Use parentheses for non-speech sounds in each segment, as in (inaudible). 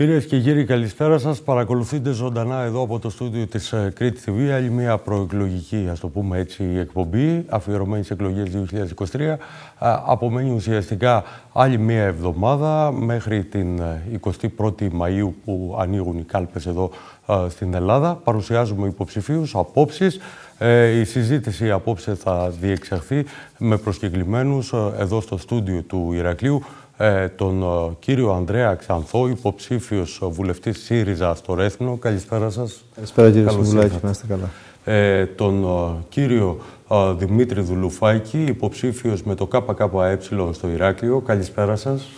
Κυρίες και κύριοι, καλησπέρα σας. Παρακολουθείτε ζωντανά εδώ από το στούντιο της ε, Κρήτη TV άλλη μια προεκλογική, ας το πούμε έτσι, εκπομπή αφιερωμένη στις εκλογές 2023. Απομένει ουσιαστικά άλλη μια εβδομάδα μέχρι την 21η ε, Μαΐου που ανοίγουν οι κάλπες εδώ στην Ελλάδα. Παρουσιάζουμε υποψηφίους, απόψεις. Ε, η συζήτηση απόψε θα διεξαχθεί με προσκεκλημένους εδώ στο στούντιο του Ηρακλείου ε, τον ε, κύριο Ανδρέα Ξανθό, υποψήφιος βουλευτής ΣΥΡΙΖΑ στο Ρέθινο. Καλησπέρα σας. Καλησπέρα κύριε Συμβουλάκη, να είστε καλά. Ε, τον κύριο Δημήτρη Δουλουφάκη, υποψήφιος με το ΚΚΕ στο Ηράκλειο. Καλησπέρα σας.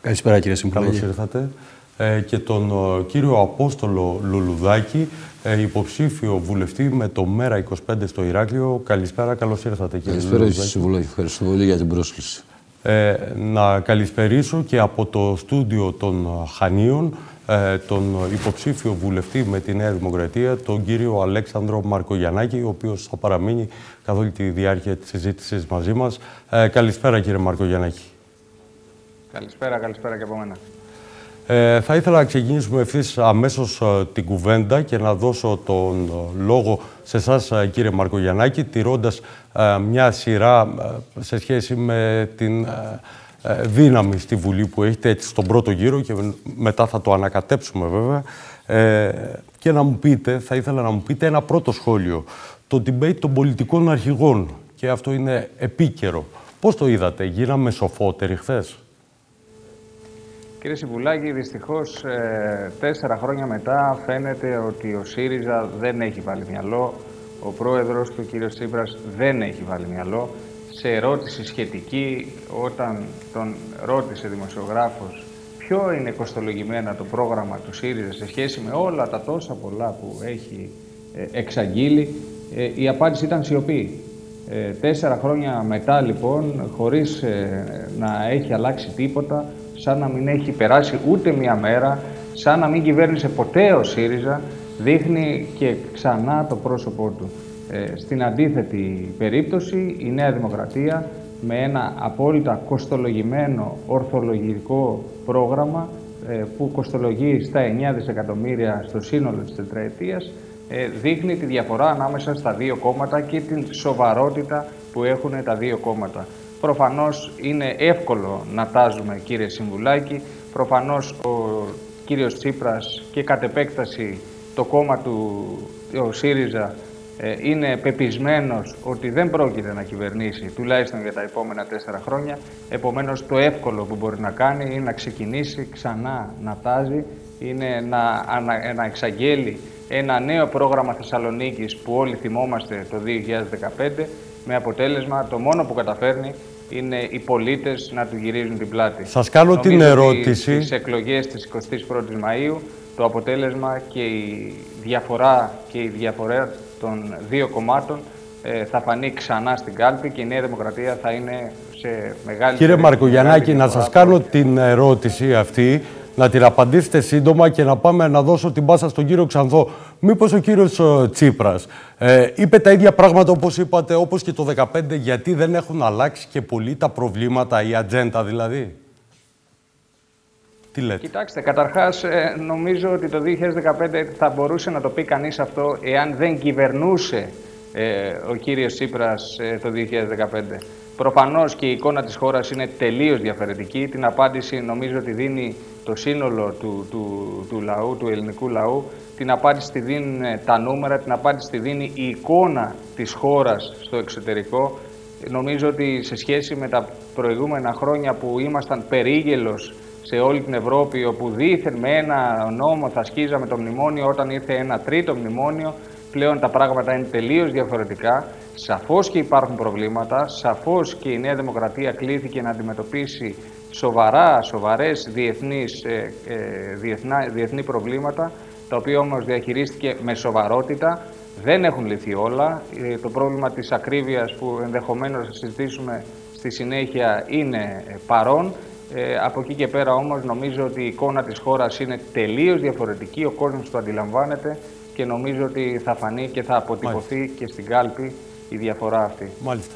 Καλησπέρα κύριε Συμβουλάκη. Καλώς ήρθατε. Ε, και τον κύριο Απόστολο Λουλουδάκη, ε, υποψήφιο βουλευτή με το ΜΕΡΑ 25 στο Ηράκλειο. Καλησπέρα, καλώς ήρθατε κύριε Καλησπέρα κύριε Συμβουλάκη. Ευχαριστώ πολύ για την πρόσκληση. Ε, να καλησπερίσω και από το στούντιο των Χανίων ε, τον υποψήφιο βουλευτή με τη Νέα Δημοκρατία, τον κύριο Αλέξανδρο Μαρκογιαννάκη, ο οποίος θα παραμείνει καθ' όλη τη διάρκεια της συζήτησης μαζί μας. Ε, καλησπέρα κύριε Μαρκογιαννάκη. Καλησπέρα, καλησπέρα και από μένα. Ε, θα ήθελα να ξεκινήσουμε ευθύς αμέσως ε, την κουβέντα και να δώσω τον ε, λόγο σε εσάς, κύριε Μαρκογιαννάκη, τηρώντας μια σειρά σε σχέση με την δύναμη στη Βουλή που έχετε έτσι στον πρώτο γύρο και μετά θα το ανακατέψουμε βέβαια. και να μου πείτε, θα ήθελα να μου πείτε ένα πρώτο σχόλιο. Το debate των πολιτικών αρχηγών και αυτό είναι επίκαιρο. Πώς το είδατε, γίναμε σοφότεροι χθες; Κύριε Συμβουλάκη, δυστυχώς ε, τέσσερα χρόνια μετά φαίνεται ότι ο ΣΥΡΙΖΑ δεν έχει βάλει μυαλό, ο πρόεδρος του κύριος Τσίπρας δεν έχει βάλει μυαλό. Σε ερώτηση σχετική, όταν τον ρώτησε δημοσιογράφος ποιο είναι κοστολογημένα το πρόγραμμα του ΣΥΡΙΖΑ σε σχέση με όλα τα τόσα πολλά που έχει ε, εξαγγείλει, ε, η απάντηση ήταν σιωπή. Τέσσερα χρόνια μετά λοιπόν, χωρίς να έχει αλλάξει τίποτα, σαν να μην έχει περάσει ούτε μία μέρα, σαν να μην κυβέρνησε ποτέ ο ΣΥΡΙΖΑ, δείχνει και ξανά το πρόσωπό του. Ε, στην αντίθετη περίπτωση, η Νέα Δημοκρατία με ένα απόλυτα κοστολογημένο ορθολογικό πρόγραμμα ε, που κοστολογεί στα 9 δισεκατομμύρια στο σύνολο της τετραετίας, ε, δείχνει τη διαφορά ανάμεσα στα δύο κόμματα και την σοβαρότητα που έχουν τα δύο κόμματα. Προφανώς είναι εύκολο να τάζουμε κύριε Συμβουλάκη, προφανώς ο κύριος Τσίπρας και κατ' επέκταση το κόμμα του, ο ΣΥΡΙΖΑ, ε, είναι πεπισμένος ότι δεν πρόκειται να κυβερνήσει τουλάχιστον για τα επόμενα τέσσερα χρόνια. Επομένως το εύκολο που μπορεί να κάνει είναι να ξεκινήσει ξανά να τάζει, είναι να, να, να εξαγγέλει ένα νέο πρόγραμμα Θεσσαλονίκης που όλοι θυμόμαστε το 2015 με αποτέλεσμα το μόνο που καταφέρνει είναι οι πολίτες να του γυρίζουν την πλάτη. Σας κάνω Νομίζω την ερώτηση. Στις εκλογές της 21ης Μαΐου το αποτέλεσμα και η διαφορά και η διαφορά των δύο κομμάτων ε, θα φανεί ξανά στην κάλπη και η Νέα Δημοκρατία θα είναι σε μεγάλη... Κύριε Μαρκογιαννάκη, να σας κάνω την ερώτηση αυτή να την απαντήσετε σύντομα και να πάμε να δώσω την πάσα στον κύριο Ξανθό. Μήπως ο κύριος ε, Τσίπρας ε, είπε τα ίδια πράγματα όπως είπατε, όπως και το 2015, γιατί δεν έχουν αλλάξει και πολύ τα προβλήματα, η ατζέντα δηλαδή; Τι λέτε; Κοιτάξτε, καταρχάς ε, νομίζω ότι το 2015 θα μπορούσε να το πει κανείς αυτό εάν δεν κυβερνούσε ε, ο κύριος Τσίπρας το 2015. Προφανώς και η εικόνα της χώρας είναι τελείως διαφορετική. Την απάντηση νομίζω ότι δίνει το σύνολο του, του, του λαού, του ελληνικού λαού. Την απάντηση τη δίνουν τα νούμερα, την απάντηση τη δίνει η εικόνα της χώρας στο εξωτερικό. Νομίζω ότι σε σχέση με τα προηγούμενα χρόνια που ήμασταν περίγελος σε όλη την Ευρώπη, όπου δήθεν με ένα νόμο θα σκίζαμε το μνημόνιο, όταν ήρθε ένα τρίτο μνημόνιο, πλέον τα πράγματα είναι τελείως διαφορετικά. Σαφώς και υπάρχουν προβλήματα, σαφώς και η Νέα Δημοκρατία κλήθηκε να αντιμετωπίσει σοβαρά, σοβαρές διεθνείς, ε, ε, διεθνά, διεθνή προβλήματα, τα οποία όμως διαχειρίστηκε με σοβαρότητα. Δεν έχουν λυθεί όλα. Ε, το πρόβλημα της ακρίβειας που ενδεχομένως θα συζητήσουμε στη συνέχεια είναι παρόν. Ε, από εκεί και πέρα όμως νομίζω ότι η εικόνα της χώρας είναι τελείως διαφορετική, ο κόσμος το αντιλαμβάνεται και νομίζω ότι θα φανεί και θα αποτυπωθεί και στην κάλπη η διαφορά αυτή. Μάλιστα.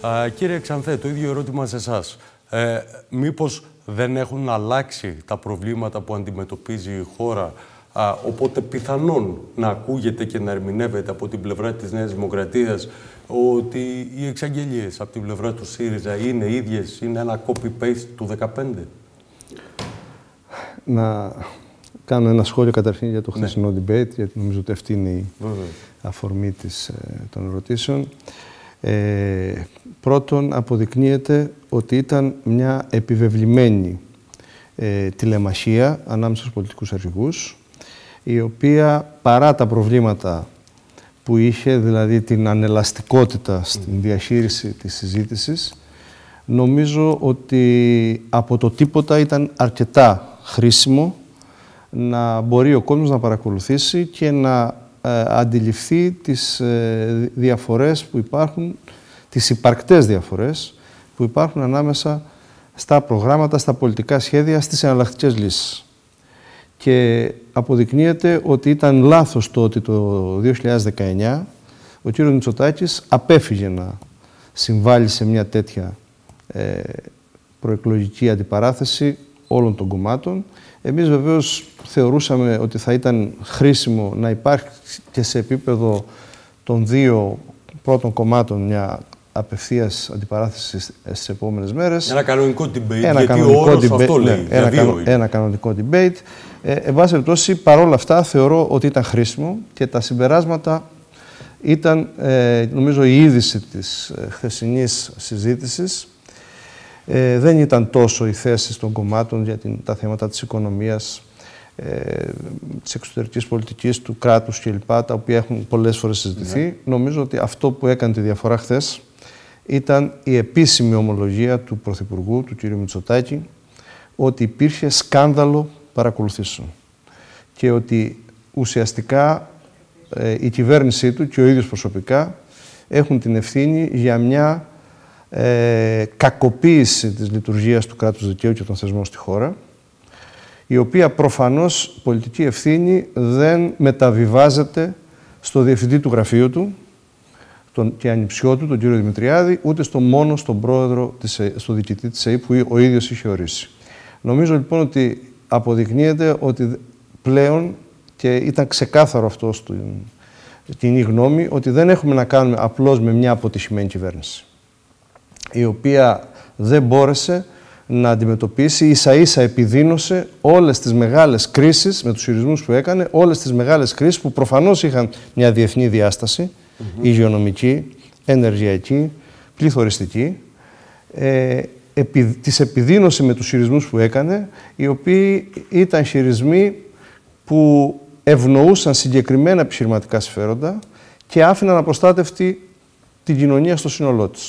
Α, κύριε Ξανθέ, το ίδιο ερώτημα σε εσάς. Ε, μήπως δεν έχουν αλλάξει τα προβλήματα που αντιμετωπίζει η χώρα, α, οπότε πιθανόν να ακούγεται και να ερμηνεύεται από την πλευρά της Νέας Δημοκρατίας ότι οι εξαγγελίες από την πλευρά του ΣΥΡΙΖΑ είναι ίδιες, είναι ένα copy-paste του 2015. Να κάνω ένα σχόλιο καταρχήν για το ναι. χθεσινό debate, γιατί νομίζω ότι αυτή είναι η αφορμή της, ε, των ερωτήσεων. Ε, πρώτον, αποδεικνύεται ότι ήταν μια επιβεβλημένη ε, τηλεμαχία ανάμεσα στους πολιτικούς αρχηγούς, η οποία παρά τα προβλήματα που είχε, δηλαδή την ανελαστικότητα στην διαχείριση της συζήτησης, νομίζω ότι από το τίποτα ήταν αρκετά χρήσιμο να μπορεί ο κόσμος να παρακολουθήσει και να ε, αντιληφθεί τις ε, διαφορές που υπάρχουν, τις υπαρκτές διαφορές που υπάρχουν ανάμεσα στα προγράμματα, στα πολιτικά σχέδια, στις εναλλακτικές λύσεις. Και αποδεικνύεται ότι ήταν λάθος το ότι το 2019 ο κύριος Μητσοτάκης απέφυγε να συμβάλλει σε μια τέτοια ε, προεκλογική αντιπαράθεση όλων των κομμάτων. Εμείς βεβαίως θεωρούσαμε ότι θα ήταν χρήσιμο να υπάρχει και σε επίπεδο των δύο πρώτων κομμάτων μια απευθείας αντιπαράθεση στις επόμενες μέρες. Ένα κανονικό debate, ένα γιατί κανονικό ο debate, αυτό λέει. Ναι, ένα, ένα κανονικό debate. Ε, εν πάση περιπτώσει, παρόλα αυτά θεωρώ ότι ήταν χρήσιμο και τα συμπεράσματα ήταν, ε, νομίζω, η είδηση της ε, χθεσινής συζήτησης. Ε, δεν ήταν τόσο οι θέσει των κομμάτων για την, τα θέματα της οικονομίας, ε, της εξωτερικής πολιτικής, του κράτους κλπ, τα οποία έχουν πολλές φορές συζητηθεί. Ναι. Νομίζω ότι αυτό που έκανε τη διαφορά χθες ήταν η επίσημη ομολογία του Πρωθυπουργού, του κ. Μητσοτάκη, ότι υπήρχε σκάνδαλο παρακολουθήσεων και ότι ουσιαστικά ε, η κυβέρνησή του και ο ίδιος προσωπικά έχουν την ευθύνη για μια ε, κακοποίηση της λειτουργίας του κράτους δικαίου και των θεσμών στη χώρα, η οποία προφανώς πολιτική ευθύνη δεν μεταβιβάζεται στο διευθυντή του γραφείου του τον, και ανιψιό του, τον κύριο Δημητριάδη, ούτε στο μόνο στον πρόεδρο, της, στο διοικητή της ΕΕ που ο ίδιος είχε ορίσει. Νομίζω λοιπόν ότι αποδεικνύεται ότι πλέον, και ήταν ξεκάθαρο αυτό στην κοινή γνώμη, ότι δεν έχουμε να κάνουμε απλώς με μια αποτυχημένη κυβέρνηση, η οποία δεν μπόρεσε να αντιμετωπίσει, ίσα ίσα επιδίνωσε όλες τις μεγάλες κρίσεις, με τους χειρισμούς που έκανε, όλες τις μεγάλες κρίσεις που προφανώς είχαν μια διεθνή διάσταση, mm υγειονομική, ενεργειακή, πληθωριστική, ε, επι, τις επιδίνωσε με τους χειρισμούς που έκανε, οι οποίοι ήταν χειρισμοί που ευνοούσαν συγκεκριμένα επιχειρηματικά συμφέροντα και άφηναν απροστάτευτη την κοινωνία στο σύνολό τη.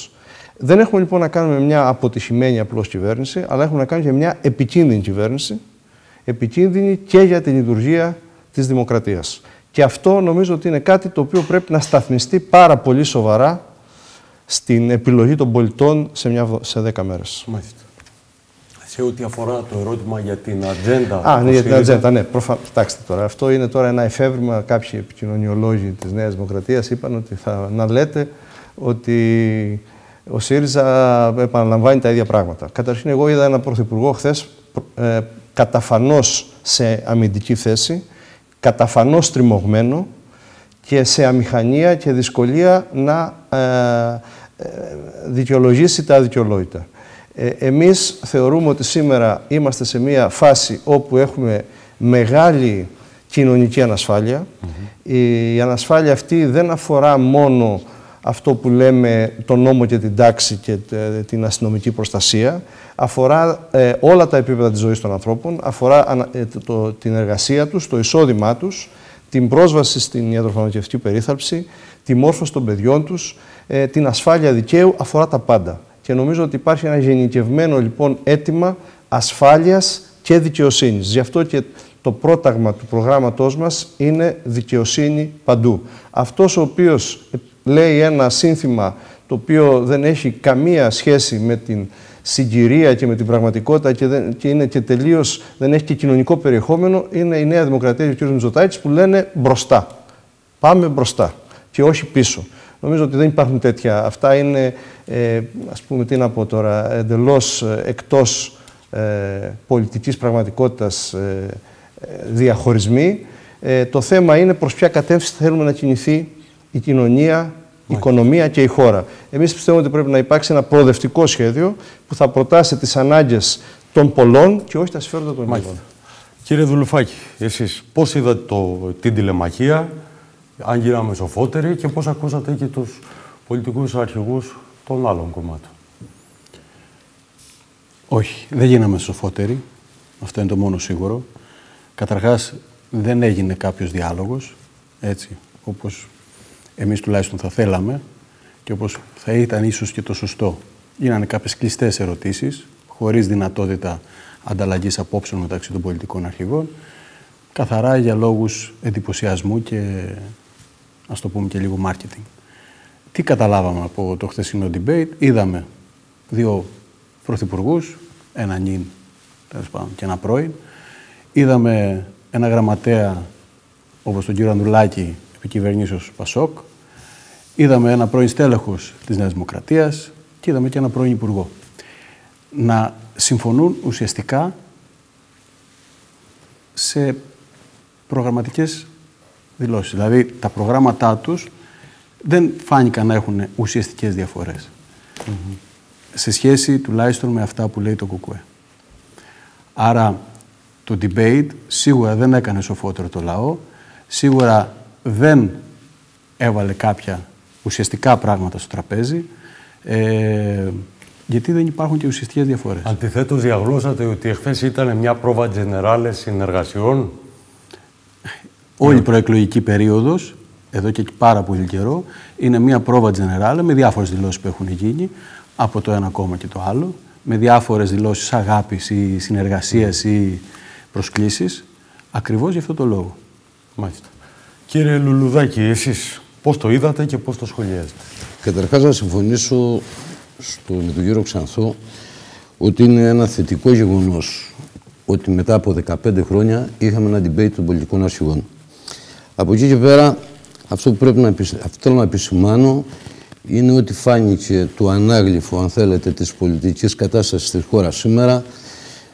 Δεν έχουμε λοιπόν να κάνουμε μια αποτυχημένη απλώς κυβέρνηση, αλλά έχουμε να κάνουμε και μια επικίνδυνη κυβέρνηση, επικίνδυνη και για τη λειτουργία της δημοκρατίας. Και αυτό νομίζω ότι είναι κάτι το οποίο πρέπει να σταθμιστεί πάρα πολύ σοβαρά στην επιλογή των πολιτών σε, μια, σε 10 μέρες. Μάλιστα. Σε ό,τι αφορά το ερώτημα για την ατζέντα. Α, ναι, για την ατζέντα, ναι. Προφα... Κοιτάξτε τώρα, αυτό είναι τώρα ένα εφεύρημα. Κάποιοι επικοινωνιολόγοι της Νέας Δημοκρατίας είπαν ότι θα να λέτε ότι ο ΣΥΡΙΖΑ επαναλαμβάνει τα ίδια πράγματα. Καταρχήν, εγώ είδα έναν πρωθυπουργό χθες ε, καταφανώς σε αμυντική θέση, καταφανώς τριμωγμένο και σε αμηχανία και δυσκολία να ε, ε, δικαιολογήσει τα αδικαιολόγητα. Ε, εμείς θεωρούμε ότι σήμερα είμαστε σε μια φάση όπου έχουμε μεγάλη κοινωνική ανασφάλεια. Η ανασφάλεια αυτή δεν αφορά μόνο αυτό που λέμε τον νόμο και την τάξη και την αστυνομική προστασία. Αφορά όλα τα επίπεδα της ζωής των ανθρώπων, αφορά το, την εργασία τους, το εισόδημά τους, την πρόσβαση στην ιατροφαρμακευτική περίθαλψη, τη μόρφωση των παιδιών τους, ε, την ασφάλεια δικαίου, αφορά τα πάντα. Και νομίζω ότι υπάρχει ένα γενικευμένο λοιπόν αίτημα ασφάλειας και δικαιοσύνης. Γι' αυτό και το πρόταγμα του προγράμματός μας είναι δικαιοσύνη παντού. Αυτός ο οποίος λέει ένα σύνθημα το οποίο δεν έχει καμία σχέση με την συγκυρία και με την πραγματικότητα και, δεν, και είναι και τελείως δεν έχει και κοινωνικό περιεχόμενο, είναι η Νέα Δημοκρατία και ο κ. Μητσοτάκης που λένε μπροστά. Πάμε μπροστά και όχι πίσω. Νομίζω ότι δεν υπάρχουν τέτοια. Αυτά είναι, ε, ας πούμε, τι να πω τώρα, εντελώς ε, εκτός ε, πολιτικής πραγματικότητας ε, ε, διαχωρισμοί. το θέμα είναι προς ποια κατεύθυνση θέλουμε να κινηθεί η κοινωνία, η οικονομία και η χώρα. Εμείς πιστεύουμε ότι πρέπει να υπάρξει ένα προοδευτικό σχέδιο που θα προτάσει τις ανάγκες των πολλών και όχι τα συμφέροντα των λίγων. Κύριε Δουλουφάκη, εσείς πώς είδατε το, την τηλεμαχία, αν γίναμε σοφότεροι και πώς ακούσατε και τους πολιτικούς αρχηγούς των άλλων κομμάτων; Όχι, δεν γίναμε σοφότεροι. Αυτό είναι το μόνο σίγουρο. Καταρχάς, δεν έγινε κάποιος διάλογος, έτσι, όπως εμείς τουλάχιστον θα θέλαμε και όπως θα ήταν ίσως και το σωστό. Γίνανε κάποιες κλειστές ερωτήσεις, χωρίς δυνατότητα ανταλλαγής απόψεων μεταξύ των πολιτικών αρχηγών, καθαρά για λόγους εντυπωσιασμού και, ας το πούμε και λίγο marketing. Τι καταλάβαμε από το χθεσινό debate, είδαμε δύο πρωθυπουργούς, ένα νυν και ένα πρώην, είδαμε ένα γραμματέα όπως τον κύριο Ανδουλάκη επικυβερνήσεως Πασόκ, είδαμε ένα πρώην στέλεχος της Νέας Δημοκρατίας και είδαμε και ένα πρώην Υπουργό. Να συμφωνούν ουσιαστικά σε προγραμματικές δηλώσεις. Δηλαδή, τα προγράμματά τους δεν φάνηκαν να έχουν ουσιαστικές Σε σχέση τουλάχιστον με αυτά που λέει το ΚΚΕ. Άρα, το debate σίγουρα δεν έκανε σοφότερο το λαό, σίγουρα δεν έβαλε κάποια ουσιαστικά πράγματα στο τραπέζι, ε, γιατί δεν υπάρχουν και ουσιαστικές διαφορές. Αντιθέτως, διαγλώσατε ότι εχθές ήταν μια πρόβα τζενεράλε συνεργασιών; Όλη η προεκλογική περίοδος, εδώ και πάρα πολύ καιρό, είναι μια πρόβα τζενεράλε με διάφορες δηλώσεις που έχουν γίνει από το ένα κόμμα και το άλλο, με διάφορες δηλώσεις αγάπης ή συνεργασίας ή προσκλήσεις, ακριβώς για αυτό το λόγο. Μάλιστα. Κύριε Λουλουδάκη, εσείς πώς το είδατε και πώς το σχολιάζετε; Καταρχάς, να συμφωνήσω στο, με τον κύριο Ξανθό ότι είναι ένα θετικό γεγονός ότι μετά από 15 χρόνια είχαμε ένα debate των πολιτικών αρχηγών. Από εκεί και πέρα, αυτό που πρέπει να, θέλω να επισημάνω είναι ότι φάνηκε το ανάγλυφο, αν θέλετε, της πολιτικής κατάστασης της χώρας σήμερα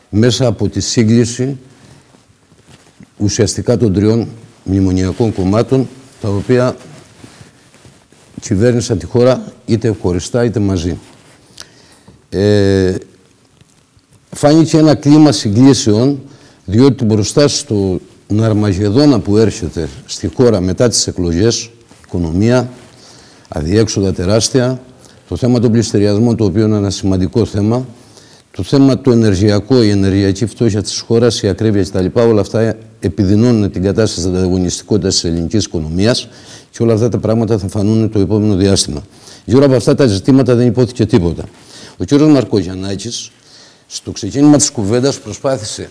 μέσα από τη σύγκληση ουσιαστικά των τριών μνημονιακών κομμάτων τα οποία κυβέρνησαν τη χώρα είτε χωριστά είτε μαζί. Ε, φάνηκε ένα κλίμα συγκλήσεων διότι μπροστά στο ναρμαγεδόνα που έρχεται στη χώρα μετά τις εκλογές, οικονομία, αδιέξοδα τεράστια, το θέμα των πληστηριασμών, το οποίο είναι ένα σημαντικό θέμα, το θέμα το ενεργειακό, η ενεργειακή φτώχεια της χώρας, η ακρίβεια κτλ. Όλα αυτά επιδεινώνουν την κατάσταση της ανταγωνιστικότητας της ελληνικής οικονομίας και όλα αυτά τα πράγματα θα φανούν το επόμενο διάστημα. Γύρω από αυτά τα ζητήματα δεν υπόθηκε τίποτα. Ο κύριος Μαρκογιαννάκης στο ξεκίνημα της κουβέντας προσπάθησε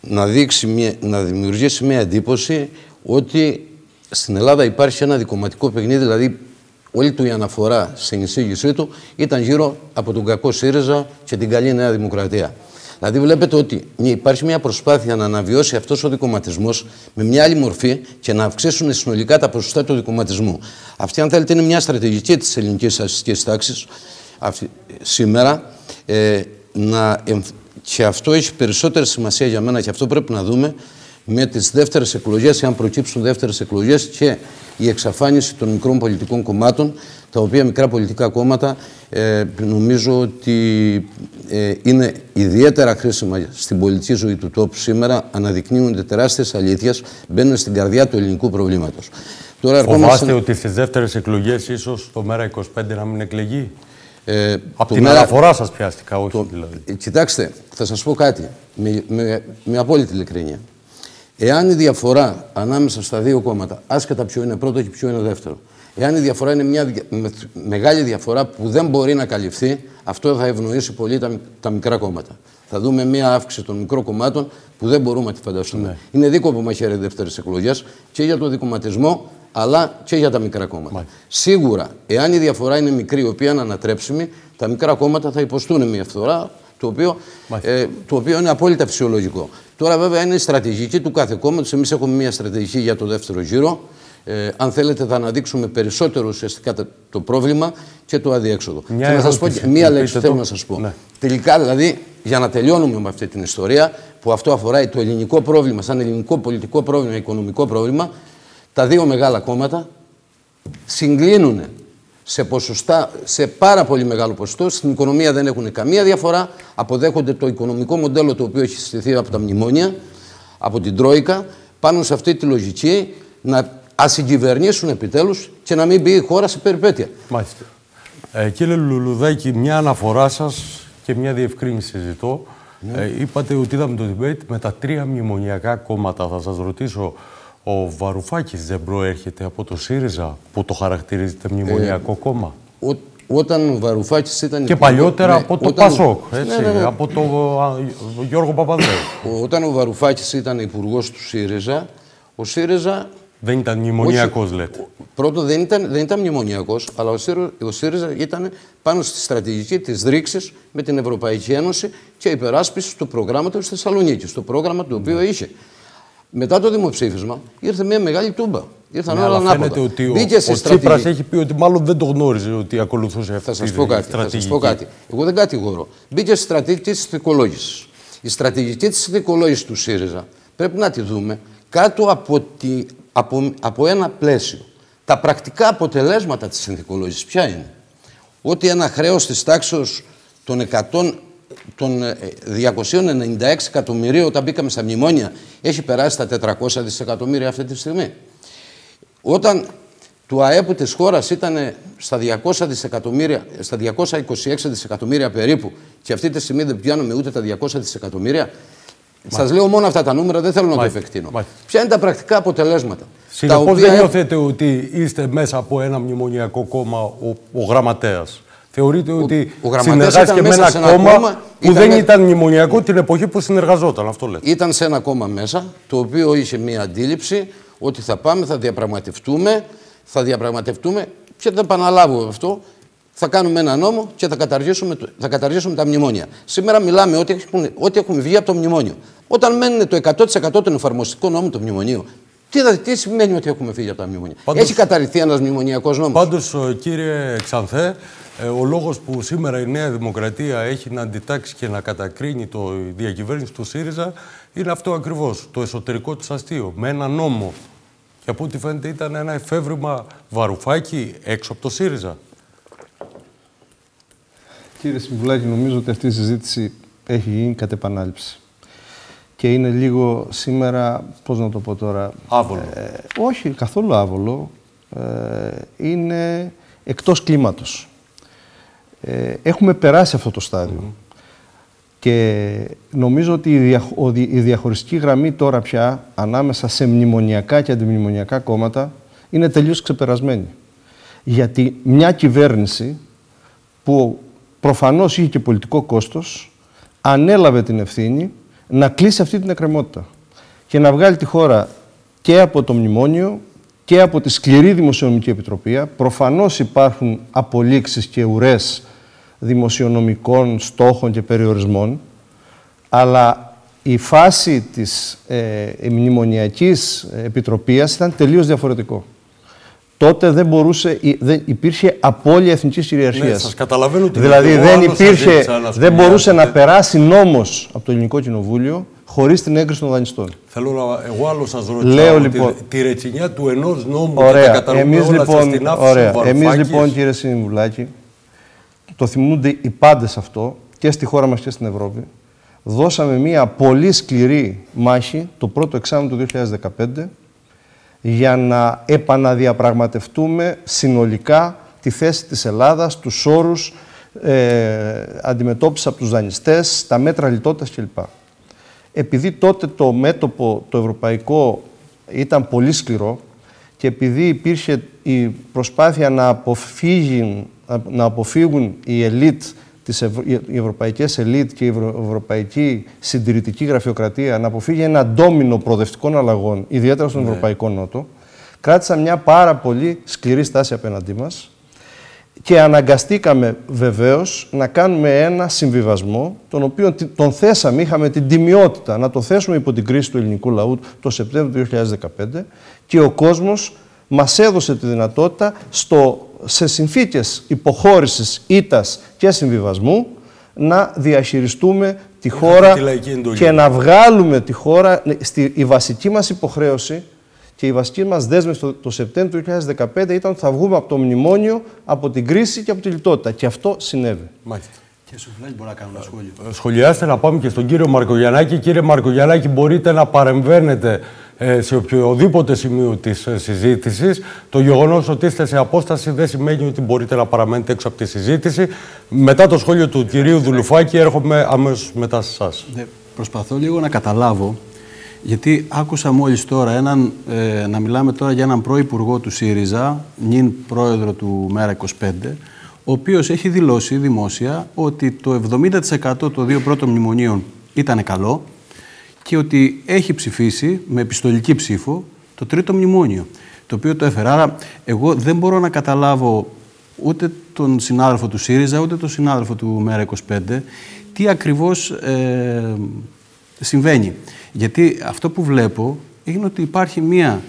να, δείξει μια, να δημιουργήσει μια εντύπωση ότι στην Ελλάδα υπάρχει ένα δικοματικό παιχνίδι, δηλαδή όλη του η αναφορά στην εισήγησή του ήταν γύρω από τον κακό ΣΥΡΙΖΑ και την καλή Νέα Δημοκρατία. Δηλαδή, βλέπετε ότι υπάρχει μια προσπάθεια να αναβιώσει αυτός ο δικοματισμός με μια άλλη μορφή και να αυξήσουν συνολικά τα ποσοστά του δικοματισμού. Αυτή, αν θέλετε, είναι μια στρατηγική της ελληνικής αστικής τάξης σήμερα ε, να, και αυτό έχει περισσότερη σημασία για μένα και αυτό πρέπει να δούμε με τις δεύτερες εκλογές, αν προκύψουν δεύτερες εκλογές και η εξαφάνιση των μικρών πολιτικών κομμάτων, τα οποία μικρά πολιτικά κόμματα ε, νομίζω ότι ε, είναι ιδιαίτερα χρήσιμα στην πολιτική ζωή του τόπου σήμερα, αναδεικνύονται τεράστιες αλήθειες, μπαίνουν στην καρδιά του ελληνικού προβλήματος. Τώρα, Φοβάστε ότι στις δεύτερες εκλογές ίσως το ΜΕΡΑ 25 να μην εκλεγεί; Ε, Από την μέρα... αναφορά σας πιάστηκα, όχι το... δηλαδή. Ε, κοιτάξτε, θα σας πω κάτι, με, με, με απόλυτη ειλικρίνεια. Εάν η διαφορά ανάμεσα στα δύο κόμματα, άσχετα ποιο είναι πρώτο και ποιο είναι δεύτερο, εάν η διαφορά είναι μια μεγάλη διαφορά που δεν μπορεί να καλυφθεί, αυτό θα ευνοήσει πολύ τα, τα μικρά κόμματα. Θα δούμε μια αύξηση των μικρών κομμάτων που δεν μπορούμε να τη φανταστούμε. Ναι. Είναι δίκο που μαχαίρει δεύτερες εκλογές και για τον δικοματισμό αλλά και για τα μικρά κόμματα. Σίγουρα, εάν η διαφορά είναι μικρή, η οποία είναι ανατρέψιμη, τα μικρά κόμματα θα υποστούν μια φθορά, το οποίο, ε, το οποίο είναι απόλυτα φυσιολογικό. Τώρα, βέβαια, είναι η στρατηγική του κάθε κόμματος. Εμείς έχουμε μια στρατηγική για το δεύτερο γύρο. Ε, αν θέλετε, θα αναδείξουμε περισσότερο ουσιαστικά το πρόβλημα και το αδιέξοδο. Μια και να σας πω, ερώτηση. μία Πείτε λέξη το. θέλω να σας πω. Ναι. Τελικά, δηλαδή, για να τελειώνουμε με αυτή την ιστορία, που αυτό αφορά το ελληνικό πρόβλημα, σαν ελληνικό πολιτικό πρόβλημα, οικονομικό πρόβλημα, τα δύο μεγάλα κόμματα συγκλίνουν σε ποσοστά, σε πάρα πολύ μεγάλο ποσοστό. Στην οικονομία δεν έχουν καμία διαφορά. Αποδέχονται το οικονομικό μοντέλο το οποίο έχει στηθεί από τα μνημόνια, από την Τρόικα, πάνω σε αυτή τη λογική να ασυγκυβερνήσουν επιτέλους και να μην μπει η χώρα σε περιπέτεια. Μάλιστα. Ε, κύριε Λουλουδάκη, μια αναφορά σας και μια διευκρίνηση ζητώ. Ναι. Ε, είπατε ότι είδαμε το debate με τα τρία μνημονιακά κόμματα. Θα σας ρωτήσω, ο Βαρουφάκης δεν προέρχεται από το ΣΥΡΙΖΑ που το χαρακτηρίζεται μνημονιακό κόμμα. Ό, όταν ο Βαρουφάκης ήταν... Και υπουργό- παλιότερα ναι, από το όταν- ΠΑΣΟΚ, Ναι, έτσι, ναι, ναι. από το α, Γιώργο Παπανδρέου. Ο- Όταν ο Βαρουφάκης ήταν υπουργός του ΣΥΡΙΖΑ, ο ΣΥΡΙΖΑ δεν ήταν μνημονιακός, λέτε. Πρώτον, δεν ήταν, δεν ήταν μνημονιακός, αλλά ο, ΣΥΡΙΖΑ, ο ΣΥΡΙΖΑ ήταν πάνω στη στρατηγική της ρήξης με την Ευρωπαϊκή Ένωση και υπεράσπιση του προγράμματος τη Θεσσαλονίκης. Το πρόγραμμα το οποίο είχε. Μετά το δημοψήφισμα ήρθε μια μεγάλη τούμπα. Ήρθαν Ναι, όλα αλλά ανάποδα. φαίνεται ότι ο, Μπήκε σε ο στρατηγική. Τσίπρας έχει πει ότι μάλλον δεν το γνώριζε ότι ακολουθούσε αυτή Θα τη σα πω κάτι. Θα στρατηγική. σας πω κάτι. Εγώ δεν κατηγορώ. Μπήκε στη στρατηγική της ηθικολόγηση. Η στρατηγική της ηθικολόγηση του ΣΥΡΙΖΑ πρέπει να τη δούμε κάτω από, τη, από, από ένα πλαίσιο. Τα πρακτικά αποτελέσματα της ηθικολόγησης ποια είναι; Ότι ένα χρέος της τάξης των 100 των ε, 296 εκατομμυρίων όταν μπήκαμε στα μνημόνια έχει περάσει τα 400 δισεκατομμύρια αυτή τη στιγμή. Όταν του ΑΕΠ της χώρας ήταν στα 200 δισεκατομμύρια, στα 226 δισεκατομμύρια περίπου και αυτή τη στιγμή δεν πιάνουμε ούτε τα 200 δισεκατομμύρια. Σας λέω μόνο αυτά τα νούμερα, δεν θέλω να το Μάλιστα. επεκτείνω. Μάλιστα. Ποια είναι τα πρακτικά αποτελέσματα; Συνεπώς τα οποία δεν έχουν- νιώθετε ότι είστε μέσα από ένα μνημονιακό κόμμα ο, ο γραμματέας. Θεωρείτε ότι ο γραμματέας συνεργάστηκε ήταν με μέσα ένα σε ένα κόμμα, κόμμα, που ήταν δεν με- ήταν μνημονιακό την εποχή που συνεργαζόταν. Αυτό λέτε. Ήταν σε ένα κόμμα μέσα, το οποίο είχε μία αντίληψη ότι θα πάμε, θα διαπραγματευτούμε, θα διαπραγματευτούμε και θα επαναλάβω αυτό. Θα κάνουμε ένα νόμο και θα καταργήσουμε, το- θα καταργήσουμε τα μνημόνια. Σήμερα μιλάμε ότι έχουν, ότι έχουμε βγει από το μνημόνιο. Όταν μένουν το 100% των εφαρμοστικών νόμων του μνημονίου, τι, θα- τι σημαίνει ότι έχουμε φύγει από τα μνημόνια. Πάντως- Έχει καταρριφθεί ένας μνημονιακός νόμος. Πάντως, ε, κύριε Ξανθέ, ε, ο λόγος που σήμερα η Νέα Δημοκρατία έχει να αντιτάξει και να κατακρίνει το η διακυβέρνηση του ΣΥΡΙΖΑ είναι αυτό ακριβώς, το εσωτερικό της αστείο, με ένα νόμο. Και από ό,τι φαίνεται ήταν ένα εφεύρημα βαρουφάκι έξω από το ΣΥΡΙΖΑ. Κύριε Συμβουλάκη, νομίζω ότι αυτή η συζήτηση έχει γίνει κατ' επανάληψη. Και είναι λίγο σήμερα, πώς να το πω τώρα... Άβολο. ε, όχι, καθόλου άβολο. Ε, είναι εκτός κλίματος. Ε, έχουμε περάσει αυτό το στάδιο. Και νομίζω ότι η, δια, ο δι- η διαχωριστική γραμμή τώρα πια ανάμεσα σε μνημονιακά και αντιμνημονιακά κόμματα είναι τελείως ξεπερασμένη. Γιατί μια κυβέρνηση που προφανώς είχε και πολιτικό κόστος ανέλαβε την ευθύνη να κλείσει αυτή την εκκρεμότητα και να βγάλει τη χώρα και από το μνημόνιο και από τη σκληρή δημοσιονομική επιτροπή. Προφανώς υπάρχουν απολύξεις και ουρές δημοσιονομικών στόχων και περιορισμών, αλλά η φάση της ε, μνημονιακής επιτροπής ήταν τελείως διαφορετικό. Τότε δεν μπορούσε, υ- δεν υπήρχε απώλεια εθνικής κυριαρχίας. Ναι, σας καταλαβαίνω την Δηλαδή εγώ δεν άλλο σας υπήρχε, ζήτησα να δεν μπορούσε να σχολιάσετε. περάσει νόμος από το Ελληνικό Κοινοβούλιο χωρίς την έγκριση των δανειστών. Θέλω να, εγώ άλλο σας ρωτήσω Λέω, από λοιπόν- τη, τη ρετσινιά του ενός νόμου και τα Ωραία. καταλαβαίνουμε Εμείς όλα λοιπόν, στην άφηση ωραία. του Εμείς Βαρουφάκης. λοιπόν κύριε Συμβουλάκη, το θυμούνται οι πάντες αυτό και στη χώρα μας και στην Ευρώπη. Δώσαμε μία πολύ σκληρή μάχη το πρώτο εξάμεινο του 2015 για να επαναδιαπραγματευτούμε συνολικά τη θέση της Ελλάδας, τους όρους ε, αντιμετώπισης από τους δανειστές, τα μέτρα λιτότητας κλπ. Επειδή τότε το μέτωπο, το ευρωπαϊκό, ήταν πολύ σκληρό και επειδή υπήρχε η προσπάθεια να, αποφύγουν, να αποφύγουν οι ελίτ, τις ευρω... οι ευρωπαϊκές ελίτ και η ευρω... ευρωπαϊκή συντηρητική γραφειοκρατία να αποφύγει ένα ντόμινο προοδευτικών αλλαγών, ιδιαίτερα στον Ευρωπαϊκό Νότο, κράτησαν μια πάρα πολύ σκληρή στάση απέναντί μας. Και αναγκαστήκαμε βεβαίως να κάνουμε ένα συμβιβασμό, τον οποίο τον θέσαμε, είχαμε την τιμιότητα να το θέσουμε υπό την κρίση του ελληνικού λαού το Σεπτέμβριο του 2015 και ο κόσμος μας έδωσε τη δυνατότητα στο, σε συνθήκες υποχώρησης, ήτας και συμβιβασμού να διαχειριστούμε τη χώρα και να βγάλουμε τη χώρα, στη, η βασική μας υποχρέωση και η βασική μας δέσμευση το, το Σεπτέμβριο του 2015 ήταν ότι θα βγούμε από το μνημόνιο, από την κρίση και από τη λιτότητα. Και αυτό συνέβη. Μάλιστα. Και Σουφλάκη μπορεί να κάνω ένα σχόλιο. Ε, σχολιάστε να πάμε και στον κύριο Μαρκογιαννάκη. Κύριε Μαρκογιαννάκη, μπορείτε να παρεμβαίνετε ε, σε οποιοδήποτε σημείο της ε, συζήτησης. Το γεγονός ότι είστε σε απόσταση δεν σημαίνει ότι μπορείτε να παραμένετε έξω από τη συζήτηση. Μετά το σχόλιο του κυρίου Δουλουφάκη, έρχομαι αμέσως μετά σε εσάς. Ναι, προσπαθώ λίγο να καταλάβω γιατί άκουσα μόλις τώρα έναν, ε, να μιλάμε τώρα για έναν πρωθυπουργό του ΣΥΡΙΖΑ, νυν πρόεδρο του ΜΕΡΑ25, ο οποίος έχει δηλώσει δημόσια ότι το 70% των δύο πρώτων μνημονίων ήταν καλό και ότι έχει ψηφίσει με επιστολική ψήφο το τρίτο μνημόνιο, το οποίο το έφερε. Άρα εγώ δεν μπορώ να καταλάβω ούτε τον συνάδελφο του ΣΥΡΙΖΑ, ούτε τον συνάδελφο του ΜΕΡΑ25, τι ακριβώς ε, συμβαίνει. Γιατί αυτό που βλέπω είναι ότι υπάρχει μία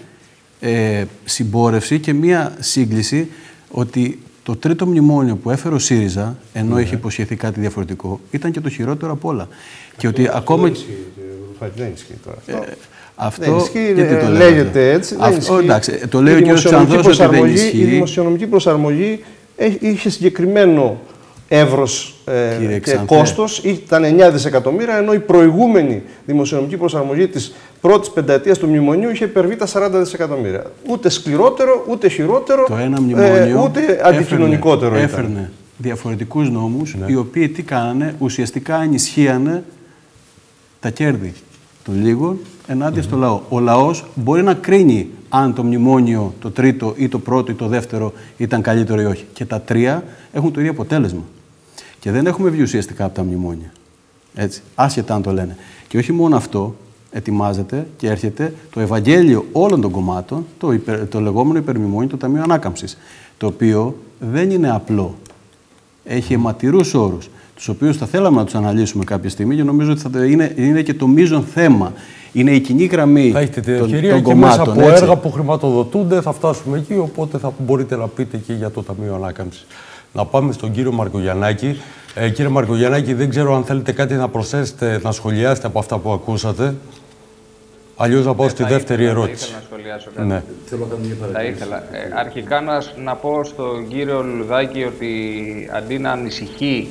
ε, συμπόρευση και μία σύγκληση ότι το τρίτο μνημόνιο που έφερε ο ΣΥΡΙΖΑ, ενώ ναι. έχει υποσχεθεί κάτι διαφορετικό, ήταν και το χειρότερο από όλα. και ότι αυτό ακόμα. Δεν ισχύει, δεν ισχύει τώρα. Ε, αυτό δεν ισχύει, γιατί το λέγεται έτσι. Δεν αυτό, εντάξει, το λέει ο κ. Τσανδός ότι δεν ισχύει. Η δημοσιονομική προσαρμογή είχε συγκεκριμένο εύρος ε, και κόστος ήταν 9 δισεκατομμύρια, ενώ η προηγούμενη δημοσιονομική προσαρμογή της πρώτης πενταετίας του μνημονίου είχε υπερβεί τα 40 δισεκατομμύρια. Ούτε σκληρότερο, ούτε χειρότερο, το ένα ε, ούτε αντικοινωνικότερο έφερνε, ήταν. Έφερνε διαφορετικούς νόμους, ναι. οι οποίοι τι κάνανε, ουσιαστικά ενισχύανε τα κέρδη των λίγων ενάντια στο λαό. Ο λαός μπορεί να κρίνει αν το μνημόνιο, το τρίτο ή το πρώτο ή το δεύτερο ήταν καλύτερο ή όχι. Και τα τρία έχουν το ίδιο αποτέλεσμα. Και δεν έχουμε βγει ουσιαστικά από τα μνημόνια. Έτσι, άσχετα αν το λένε. Και όχι μόνο αυτό, ετοιμάζεται και έρχεται το Ευαγγέλιο όλων των κομμάτων, το, το λεγόμενο υπερμνημόνιο, το Ταμείο Ανάκαμψης. Το οποίο δεν είναι απλό. Έχει αιματηρούς όρους, τους οποίους θα θέλαμε να τους αναλύσουμε κάποια στιγμή και νομίζω ότι θα είναι, είναι και το μείζον θέμα. Είναι η κοινή γραμμή θα έχετε την ευκαιρία των, και κομμάτων. Μέσα από έτσι. έργα που χρηματοδοτούνται θα φτάσουμε εκεί, οπότε θα μπορείτε να πείτε και για το Ταμείο Ανάκαμψης να πάμε στον κύριο Μαρκογιαννάκη. Ε, κύριε Μαρκογιαννάκη, δεν ξέρω αν θέλετε κάτι να προσθέσετε, να σχολιάσετε από αυτά που ακούσατε. Αλλιώς να πάω ε, στη δεύτερη ήθελα, ερώτηση. Θα ήθελα να σχολιάσω κάτι. Ναι. Θα ήθελα. Ε, αρχικά να, να πω στον κύριο Λουδάκη ότι αντί να ανησυχεί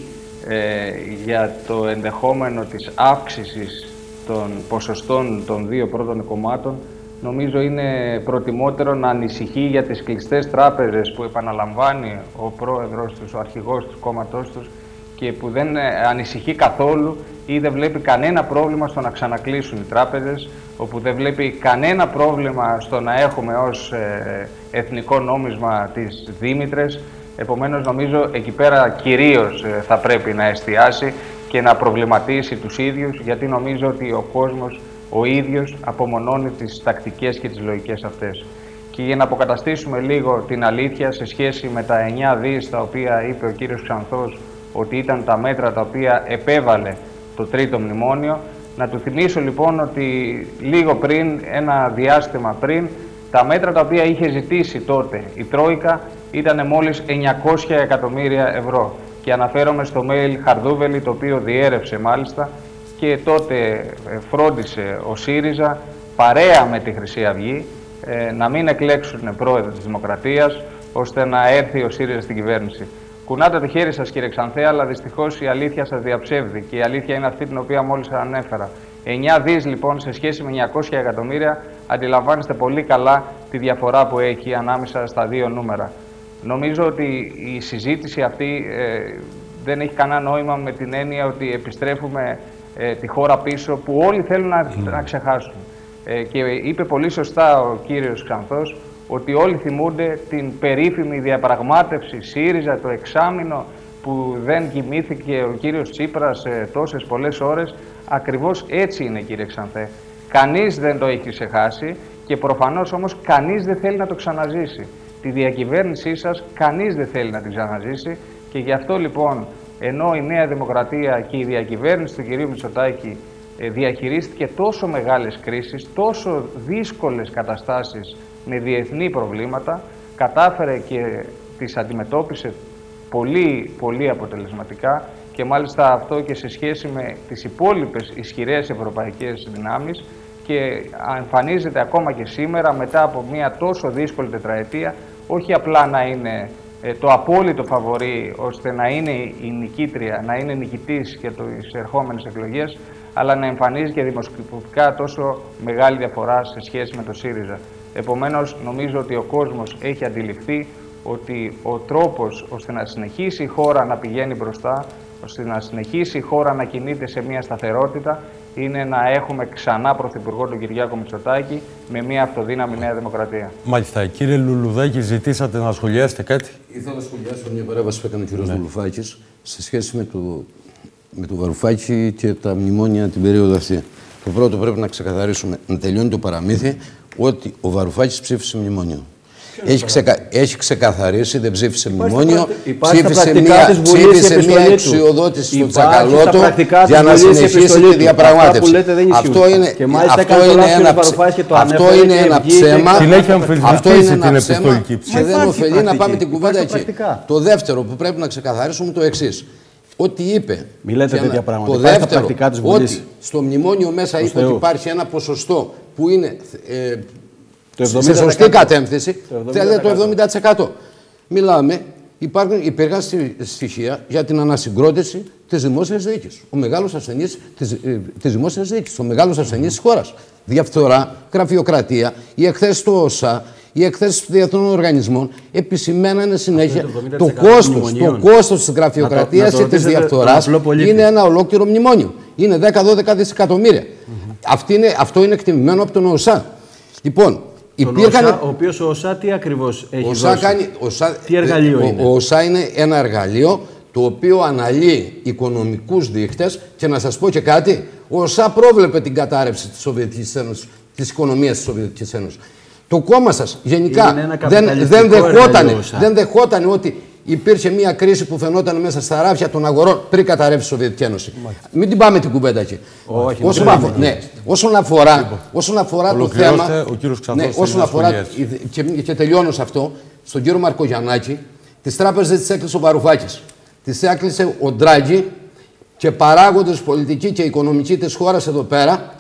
ε, για το ενδεχόμενο της αύξησης των ποσοστών των δύο πρώτων κομμάτων, νομίζω είναι προτιμότερο να ανησυχεί για τις κλειστές τράπεζες που επαναλαμβάνει ο πρόεδρος τους, ο αρχηγός του κόμματός τους και που δεν ε, ανησυχεί καθόλου ή δεν βλέπει κανένα πρόβλημα στο να ξανακλείσουν οι τράπεζες, όπου δεν βλέπει κανένα πρόβλημα στο να έχουμε ως ε, εθνικό νόμισμα τις Δήμητρες. Επομένως νομίζω εκεί πέρα κυρίως ε, θα πρέπει να εστιάσει και να προβληματίσει τους ίδιους, γιατί νομίζω ότι ο κόσμος ο ίδιος απομονώνει τις τακτικές και τις λογικές αυτές. Και για να αποκαταστήσουμε λίγο την αλήθεια σε σχέση με τα 9 δις τα οποία είπε ο κύριος Ξανθός ότι ήταν τα μέτρα τα οποία επέβαλε το τρίτο μνημόνιο, να του θυμίσω λοιπόν ότι λίγο πριν, ένα διάστημα πριν, τα μέτρα τα οποία είχε ζητήσει τότε η Τρόικα ήταν μόλις 900 εκατομμύρια ευρώ. Και αναφέρομαι στο mail Χαρδούβελη, το οποίο διέρευσε μάλιστα, και τότε ε, φρόντισε ο ΣΥΡΙΖΑ παρέα με τη Χρυσή Αυγή ε, να μην εκλέξουν πρόεδρο της Δημοκρατίας ώστε να έρθει ο ΣΥΡΙΖΑ στην κυβέρνηση. Κουνάτε το χέρι σας κύριε Ξανθέα, αλλά δυστυχώς η αλήθεια σας διαψεύδει και η αλήθεια είναι αυτή την οποία μόλις ανέφερα. 9 δις λοιπόν σε σχέση με 900 εκατομμύρια αντιλαμβάνεστε πολύ καλά τη διαφορά που έχει ανάμεσα στα δύο νούμερα. Νομίζω ότι η συζήτηση αυτή ε, δεν έχει κανένα νόημα με την έννοια ότι επιστρέφουμε ε, τη χώρα πίσω που όλοι θέλουν να, mm. να ξεχάσουν. Ε, και είπε πολύ σωστά ο κύριος Ξανθός ότι όλοι θυμούνται την περίφημη διαπραγμάτευση ΣΥΡΙΖΑ το εξάμεινο που δεν κοιμήθηκε ο κύριος Τσίπρας ε, τόσες πολλές ώρες. Ακριβώς έτσι είναι κύριε Ξανθέ. Κανείς δεν το έχει ξεχάσει και προφανώς όμως κανείς δεν θέλει να το ξαναζήσει. Τη διακυβέρνησή σας κανείς δεν θέλει να την ξαναζήσει και γι' αυτό λοιπόν ενώ η Νέα Δημοκρατία και η διακυβέρνηση του κυρίου Μητσοτάκη ε, διαχειρίστηκε τόσο μεγάλες κρίσεις, τόσο δύσκολες καταστάσεις με διεθνή προβλήματα, κατάφερε και τις αντιμετώπισε πολύ, πολύ αποτελεσματικά και μάλιστα αυτό και σε σχέση με τις υπόλοιπες ισχυρές ευρωπαϊκές δυνάμεις και εμφανίζεται ακόμα και σήμερα μετά από μια τόσο δύσκολη τετραετία όχι απλά να είναι ε, το απόλυτο φαβορή ώστε να είναι η νικήτρια, να είναι νικητής για τις ερχόμενες εκλογές αλλά να εμφανίζει και δημοσιοποιητικά τόσο μεγάλη διαφορά σε σχέση με το ΣΥΡΙΖΑ. Επομένως, νομίζω ότι ο κόσμος έχει αντιληφθεί ότι ο τρόπος ώστε να συνεχίσει η χώρα να πηγαίνει μπροστά, ώστε να συνεχίσει η χώρα να κινείται σε μια σταθερότητα, είναι να έχουμε ξανά Πρωθυπουργό τον Κυριάκο Μητσοτάκη με μια αυτοδύναμη Νέα Δημοκρατία. Μάλιστα. Κύριε Λουλουδάκη, ζητήσατε να σχολιάσετε κάτι; Ήθελα να σχολιάσω μια παρέμβαση που έκανε ο κ. Ναι. Λουλουφάκης σε σχέση με το, με το Βαρουφάκη και τα μνημόνια την περίοδο αυτή. Το πρώτο πρέπει να ξεκαθαρίσουμε, να τελειώνει το παραμύθι, ότι ο Βαρουφάκης ψήφισε μνημόνιο. Έχει, ξεκα... έχει ξεκαθαρίσει, δεν ψήφισε μνημόνιο. Ψήφισε μια, ψήφισε μια εξουσιοδότηση στο Τσακαλώτο για να συνεχίσει τη διαπραγμάτευση. Αυτό είναι, αυτό είναι ένα, αυτό είναι ένα ψέμα. Αυτό είναι ένα ψέμα και δεν ωφελεί να πάμε την κουβέντα εκεί. Το δεύτερο που πρέπει να ξεκαθαρίσουμε το εξής. Ό,τι είπε. Μιλάτε τέτοια πράγματα. Το δεύτερο, ότι στο μνημόνιο μέσα είπε ότι υπάρχει ένα ποσοστό που είναι ε, σε σωστή κατεύθυνση, θέλετε το 70%. Μιλάμε, υπάρχουν, υπήρχαν στοιχεία για την ανασυγκρότηση της δημόσιας διοίκησης. Ο μεγάλος ασθενής της ε, δημόσιας διοίκησης, ο μεγάλος ασθενής της χώρας. Διαφθορά, γραφειοκρατία, οι εκθέσεις του ΩΣΑ, οι εκθέσεις των διεθνών οργανισμών επισημένανε συνέχεια το κόστος το κόστος της γραφειοκρατίας και της διαφθοράς είναι ένα ολόκληρο μνημόνιο. Είναι 10-12 δισεκατομμύρια. αυτό είναι εκτιμημένο από τον ΩΣΑ. Λοιπόν, Υπήρχαν... ΟΣΑ, ο οποίος ο ΟΣΑ τι ακριβώς έχει ΟΣΑ δώσει; Κάνει, ΟΣΑ, τι εργαλείο ο, είναι; Ο ΟΣΑ είναι ένα εργαλείο το οποίο αναλύει οικονομικούς δείχτες και να σας πω και κάτι, ο ΟΣΑ πρόβλεπε την κατάρρευση της Σοβιετικής Ένωσης, της οικονομίας της Σοβιετικής Ένωσης. Το κόμμα σας γενικά δεν, δεν, δεχότανε, δεν δεχότανε ότι υπήρχε μια κρίση που φαινόταν μέσα στα ράφια των αγορών πριν καταρρεύσει η Σοβιετική Ένωση. Μην την πάμε την κουβέντα εκεί. Όχι, όσον, αφορά, ναι, όσον αφορά, όσον αφορά το θέμα. Ο κύριος ναι, όσον αφορά. Και, και τελειώνω σε αυτό, στον κύριο Μαρκογιαννάκη, τις τράπεζες της έκλεισε ο Βαρουφάκης. Τις έκλεισε ο Ντράγκη και παράγοντες πολιτικοί και οικονομικοί της χώρας εδώ πέρα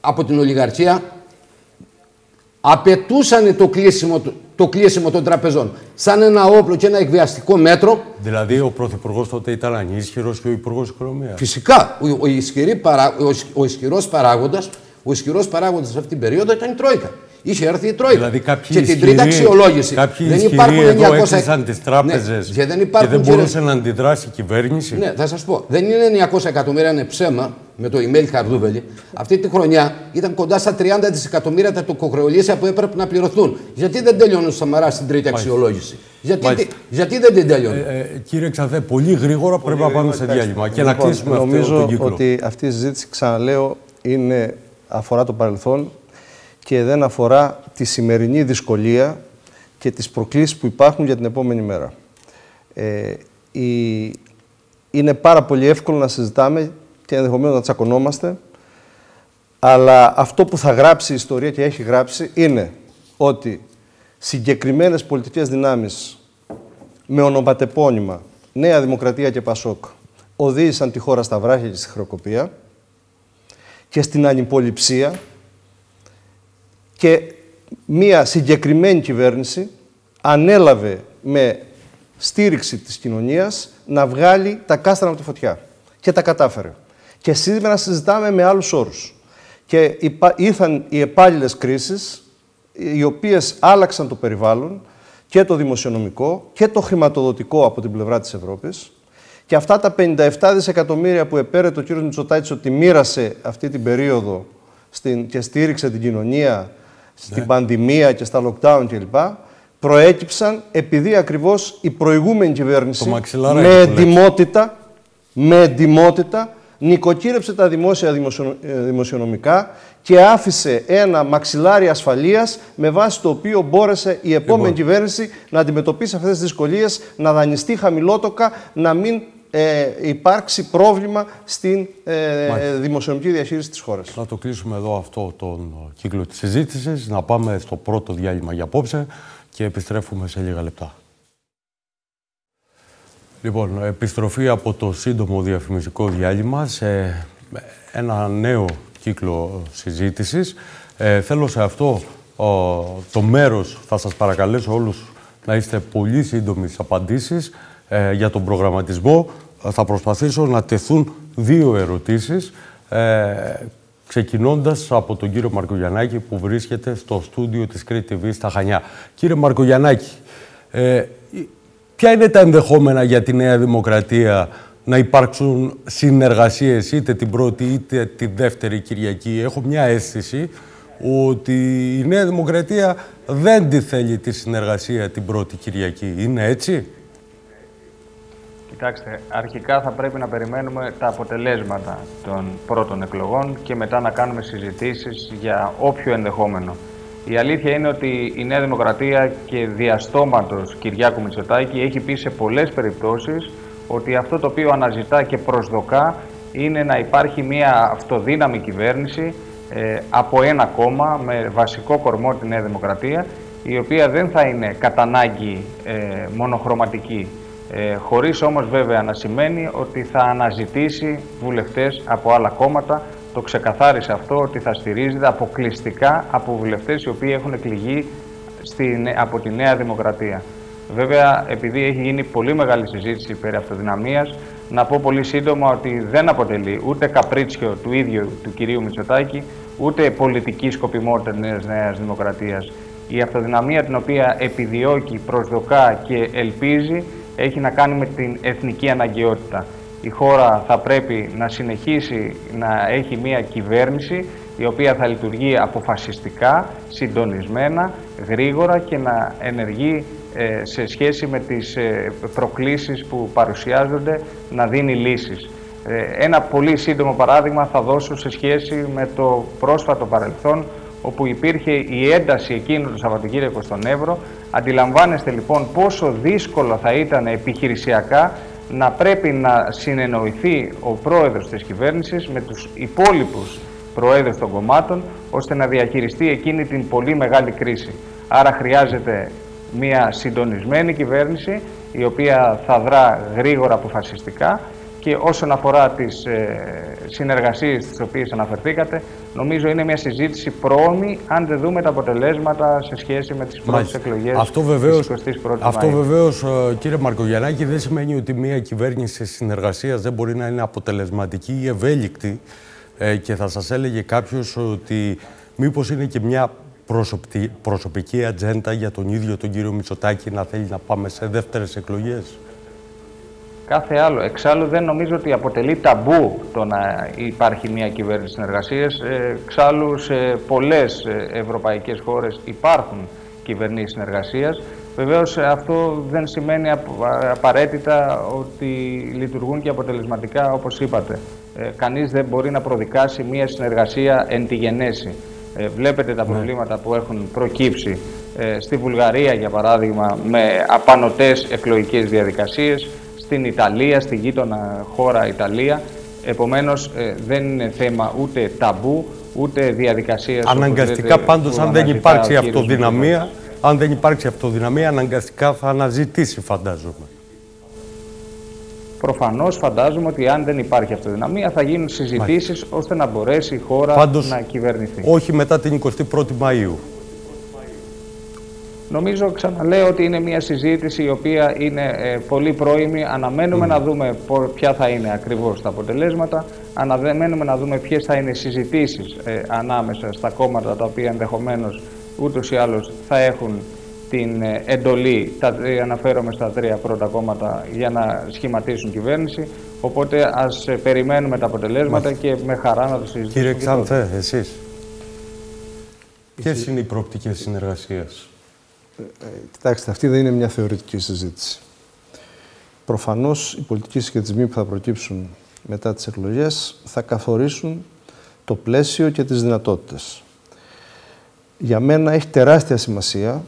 από την ολιγαρχία απαιτούσαν το κλείσιμο, το κλείσιμο των τραπεζών σαν ένα όπλο και ένα εκβιαστικό μέτρο. Δηλαδή ο Πρωθυπουργός τότε ήταν ανίσχυρος και ο Υπουργός Οικονομίας. Φυσικά. Ο, ο, ισχυρή παρά, ο, ο ισχυρός παράγοντας ο ισχυρός παράγοντας σε αυτή την περίοδο ήταν η Τρόικα. Είχε έρθει η Τρόικα. Δηλαδή και την τρίτη αξιολόγηση. Κάποιοι δεν υπάρχουν 900 έκλεισαν τις τράπεζες ναι, και δεν, υπάρχουν, και δεν μπορούσε να αντιδράσει η κυβέρνηση. Ναι, θα σας πω. Δεν είναι 900 εκατομμύρια, είναι ψέμα με το email Χαρδούβελη. Αυτή τη χρονιά ήταν κοντά στα 30 δισεκατομμύρια τα τοκοχρεωλήσια που έπρεπε να πληρωθούν. Γιατί δεν τελειώνουν ο Σαμαρά στην τρίτη αξιολόγηση; Γιατί, γιατί δεν την τελειώνει. Ε, ε, κύριε Ξαθέ, πολύ γρήγορα πολύ πρέπει να πάμε σε διάλειμμα και λοιπόν, να κλείσουμε αυτό το κύκλο. Νομίζω ότι αυτή η συζήτηση, ξαναλέω, είναι αφορά το παρελθόν και δεν αφορά τη σημερινή δυσκολία και τις προκλήσεις που υπάρχουν για την επόμενη μέρα. Ε, η... Είναι πάρα πολύ εύκολο να συζητάμε και ενδεχομένως να τσακωνόμαστε, αλλά αυτό που θα γράψει η ιστορία και έχει γράψει είναι ότι συγκεκριμένες πολιτικές δυνάμεις με ονοματεπώνυμα Νέα Δημοκρατία και Πασόκ οδήγησαν τη χώρα στα βράχια και στη χρεοκοπία και στην ανυποληψία και μία συγκεκριμένη κυβέρνηση ανέλαβε με στήριξη της κοινωνίας να βγάλει τα κάστρα από τη φωτιά. Και τα κατάφερε. Και σήμερα συζητάμε με άλλους όρους. Και ήρθαν οι επάλληλες κρίσεις, οι οποίες άλλαξαν το περιβάλλον και το δημοσιονομικό και το χρηματοδοτικό από την πλευρά της Ευρώπης και αυτά τα 57 δισεκατομμύρια που επέρεται ο κύριος Μητσοτάκης ότι μοίρασε αυτή την περίοδο στην, και στήριξε την κοινωνία στην ναι. πανδημία και στα lockdown κλπ. προέκυψαν επειδή ακριβώς η προηγούμενη κυβέρνηση με εντυμότητα, με εντυμότητα νοικοκύρεψε τα δημόσια ε, δημοσιονομικά και άφησε ένα μαξιλάρι ασφαλείας με βάση το οποίο μπόρεσε η επόμενη λοιπόν. κυβέρνηση να αντιμετωπίσει αυτές τις δυσκολίες, να δανειστεί χαμηλότοκα, να μην ε, υπάρξει πρόβλημα στην ε, δημοσιονομική διαχείριση της χώρας. Να το κλείσουμε εδώ αυτό τον κύκλο της συζήτησης, να πάμε στο πρώτο διάλειμμα για απόψε και επιστρέφουμε σε λίγα λεπτά. Λοιπόν, επιστροφή από το σύντομο διαφημιστικό διάλειμμα σε ένα νέο κύκλο συζήτησης. Ε, θέλω σε αυτό το μέρος, θα σας παρακαλέσω όλους να είστε πολύ σύντομοι στις απαντήσεις ε, για τον προγραμματισμό. Θα προσπαθήσω να τεθούν δύο ερωτήσεις, ε, ξεκινώντας από τον κύριο Μαρκογιαννάκη που βρίσκεται στο στούντιο της Κρήτη TV στα Χανιά. Κύριε Μαρκογιαννάκη, ε, Ποια είναι τα ενδεχόμενα για τη Νέα Δημοκρατία να υπάρξουν συνεργασίες είτε την πρώτη είτε τη δεύτερη Κυριακή; Έχω μια αίσθηση ότι η Νέα Δημοκρατία δεν τη θέλει τη συνεργασία την πρώτη Κυριακή. Είναι έτσι; Κοιτάξτε, αρχικά θα πρέπει να περιμένουμε τα αποτελέσματα των πρώτων εκλογών και μετά να κάνουμε συζητήσεις για όποιο ενδεχόμενο. Η αλήθεια είναι ότι η Νέα Δημοκρατία και διαστόματος Κυριάκου Μητσοτάκη έχει πει σε πολλές περιπτώσεις ότι αυτό το οποίο αναζητά και προσδοκά είναι να υπάρχει μια αυτοδύναμη κυβέρνηση ε, από ένα κόμμα με βασικό κορμό τη Νέα Δημοκρατία η οποία δεν θα είναι κατά ανάγκη ε, μονοχρωματική ε, χωρίς όμως βέβαια να σημαίνει ότι θα αναζητήσει βουλευτές από άλλα κόμματα το ξεκαθάρισε αυτό ότι θα στηρίζεται αποκλειστικά από βουλευτές οι οποίοι έχουν εκλεγεί στην, από τη Νέα Δημοκρατία. Βέβαια, επειδή έχει γίνει πολύ μεγάλη συζήτηση περί αυτοδυναμίας, να πω πολύ σύντομα ότι δεν αποτελεί ούτε καπρίτσιο του ίδιου του κυρίου Μητσοτάκη, ούτε πολιτική σκοπιμότητα της Νέας Δημοκρατίας. Η αυτοδυναμία την οποία επιδιώκει, προσδοκά και ελπίζει έχει να κάνει με την εθνική αναγκαιότητα η χώρα θα πρέπει να συνεχίσει να έχει μια κυβέρνηση η οποία θα λειτουργεί αποφασιστικά, συντονισμένα, γρήγορα και να ενεργεί ε, σε σχέση με τις ε, προκλήσεις που παρουσιάζονται να δίνει λύσεις. Ε, ένα πολύ σύντομο παράδειγμα θα δώσω σε σχέση με το πρόσφατο παρελθόν όπου υπήρχε η ένταση εκείνου του Σαββατοκύριακου στον Εύρο. Αντιλαμβάνεστε λοιπόν πόσο δύσκολο θα ήταν επιχειρησιακά να πρέπει να συνεννοηθεί ο πρόεδρος της κυβέρνησης με τους υπόλοιπους προέδρους των κομμάτων ώστε να διαχειριστεί εκείνη την πολύ μεγάλη κρίση. Άρα χρειάζεται μια συντονισμένη κυβέρνηση η οποία θα δρά γρήγορα αποφασιστικά και όσον αφορά τις ε, συνεργασίες στις οποίες αναφερθήκατε, νομίζω είναι μια συζήτηση πρόμη αν δεν δούμε τα αποτελέσματα σε σχέση με τις πρώτες εκλογές αυτό βεβαίως, της 21ης Αυτό βεβαίως, ε, κύριε Μαρκογιαννάκη, δεν σημαίνει ότι μια κυβέρνηση συνεργασίας δεν μπορεί να είναι αποτελεσματική ή ευέλικτη ε, και θα σας έλεγε κάποιος ότι μήπως είναι και μια προσωπική ατζέντα για τον ίδιο τον κύριο Μητσοτάκη να θέλει να πάμε σε δεύτερες εκλογές; Κάθε άλλο. Εξάλλου δεν νομίζω ότι αποτελεί ταμπού το να υπάρχει μια κυβέρνηση συνεργασίας. Ε, εξάλλου σε πολλές ε, ευρωπαϊκές χώρες υπάρχουν κυβερνήσεις συνεργασίας. Βεβαίως ε, αυτό δεν σημαίνει απαραίτητα ότι λειτουργούν και αποτελεσματικά όπως είπατε. Ε, κανείς δεν μπορεί να προδικάσει μια συνεργασία εν τη γενέση. Ε, βλέπετε τα ναι. προβλήματα που έχουν προκύψει στη Βουλγαρία για παράδειγμα με απανοτές εκλογικές διαδικασίες στην Ιταλία, στη γείτονα χώρα Ιταλία. Επομένως ε, δεν είναι θέμα ούτε ταμπού, ούτε διαδικασίας. Αναγκαστικά πάντως αν δεν υπάρξει αυτοδυναμία, αν δεν υπάρξει αυτοδυναμία, αναγκαστικά θα αναζητήσει φαντάζομαι. Προφανώς φαντάζομαι ότι αν δεν υπάρχει αυτοδυναμία θα γίνουν συζητήσεις ώστε να μπορέσει η χώρα να κυβερνηθεί. Όχι μετά την 21η Μαΐου. Νομίζω, ξαναλέω, ότι είναι μια συζήτηση η οποία είναι ε, πολύ πρόημη. Αναμένουμε να δούμε ποια θα είναι ακριβώς τα αποτελέσματα. Αναμένουμε να δούμε ποιες θα είναι οι συζητήσεις ε, ανάμεσα στα κόμματα τα οποία ενδεχομένως ούτως ή άλλως θα έχουν την ε, εντολή, τα, αναφέρομαι στα τρία πρώτα κόμματα, για να σχηματίσουν κυβέρνηση. Οπότε ας περιμένουμε τα αποτελέσματα και με χαρά να το συζητήσουμε. Κύριε Ξάνθε, εσείς, ποιες είναι οι προοπτικές συνεργασίας; Ε, κοιτάξτε, αυτή δεν είναι μια θεωρητική συζήτηση. Προφανώς οι πολιτικοί σχετισμοί που θα προκύψουν μετά τις εκλογές θα καθορίσουν το πλαίσιο και τις δυνατότητες. Για μένα έχει τεράστια σημασία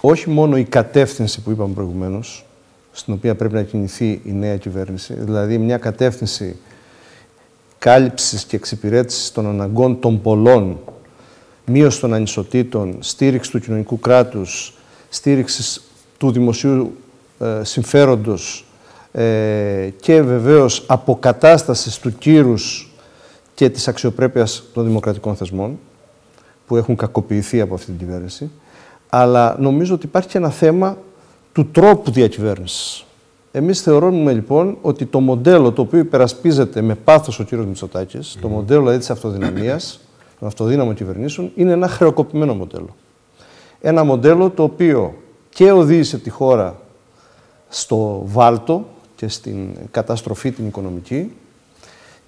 όχι μόνο η κατεύθυνση που είπαμε προηγουμένως, στην οποία πρέπει να κινηθεί η νέα κυβέρνηση, δηλαδή μια κατεύθυνση κάλυψης και εξυπηρέτησης των αναγκών των πολλών, μείωση των ανισοτήτων, στήριξη του κοινωνικού κράτους, στήριξης του δημοσίου ε, συμφέροντος ε, και βεβαίως αποκατάστασης του κύρους και της αξιοπρέπειας των δημοκρατικών θεσμών που έχουν κακοποιηθεί από αυτή την κυβέρνηση. Αλλά νομίζω ότι υπάρχει και ένα θέμα του τρόπου διακυβέρνησης. Εμείς θεωρούμε λοιπόν ότι το μοντέλο το οποίο υπερασπίζεται με πάθος ο κύριος Μητσοτάκης, το μοντέλο δηλαδή της αυτοδυναμίας, των αυτοδύναμων κυβερνήσεων, είναι ένα χρεοκοπημένο μοντέλο. Ένα μοντέλο το οποίο και οδήγησε τη χώρα στο βάλτο και στην καταστροφή την οικονομική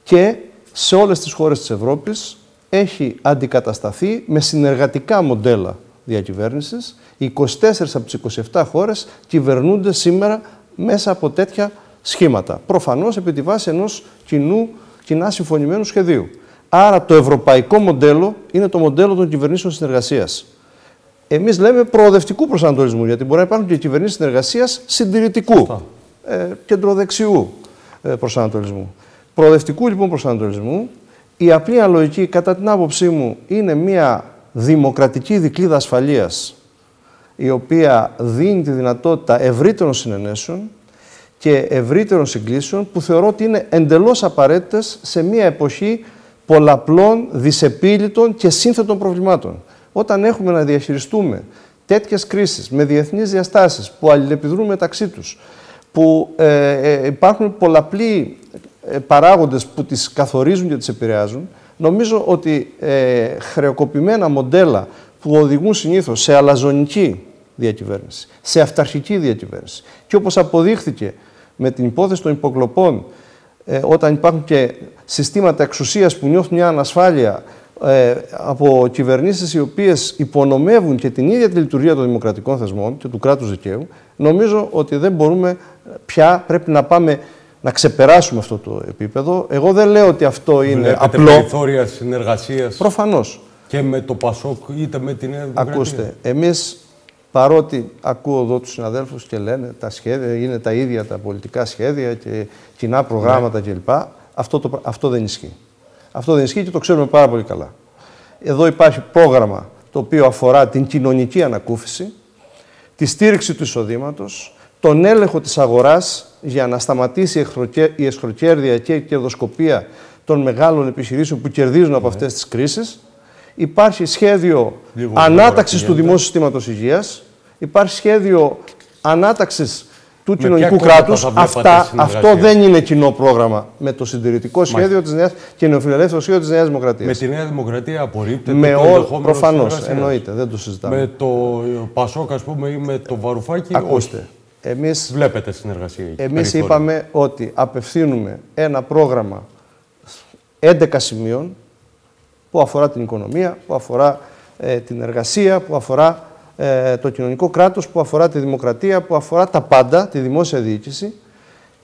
και σε όλες τις χώρες της Ευρώπης έχει αντικατασταθεί με συνεργατικά μοντέλα διακυβέρνησης. Οι 24 από τις 27 χώρες κυβερνούνται σήμερα μέσα από τέτοια σχήματα. Προφανώς επί τη βάση ενός κοινού, κοινά συμφωνημένου σχεδίου. Άρα το ευρωπαϊκό μοντέλο είναι το μοντέλο των κυβερνήσεων συνεργασίας. Εμείς λέμε προοδευτικού προσανατολισμού, γιατί μπορεί να υπάρχουν και κυβερνήσεις συνεργασίας συντηρητικού, ε, κεντροδεξιού ε, προσανατολισμού. Προοδευτικού λοιπόν προσανατολισμού, η απλή αναλογική κατά την άποψή μου είναι μια δημοκρατική δικλίδα ασφαλείας η οποία δίνει τη δυνατότητα ευρύτερων συνενέσεων και ευρύτερων συγκλήσεων που θεωρώ ότι είναι εντελώς απαραίτητες σε μια εποχή πολλαπλών, δυσεπίλητων και σύνθετων προβλημάτων. Όταν έχουμε να διαχειριστούμε τέτοιες κρίσεις με διεθνείς διαστάσεις που αλληλεπιδρούν μεταξύ τους, που ε, ε, υπάρχουν πολλαπλοί ε, παράγοντες που τις καθορίζουν και τις επηρεάζουν, νομίζω ότι ε, χρεοκοπημένα μοντέλα που οδηγούν συνήθως σε αλαζονική διακυβέρνηση, σε αυταρχική διακυβέρνηση. Και όπως αποδείχθηκε με την υπόθεση των υποκλοπών, ε, όταν υπάρχουν και συστήματα εξουσίας που νιώθουν μια ανασφάλεια ε, από κυβερνήσεις οι οποίες υπονομεύουν και την ίδια τη λειτουργία των δημοκρατικών θεσμών και του κράτους δικαίου, νομίζω ότι δεν μπορούμε πια, πρέπει να πάμε να ξεπεράσουμε αυτό το επίπεδο. Εγώ δεν λέω ότι αυτό είναι Βλέπετε απλό. περιθώρια συνεργασίας Προφανώς. και με το ΠΑΣΟΚ είτε με την Νέα Δημοκρατία. Ακούστε, εμείς παρότι ακούω εδώ τους συναδέλφους και λένε τα σχέδια είναι τα ίδια τα πολιτικά σχέδια και κοινά προγράμματα κλπ. Αυτό, το, αυτό δεν ισχύει. Αυτό δεν ισχύει και το ξέρουμε πάρα πολύ καλά. Εδώ υπάρχει πρόγραμμα το οποίο αφορά την κοινωνική ανακούφιση, τη στήριξη του εισοδήματος, τον έλεγχο της αγοράς για να σταματήσει η εσχροκέρδεια και η κερδοσκοπία των μεγάλων επιχειρήσεων που κερδίζουν από αυτές τις κρίσεις. Υπάρχει σχέδιο Λίγο ανάταξης του γίνεται. δημόσιου συστήματος υγείας. Υπάρχει σχέδιο ανάταξης του ποια κοινωνικού κόμματα κράτους. θα βλέπατε Αυτά, συνεργασία; αυτό δεν είναι κοινό πρόγραμμα με το συντηρητικό σχέδιο της Νέας και νεοφιλελεύθερο σχέδιο της Νέας Δημοκρατίας. Με τη Νέα Δημοκρατία απορρίπτεται Με το όλ, ενδεχόμενο προφανώς, συνεργασίας. εννοείται, δεν το συζητάμε. Με το ΠΑΣΟΚ, ας πούμε, ή με το Βαρουφάκι, Ακούστε, όχι. εμείς, Βλέπετε συνεργασία εκεί. εμείς περιθώρια. είπαμε ότι απευθύνουμε ένα πρόγραμμα 11 σημείων που αφορά την οικονομία, που αφορά ε, την εργασία, που αφορά ε, το κοινωνικό κράτος, που αφορά τη δημοκρατία, που αφορά τα πάντα, τη δημόσια διοίκηση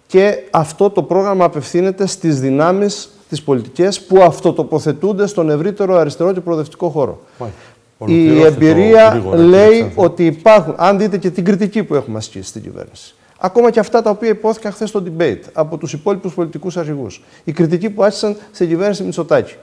και αυτό το πρόγραμμα απευθύνεται στις δυνάμεις τις πολιτικές που αυτοτοποθετούνται στον ευρύτερο αριστερό και προοδευτικό χώρο. Μάλιστα. Η Ολοκληρώστε το εμπειρία γρήγορα, κύριε λέει Ξανθή. ότι υπάρχουν, αν δείτε και την κριτική που έχουμε ασκήσει στην κυβέρνηση, ακόμα και αυτά τα οποία υπόθηκαν χθες στο debate από τους υπόλοιπους πολιτικούς αρχηγούς, η κριτική που άσκησαν στην κυβέρνηση Μητσοτάκη.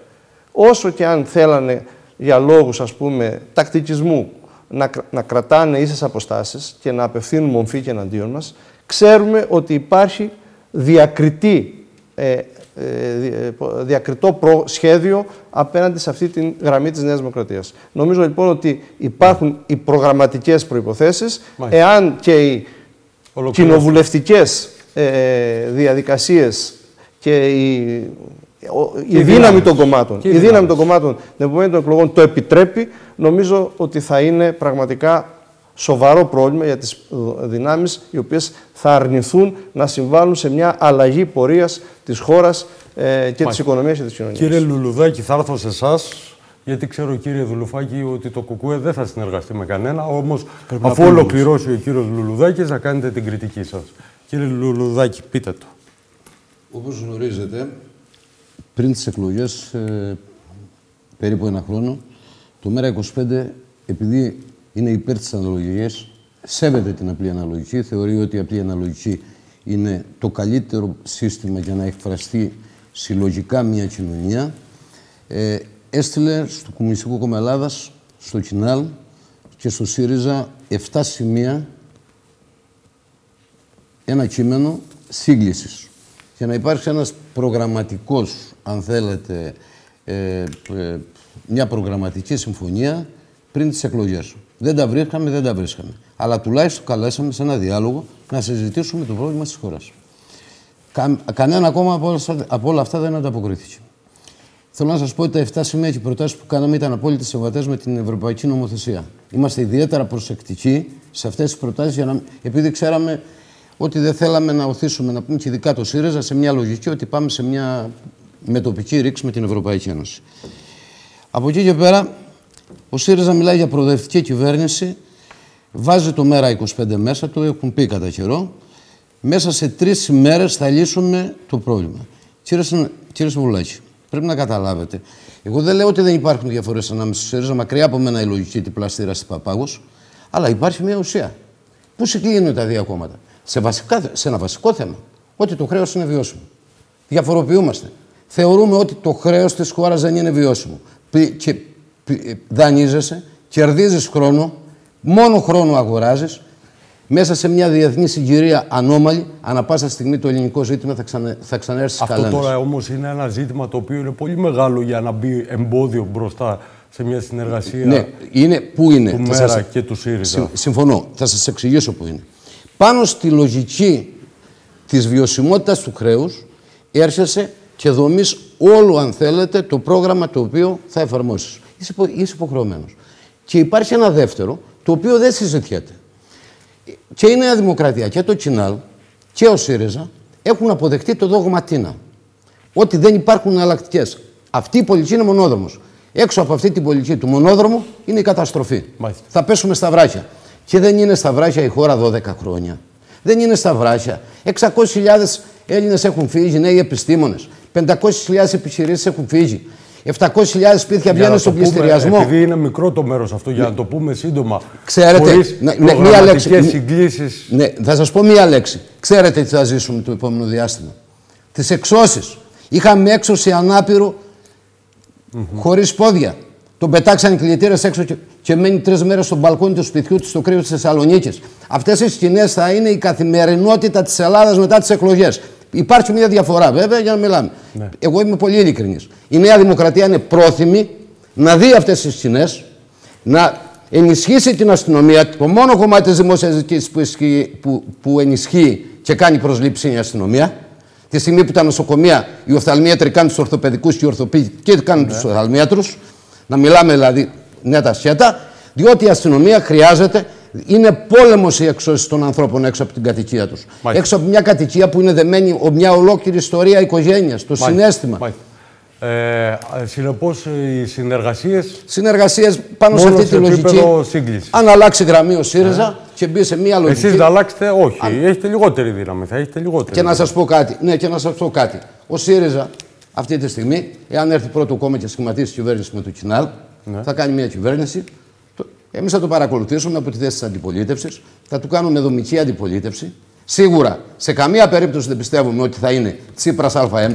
Όσο και αν θέλανε για λόγους ας πούμε τακτικισμού να, κρα- να κρατάνε ίσες αποστάσεις και να απευθύνουν μομφή και εναντίον μας, ξέρουμε ότι υπάρχει διακριτή, ε, ε, δι- ε, πο- διακριτό προ- σχέδιο απέναντι σε αυτή τη γραμμή της Νέας Δημοκρατίας. Νομίζω λοιπόν ότι υπάρχουν οι προγραμματικές προϋποθέσεις, Μάλιστα. εάν και οι Ολοκληρώστε. κοινοβουλευτικές ε, διαδικασίες και η, ο- η Και οι δύναμη δυνάμεις. των κομμάτων, Και οι η δύναμη δυνάμεις. των κομμάτων την επομένη των εκλογών το επιτρέπει, νομίζω ότι θα είναι πραγματικά σοβαρό πρόβλημα για τις ε, δυνάμεις οι οποίες θα αρνηθούν να συμβάλλουν σε μια αλλαγή πορείας της χώρας ε, και της οικονομίας και της κοινωνίας. Κύριε Λουλουδάκη, θα έρθω σε εσάς, γιατί ξέρω κύριε Δουλουφάκη ότι το ΚΚΕ δεν θα συνεργαστεί με κανένα. Όμως, να αφού πούμε ολοκληρώσει ο κύριος Λουλουδάκης, θα κάνετε την κριτική σας. Κύριε Λουλουδάκη, πείτε το. Όπως γνωρίζετε, πριν τις εκλογές, ε, περίπου ένα χρόνο, το ΜΕΡΑ25, επειδή είναι υπέρ της αναλογίας, σέβεται την απλή αναλογική, θεωρεί ότι η απλή αναλογική είναι το καλύτερο σύστημα για να εκφραστεί συλλογικά μια κοινωνία, ε, έστειλε στο Κομμουνιστικό Κόμμα Ελλάδας, στο Κινάλ και στο ΣΥΡΙΖΑ 7 σημεία ένα κείμενο σύγκλησης. Για να υπάρξει ένας προγραμματικός, αν θέλετε, ε, ε, μια προγραμματική συμφωνία πριν τις εκλογές. Δεν τα βρίσκαμε, δεν τα βρίσκαμε. Αλλά τουλάχιστον καλέσαμε σε ένα διάλογο να συζητήσουμε το πρόβλημα της χώρας. Κα, κανένα ακόμα από όλα, από όλα αυτά δεν ανταποκρίθηκε. Θέλω να σας πω ότι τα 7 σημεία και οι προτάσεις που κάναμε ήταν απόλυτα συμβατές με την Ευρωπαϊκή Νομοθεσία. Είμαστε ιδιαίτερα προσεκτικοί σε αυτές τις προτάσεις, να... επειδή ξέραμε ότι δεν θέλαμε να οθήσουμε, να πούμε και ειδικά το ΣΥΡΙΖΑ, σε μια λογική ότι πάμε σε μια μετοπική ρήξη με την Ευρωπαϊκή Ένωση. Από εκεί και πέρα, ο ΣΥΡΙΖΑ μιλάει για προοδευτική κυβέρνηση, βάζει το ΜΕΡΑ 25 μέσα, το έχουν πει κατά καιρό. Μέσα σε τρεις ημέρε θα λύσουμε το πρόβλημα. Κύριε, κύριε Σβουλάκη, πρέπει να καταλάβετε. Εγώ δεν λέω ότι δεν υπάρχουν διαφορές ανάμεσα στο ΣΥΡΙΖΑ, μακριά από μένα η λογική τη πλαστήρα τη Παπάγου, αλλά υπάρχει μια ουσία. Πού συγκλίνουν τα δύο κόμματα; Σε, βασικά, σε ένα βασικό θέμα, ότι το χρέος είναι βιώσιμο. Διαφοροποιούμαστε. Θεωρούμε ότι το χρέος της χώρας δεν είναι βιώσιμο. Και δανείζεσαι, κερδίζεις χρόνο, μόνο χρόνο αγοράζεις, μέσα σε μια διεθνή συγκυρία ανώμαλη, ανά πάσα στιγμή το ελληνικό ζήτημα θα, ξανε, θα ξανέρθει στις Αυτό τώρα όμως είναι ένα ζήτημα το οποίο είναι πολύ μεγάλο για να μπει εμπόδιο μπροστά σε μια συνεργασία. Ναι, είναι, πού είναι. Του ΜΕΡΑ και του ΣΥΡΙΖΑ. Συμφωνώ. Θα σας εξηγήσω πού είναι πάνω στη λογική της βιωσιμότητας του χρέους έρχεσαι και δομείς όλο, αν θέλετε, το πρόγραμμα το οποίο θα εφαρμόσεις. Είσαι, υπο, είσαι υποχρεωμένος. Και υπάρχει ένα δεύτερο, το οποίο δεν συζητιέται. Και η Νέα Δημοκρατία και το Κινάλ και ο ΣΥΡΙΖΑ έχουν αποδεχτεί το δόγμα Τίνα. Ότι δεν υπάρχουν εναλλακτικές. Αυτή η πολιτική είναι μονόδρομος. Έξω από αυτή την πολιτική του μονόδρομου είναι η καταστροφή. Μάλιστα. Θα πέσουμε στα βράχια. Και δεν είναι στα βράχια η χώρα 12 χρόνια. Δεν είναι στα βράχια. 600.000 Έλληνες έχουν φύγει, νέοι επιστήμονες. 500.000 επιχειρήσεις έχουν φύγει. 700.000 σπίτια βγαίνουν στον πληστηριασμό. Επειδή είναι μικρό το μέρος αυτό, για να το πούμε σύντομα. Ξέρετε, ναι, ναι, μία λέξη. Συγκλήσεις... Ναι, θα σας πω μία λέξη. Ξέρετε τι θα ζήσουμε το επόμενο διάστημα. Τις εξώσεις. Είχαμε έξωση ανάπηρου mm -hmm. χωρίς πόδια. Τον πετάξαν οι κλητήρες έξω και, και μένει τρεις μέρες στο μπαλκόνι του σπιτιού του στο κρύο της Θεσσαλονίκης. Αυτές οι σκηνές θα είναι η καθημερινότητα της Ελλάδας μετά τις εκλογές. Υπάρχει μια διαφορά βέβαια για να μιλάμε. Ναι. Εγώ είμαι πολύ ειλικρινής. Η Νέα Δημοκρατία είναι πρόθυμη να δει αυτές τις σκηνές, να ενισχύσει την αστυνομία. Το μόνο κομμάτι της δημόσιας διοίκηση που, που, που ενισχύει και κάνει προσλήψη είναι η αστυνομία. Τη στιγμή που τα νοσοκομεία, οι οφθαλμίατροι κάνουν τους ορθοπαιδικούς και οι ορθοπαιδικοί κάνουν ναι. του οφθαλμίατρου να μιλάμε δηλαδή ναι τα σχέτα, διότι η αστυνομία χρειάζεται, είναι πόλεμος η εξώση των ανθρώπων έξω από την κατοικία τους. Έξω από μια κατοικία που είναι δεμένη μια ολόκληρη ιστορία οικογένειας, το Μάλιστα. συνέστημα. Μάλιστα. Ε, Συνεπώς, οι συνεργασίες. Συνεργασίες πάνω σε αυτή τη λογική. Σύγκλησης. Αν αλλάξει γραμμή ο ΣΥΡΙΖΑ ε. και μπει σε μια λογική. Εσείς να αλλάξετε, όχι. Αν... Έχετε λιγότερη δύναμη. Θα έχετε λιγότερη. Και να σας πω κάτι. Ναι, και να σας πω κάτι. Ο ΣΥΡΙΖΑ αυτή τη στιγμή, εάν έρθει πρώτο κόμμα και σχηματίσει κυβέρνηση με το Κινάλ, ναι. θα κάνει μια κυβέρνηση. Εμείς θα το παρακολουθήσουμε από τη θέση της αντιπολίτευσης, θα του κάνουμε δομική αντιπολίτευση. Σίγουρα σε καμία περίπτωση δεν πιστεύουμε ότι θα είναι Τσίπρας ΑΕ,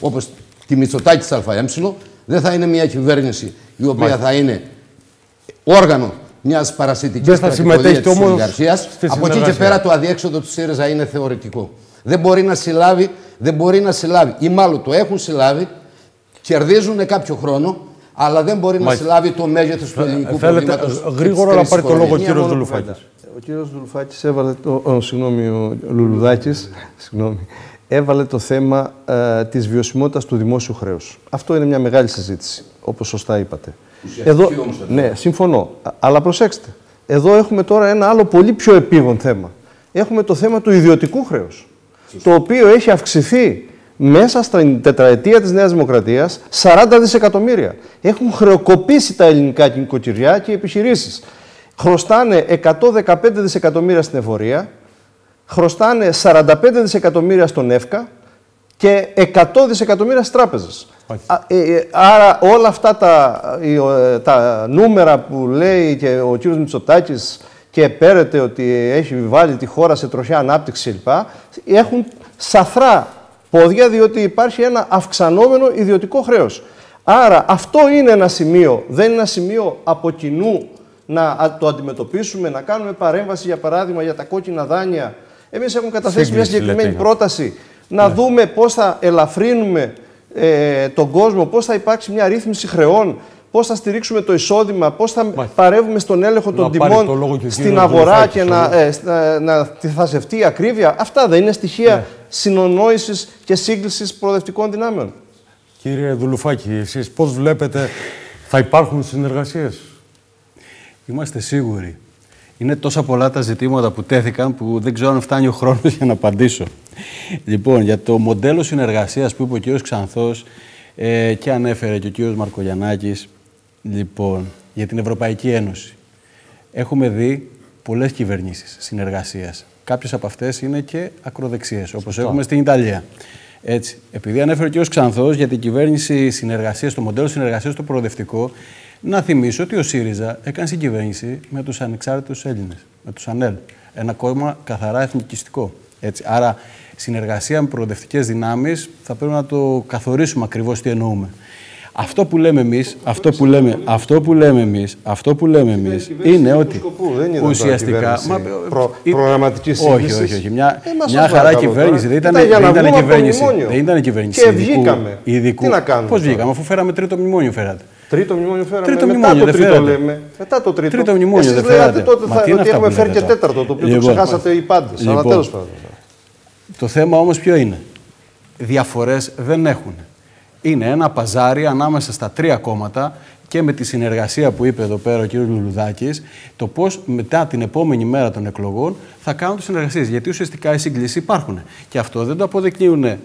όπως τη Μητσοτάκη ΑΕ. Δεν θα είναι μια κυβέρνηση η οποία θα είναι όργανο μιας παρασιτικής στρατηγικής συνεργασία. Από εκεί και πέρα το αδιέξοδο του ΣΥΡΙΖΑ είναι θεωρητικό. Δεν μπορεί να συλλάβει δεν μπορεί να συλλάβει. Ή μάλλον το έχουν συλλάβει, κερδίζουν κάποιο χρόνο, αλλά δεν μπορεί να συλλάβει το μέγεθος του ελληνικού προβλήματος. Γρήγορα να πάρει το λόγο ο κύριος Δουλουφάκη. Ο κύριος Δουλουφάκη έβαλε το. Ο, συγγνώμη, ο Λουλουδάκης. (laughs) συγγνώμη, έβαλε το θέμα ε, της βιωσιμότητας του δημόσιου χρέους. Αυτό είναι μια μεγάλη συζήτηση, όπως σωστά είπατε. Εδώ, ναι, συμφωνώ. Αλλά προσέξτε. Εδώ έχουμε τώρα ένα άλλο πολύ πιο επίγον θέμα. Έχουμε το θέμα του ιδιωτικού χρέους το οποίο έχει αυξηθεί μέσα στην τετραετία της Νέας Δημοκρατίας 40 δισεκατομμύρια. Έχουν χρεοκοπήσει τα ελληνικά νοικοκυριά και οι επιχειρήσεις. Χρωστάνε 115 δισεκατομμύρια στην εφορία, χρωστάνε 45 δισεκατομμύρια στον ΕΦΚΑ και 100 δισεκατομμύρια στις τράπεζες. Ε, ε, άρα όλα αυτά τα, ε, τα νούμερα που λέει και ο κύριος Μητσοτάκης και πέρεται ότι έχει βάλει τη χώρα σε τροχιά ανάπτυξη κλπ. έχουν σαθρά πόδια διότι υπάρχει ένα αυξανόμενο ιδιωτικό χρέος. Άρα αυτό είναι ένα σημείο, δεν είναι ένα σημείο από κοινού να το αντιμετωπίσουμε, να κάνουμε παρέμβαση για παράδειγμα για τα κόκκινα δάνεια. Εμείς έχουμε καταθέσει μια συγκεκριμένη πρόταση να ναι. δούμε πώς θα ελαφρύνουμε ε, τον κόσμο, πώς θα υπάρξει μια ρύθμιση χρεών, πώς θα στηρίξουμε το εισόδημα, πώς θα παρεύουμε στον έλεγχο των τιμών στην αγορά και να, ε, να, να θασευτεί η ακρίβεια. Αυτά δεν είναι στοιχεία ναι. Συνονόησης και σύγκλησης προοδευτικών δυνάμεων. Κύριε Δουλουφάκη, εσείς πώς βλέπετε θα υπάρχουν συνεργασίες; Είμαστε σίγουροι. Είναι τόσα πολλά τα ζητήματα που τέθηκαν που δεν ξέρω αν φτάνει ο χρόνος για να απαντήσω. Λοιπόν, για το μοντέλο συνεργασίας που είπε ο κύριος Ξανθός ε, και ανέφερε και ο κύριος Μαρκογιαννάκης, λοιπόν, για την Ευρωπαϊκή Ένωση. Έχουμε δει πολλές κυβερνήσεις συνεργασίας. Κάποιες από αυτές είναι και ακροδεξίες, όπως έχουμε στην Ιταλία. Έτσι. Επειδή ανέφερε ο κ. Ξανθός για την κυβέρνηση συνεργασίας, το μοντέλο συνεργασίας στο προοδευτικό, να θυμίσω ότι ο ΣΥΡΙΖΑ έκανε συγκυβέρνηση με τους ανεξάρτητους Έλληνες, με τους ΑΝΕΛ. Ένα κόμμα καθαρά εθνικιστικό. Έτσι. Άρα, συνεργασία με προοδευτικές δυνάμεις θα πρέπει να το καθορίσουμε ακριβώς τι εννοούμε. Αυτό που λέμε εμείς, αυτό που λέμε, αυτό που λέμε εμείς, αυτό που λέμε εμείς είναι ότι ουσιαστικά. Μα, προ, προγραμματικής σύγκριση. Όχι, όχι, όχι. Μια, ε, μια χαρά κυβέρνηση. Δεν ήταν, δεν ήταν κυβέρνηση. Δεν ήταν κυβέρνηση. Και βγήκαμε. Ειδικού. Τι να κάνουμε. Πώς βγήκαμε, αφού φέραμε τρίτο μνημόνιο φέρατε. Τρίτο μνημόνιο φέραμε. Τρίτο μετά μνημόνιο, το τρίτο λέμε. Μετά το τρίτο. Τρίτο μνημόνιο δεν φέρατε. τότε θα, ότι έχουμε φέρει και τέταρτο, το οποίο το λοιπόν, ξεχάσατε οι πάντες. Αλλά λοιπόν, τέλος πάντων. Το θέμα όμως ποιο είναι; Διαφορές δεν έχουν είναι ένα παζάρι ανάμεσα στα τρία κόμματα και με τη συνεργασία που είπε εδώ πέρα ο κ. Λουλουδάκης, το πώς μετά την επόμενη μέρα των εκλογών θα κάνουν τις συνεργασίες. Γιατί ουσιαστικά οι συγκλήσει υπάρχουν. Και αυτό δεν το αποδεικνύουν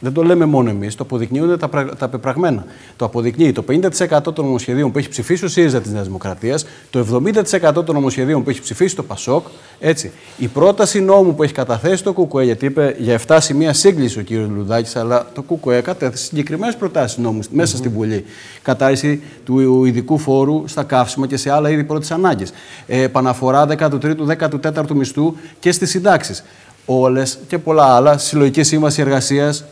δεν το λέμε μόνο εμείς, το αποδεικνύουν τα, τα πεπραγμένα. Το αποδεικνύει το 50% των νομοσχεδίων που έχει ψηφίσει ο ΣΥΡΙΖΑ της Νέας Δημοκρατίας, το 70% των νομοσχεδίων που έχει ψηφίσει το ΠΑΣΟΚ. Έτσι. Η πρόταση νόμου που έχει καταθέσει το ΚΚΕ, γιατί είπε για 7 σημεία σύγκληση ο κ. Λουδάκη, αλλά το ΚΚΕ κατέθεσε συγκεκριμένες προτάσεις νόμου mm-hmm. μέσα στην Βουλή. Κατάρριση του ειδικού φόρου στα καύσιμα και σε άλλα είδη πρώτης ανάγκης. Ε, επαναφορά 13ου-14ου μισθού και στις συντάξεις. Όλες και πολλά άλλα, συλλογική σύμβαση εργασίας,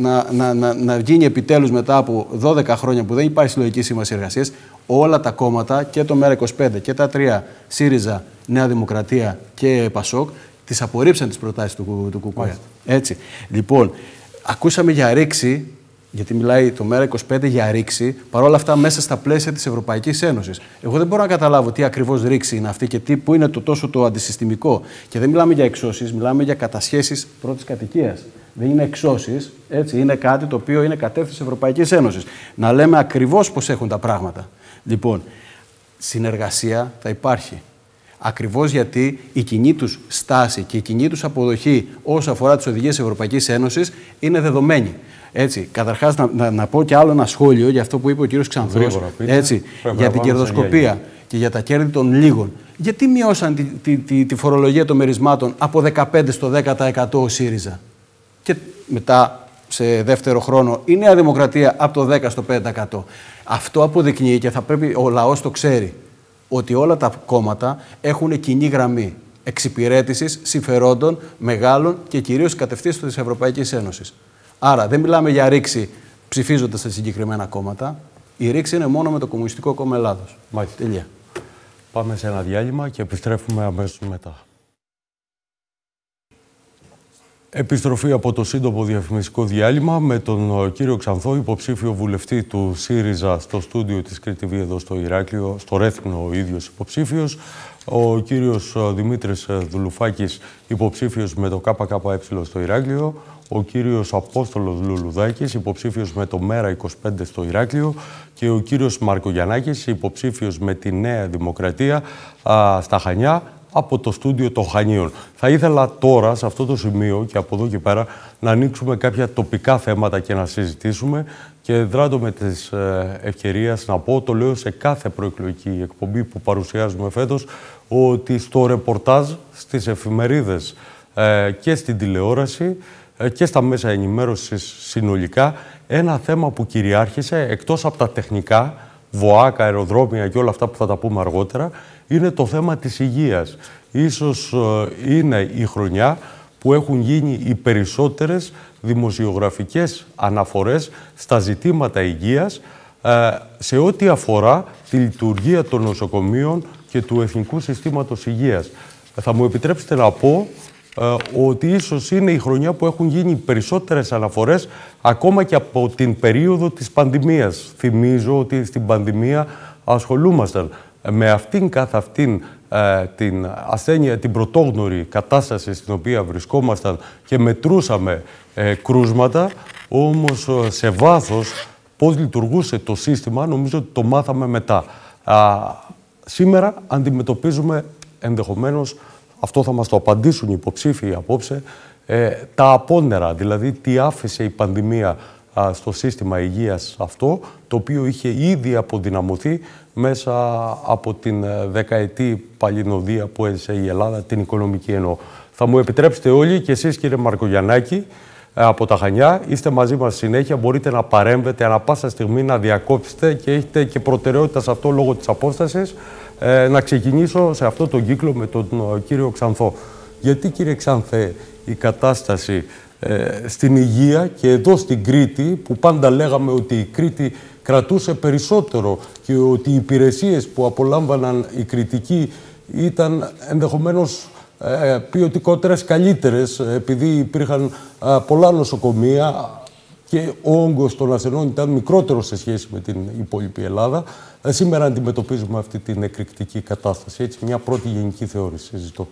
να, να, να, να γίνει επιτέλους μετά από 12 χρόνια που δεν υπάρχει συλλογική σύμβαση εργασίας, όλα τα κόμματα και το ΜΕΡΑ25 και τα τρία ΣΥΡΙΖΑ, Νέα Δημοκρατία και ΠΑΣΟΚ τις απορρίψαν τις προτάσεις του, του ΚΚΕ. Έτσι. Λοιπόν, ακούσαμε για ρήξη γιατί μιλάει το ΜΕΡΑ25 για ρήξη, παρόλα αυτά μέσα στα πλαίσια της Ευρωπαϊκής Ένωσης. Εγώ δεν μπορώ να καταλάβω τι ακριβώς ρήξη είναι αυτή και τι, που είναι το τόσο το αντισυστημικό. Και δεν μιλάμε για εξώσεις, μιλάμε για κατασχέσεις πρώτης κατοικίας δεν είναι εξώσεις, έτσι, είναι κάτι το οποίο είναι κατεύθυνση Ευρωπαϊκής Ένωσης. Να λέμε ακριβώς πώς έχουν τα πράγματα. Λοιπόν, συνεργασία θα υπάρχει. Ακριβώς γιατί η κοινή τους στάση και η κοινή τους αποδοχή όσο αφορά τις οδηγίες Ευρωπαϊκής Ένωσης είναι δεδομένη. Έτσι, καταρχάς να, να, να, πω και άλλο ένα σχόλιο για αυτό που είπε ο κύριος Ξανθρός, έτσι, για την κερδοσκοπία και για τα κέρδη των λίγων. Γιατί μειώσαν τη, τη, τη, τη φορολογία των μερισμάτων από 15% στο 10% ο ΣΥΡΙΖΑ; Και μετά σε δεύτερο χρόνο η Νέα Δημοκρατία από το 10% στο 5%. Αυτό αποδεικνύει και θα πρέπει ο λαός το ξέρει ότι όλα τα κόμματα έχουν κοινή γραμμή εξυπηρέτησης συμφερόντων μεγάλων και κυρίως κατευθύνσεων της Ευρωπαϊκής Ένωσης. Άρα δεν μιλάμε για ρήξη ψηφίζοντας σε συγκεκριμένα κόμματα. Η ρήξη είναι μόνο με το Κομμουνιστικό Κόμμα Ελλάδος. Τελεία. Πάμε σε ένα διάλειμμα και επιστρέφουμε αμέσως μετά. Επιστροφή από το σύντομο διαφημιστικό διάλειμμα με τον ε, κύριο Ξανθό, υποψήφιο βουλευτή του ΣΥΡΙΖΑ στο στούντιο της ΚΡΙΤΙΒ εδώ στο Ηράκλειο, στο Ρέθμινο ο ίδιος υποψήφιος. Ο κύριος ε, Δημήτρης ε, Δουλουφάκης, υποψήφιος με το ΚΚΕ στο Ηράκλειο. Ο κύριος Απόστολος Λουλουδάκης, υποψήφιος με το ΜΕΡΑ 25 στο Ηράκλειο. Και ο κύριος Μαρκογιαννάκης, υποψήφιος με τη Νέα Δημοκρατία στα Χανιά από το στούντιο των Χανίων. Θα ήθελα τώρα, σε αυτό το σημείο και από εδώ και πέρα, να ανοίξουμε κάποια τοπικά θέματα και να συζητήσουμε και δράτω με τις ε, ευκαιρίες να πω, το λέω σε κάθε προεκλογική εκπομπή που παρουσιάζουμε φέτος, ότι στο ρεπορτάζ, στις εφημερίδες ε, και στην τηλεόραση ε, και στα μέσα ενημέρωσης συνολικά ένα θέμα που κυριάρχησε εκτός από τα τεχνικά, βοάκα, αεροδρόμια και όλα αυτά που θα τα πούμε αργότερα, είναι το θέμα της υγείας. Ίσως ε, είναι η χρονιά που έχουν γίνει οι περισσότερες δημοσιογραφικές αναφορές στα ζητήματα υγείας ε, σε ό,τι αφορά τη λειτουργία των νοσοκομείων και του Εθνικού Συστήματος Υγείας. Θα μου επιτρέψετε να πω ε, ότι ίσως είναι η χρονιά που έχουν γίνει περισσότερες αναφορές ακόμα και από την περίοδο της πανδημίας. Θυμίζω ότι στην πανδημία ασχολούμασταν με αυτήν καθ' αυτήν ε, την ασθένεια, την πρωτόγνωρη κατάσταση στην οποία βρισκόμασταν και μετρούσαμε ε, κρούσματα, όμως σε βάθος πώς λειτουργούσε το σύστημα νομίζω ότι το μάθαμε μετά. σήμερα αντιμετωπίζουμε ενδεχομένως αυτό θα μας το απαντήσουν οι υποψήφοι απόψε, ε, τα απόνερα, δηλαδή τι άφησε η πανδημία στο σύστημα υγείας αυτό, το οποίο είχε ήδη αποδυναμωθεί μέσα από την ε, δεκαετή παλινοδία που έζησε η Ελλάδα, την οικονομική εννοώ. Θα μου επιτρέψετε όλοι και εσείς κύριε Μαρκογιαννάκη, ε, από τα Χανιά. Είστε μαζί μας συνέχεια, μπορείτε να παρέμβετε ανα πάσα στιγμή να διακόψετε και έχετε και προτεραιότητα σε αυτό λόγω της απόστασης. Ε, να ξεκινήσω σε αυτό το κύκλο με τον ε, κύριο Ξανθό. Γιατί κύριε Ξανθέ η κατάσταση ε, στην υγεία και εδώ στην Κρήτη που πάντα λέγαμε ότι η Κρήτη κρατούσε περισσότερο και ότι οι υπηρεσίες που απολάμβαναν οι κριτικοί ήταν ενδεχομένως ε, ποιοτικότερες, καλύτερες επειδή υπήρχαν πολλά νοσοκομεία και ο όγκος των ασθενών ήταν μικρότερο σε σχέση με την υπόλοιπη Ελλάδα. Ε, σήμερα αντιμετωπίζουμε αυτή την εκρηκτική κατάσταση. Έτσι, μια πρώτη γενική θεώρηση ζητώ.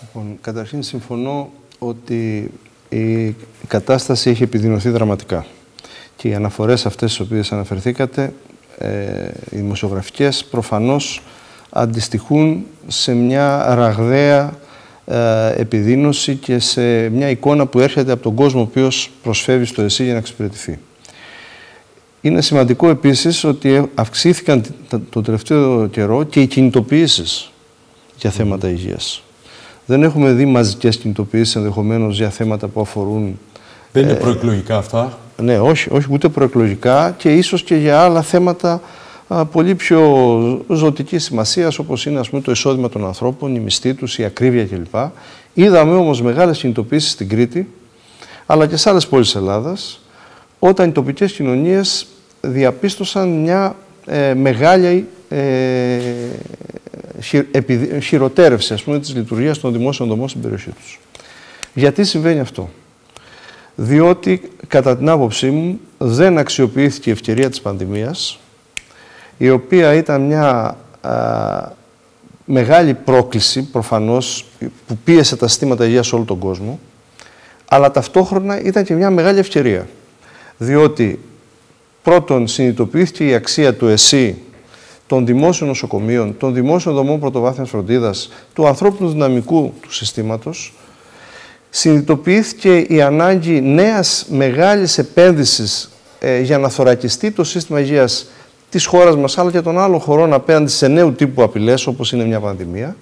Λοιπόν, καταρχήν συμφωνώ ότι η κατάσταση έχει επιδεινωθεί δραματικά. Και οι αναφορές αυτές στις οποίες αναφερθήκατε, ε, οι δημοσιογραφικές, προφανώς αντιστοιχούν σε μια ραγδαία ε, επιδείνωση και σε μια εικόνα που έρχεται από τον κόσμο ο οποίος προσφεύγει στο ΕΣΥ για να εξυπηρετηθεί. Είναι σημαντικό επίσης ότι αυξήθηκαν το τελευταίο καιρό και οι κινητοποιήσεις για θέματα υγείας. Δεν έχουμε δει μαζικές κινητοποιήσεις ενδεχομένως για θέματα που αφορούν... Δεν είναι ε, προεκλογικά αυτά; Ναι, όχι, όχι ούτε προεκλογικά και ίσως και για άλλα θέματα πολύ πιο ζωτικής σημασίας, όπως είναι ας πούμε, το εισόδημα των ανθρώπων, η μισθή τους, η ακρίβεια κλπ. Είδαμε όμως μεγάλες κινητοποίησει στην Κρήτη, αλλά και σε άλλες πόλεις της Ελλάδας, όταν οι τοπικές κοινωνίες διαπίστωσαν μια ε, μεγάλη ε, χειροτέρευση ας πούμε, της λειτουργίας των δημόσιων δομών στην περιοχή τους. Γιατί συμβαίνει αυτό; Διότι, κατά την άποψή μου, δεν αξιοποιήθηκε η ευκαιρία της πανδημίας η οποία ήταν μια μεγάλη πρόκληση προφανώς που πίεσε τα συστήματα υγείας σε όλο τον κόσμο αλλά ταυτόχρονα ήταν και μια μεγάλη ευκαιρία διότι πρώτον συνειδητοποιήθηκε η αξία του ΕΣΥ των δημόσιων νοσοκομείων, των δημόσιων δομών πρωτοβάθμιας φροντίδας, του ανθρώπινου δυναμικού του συστήματος, συνειδητοποιήθηκε η ανάγκη νέας μεγάλης επένδυσης ε, για να θωρακιστεί το σύστημα υγείας της χώρας μας αλλά και των άλλων χωρών απέναντι σε νέου τύπου απειλές, όπως είναι μια πανδημία.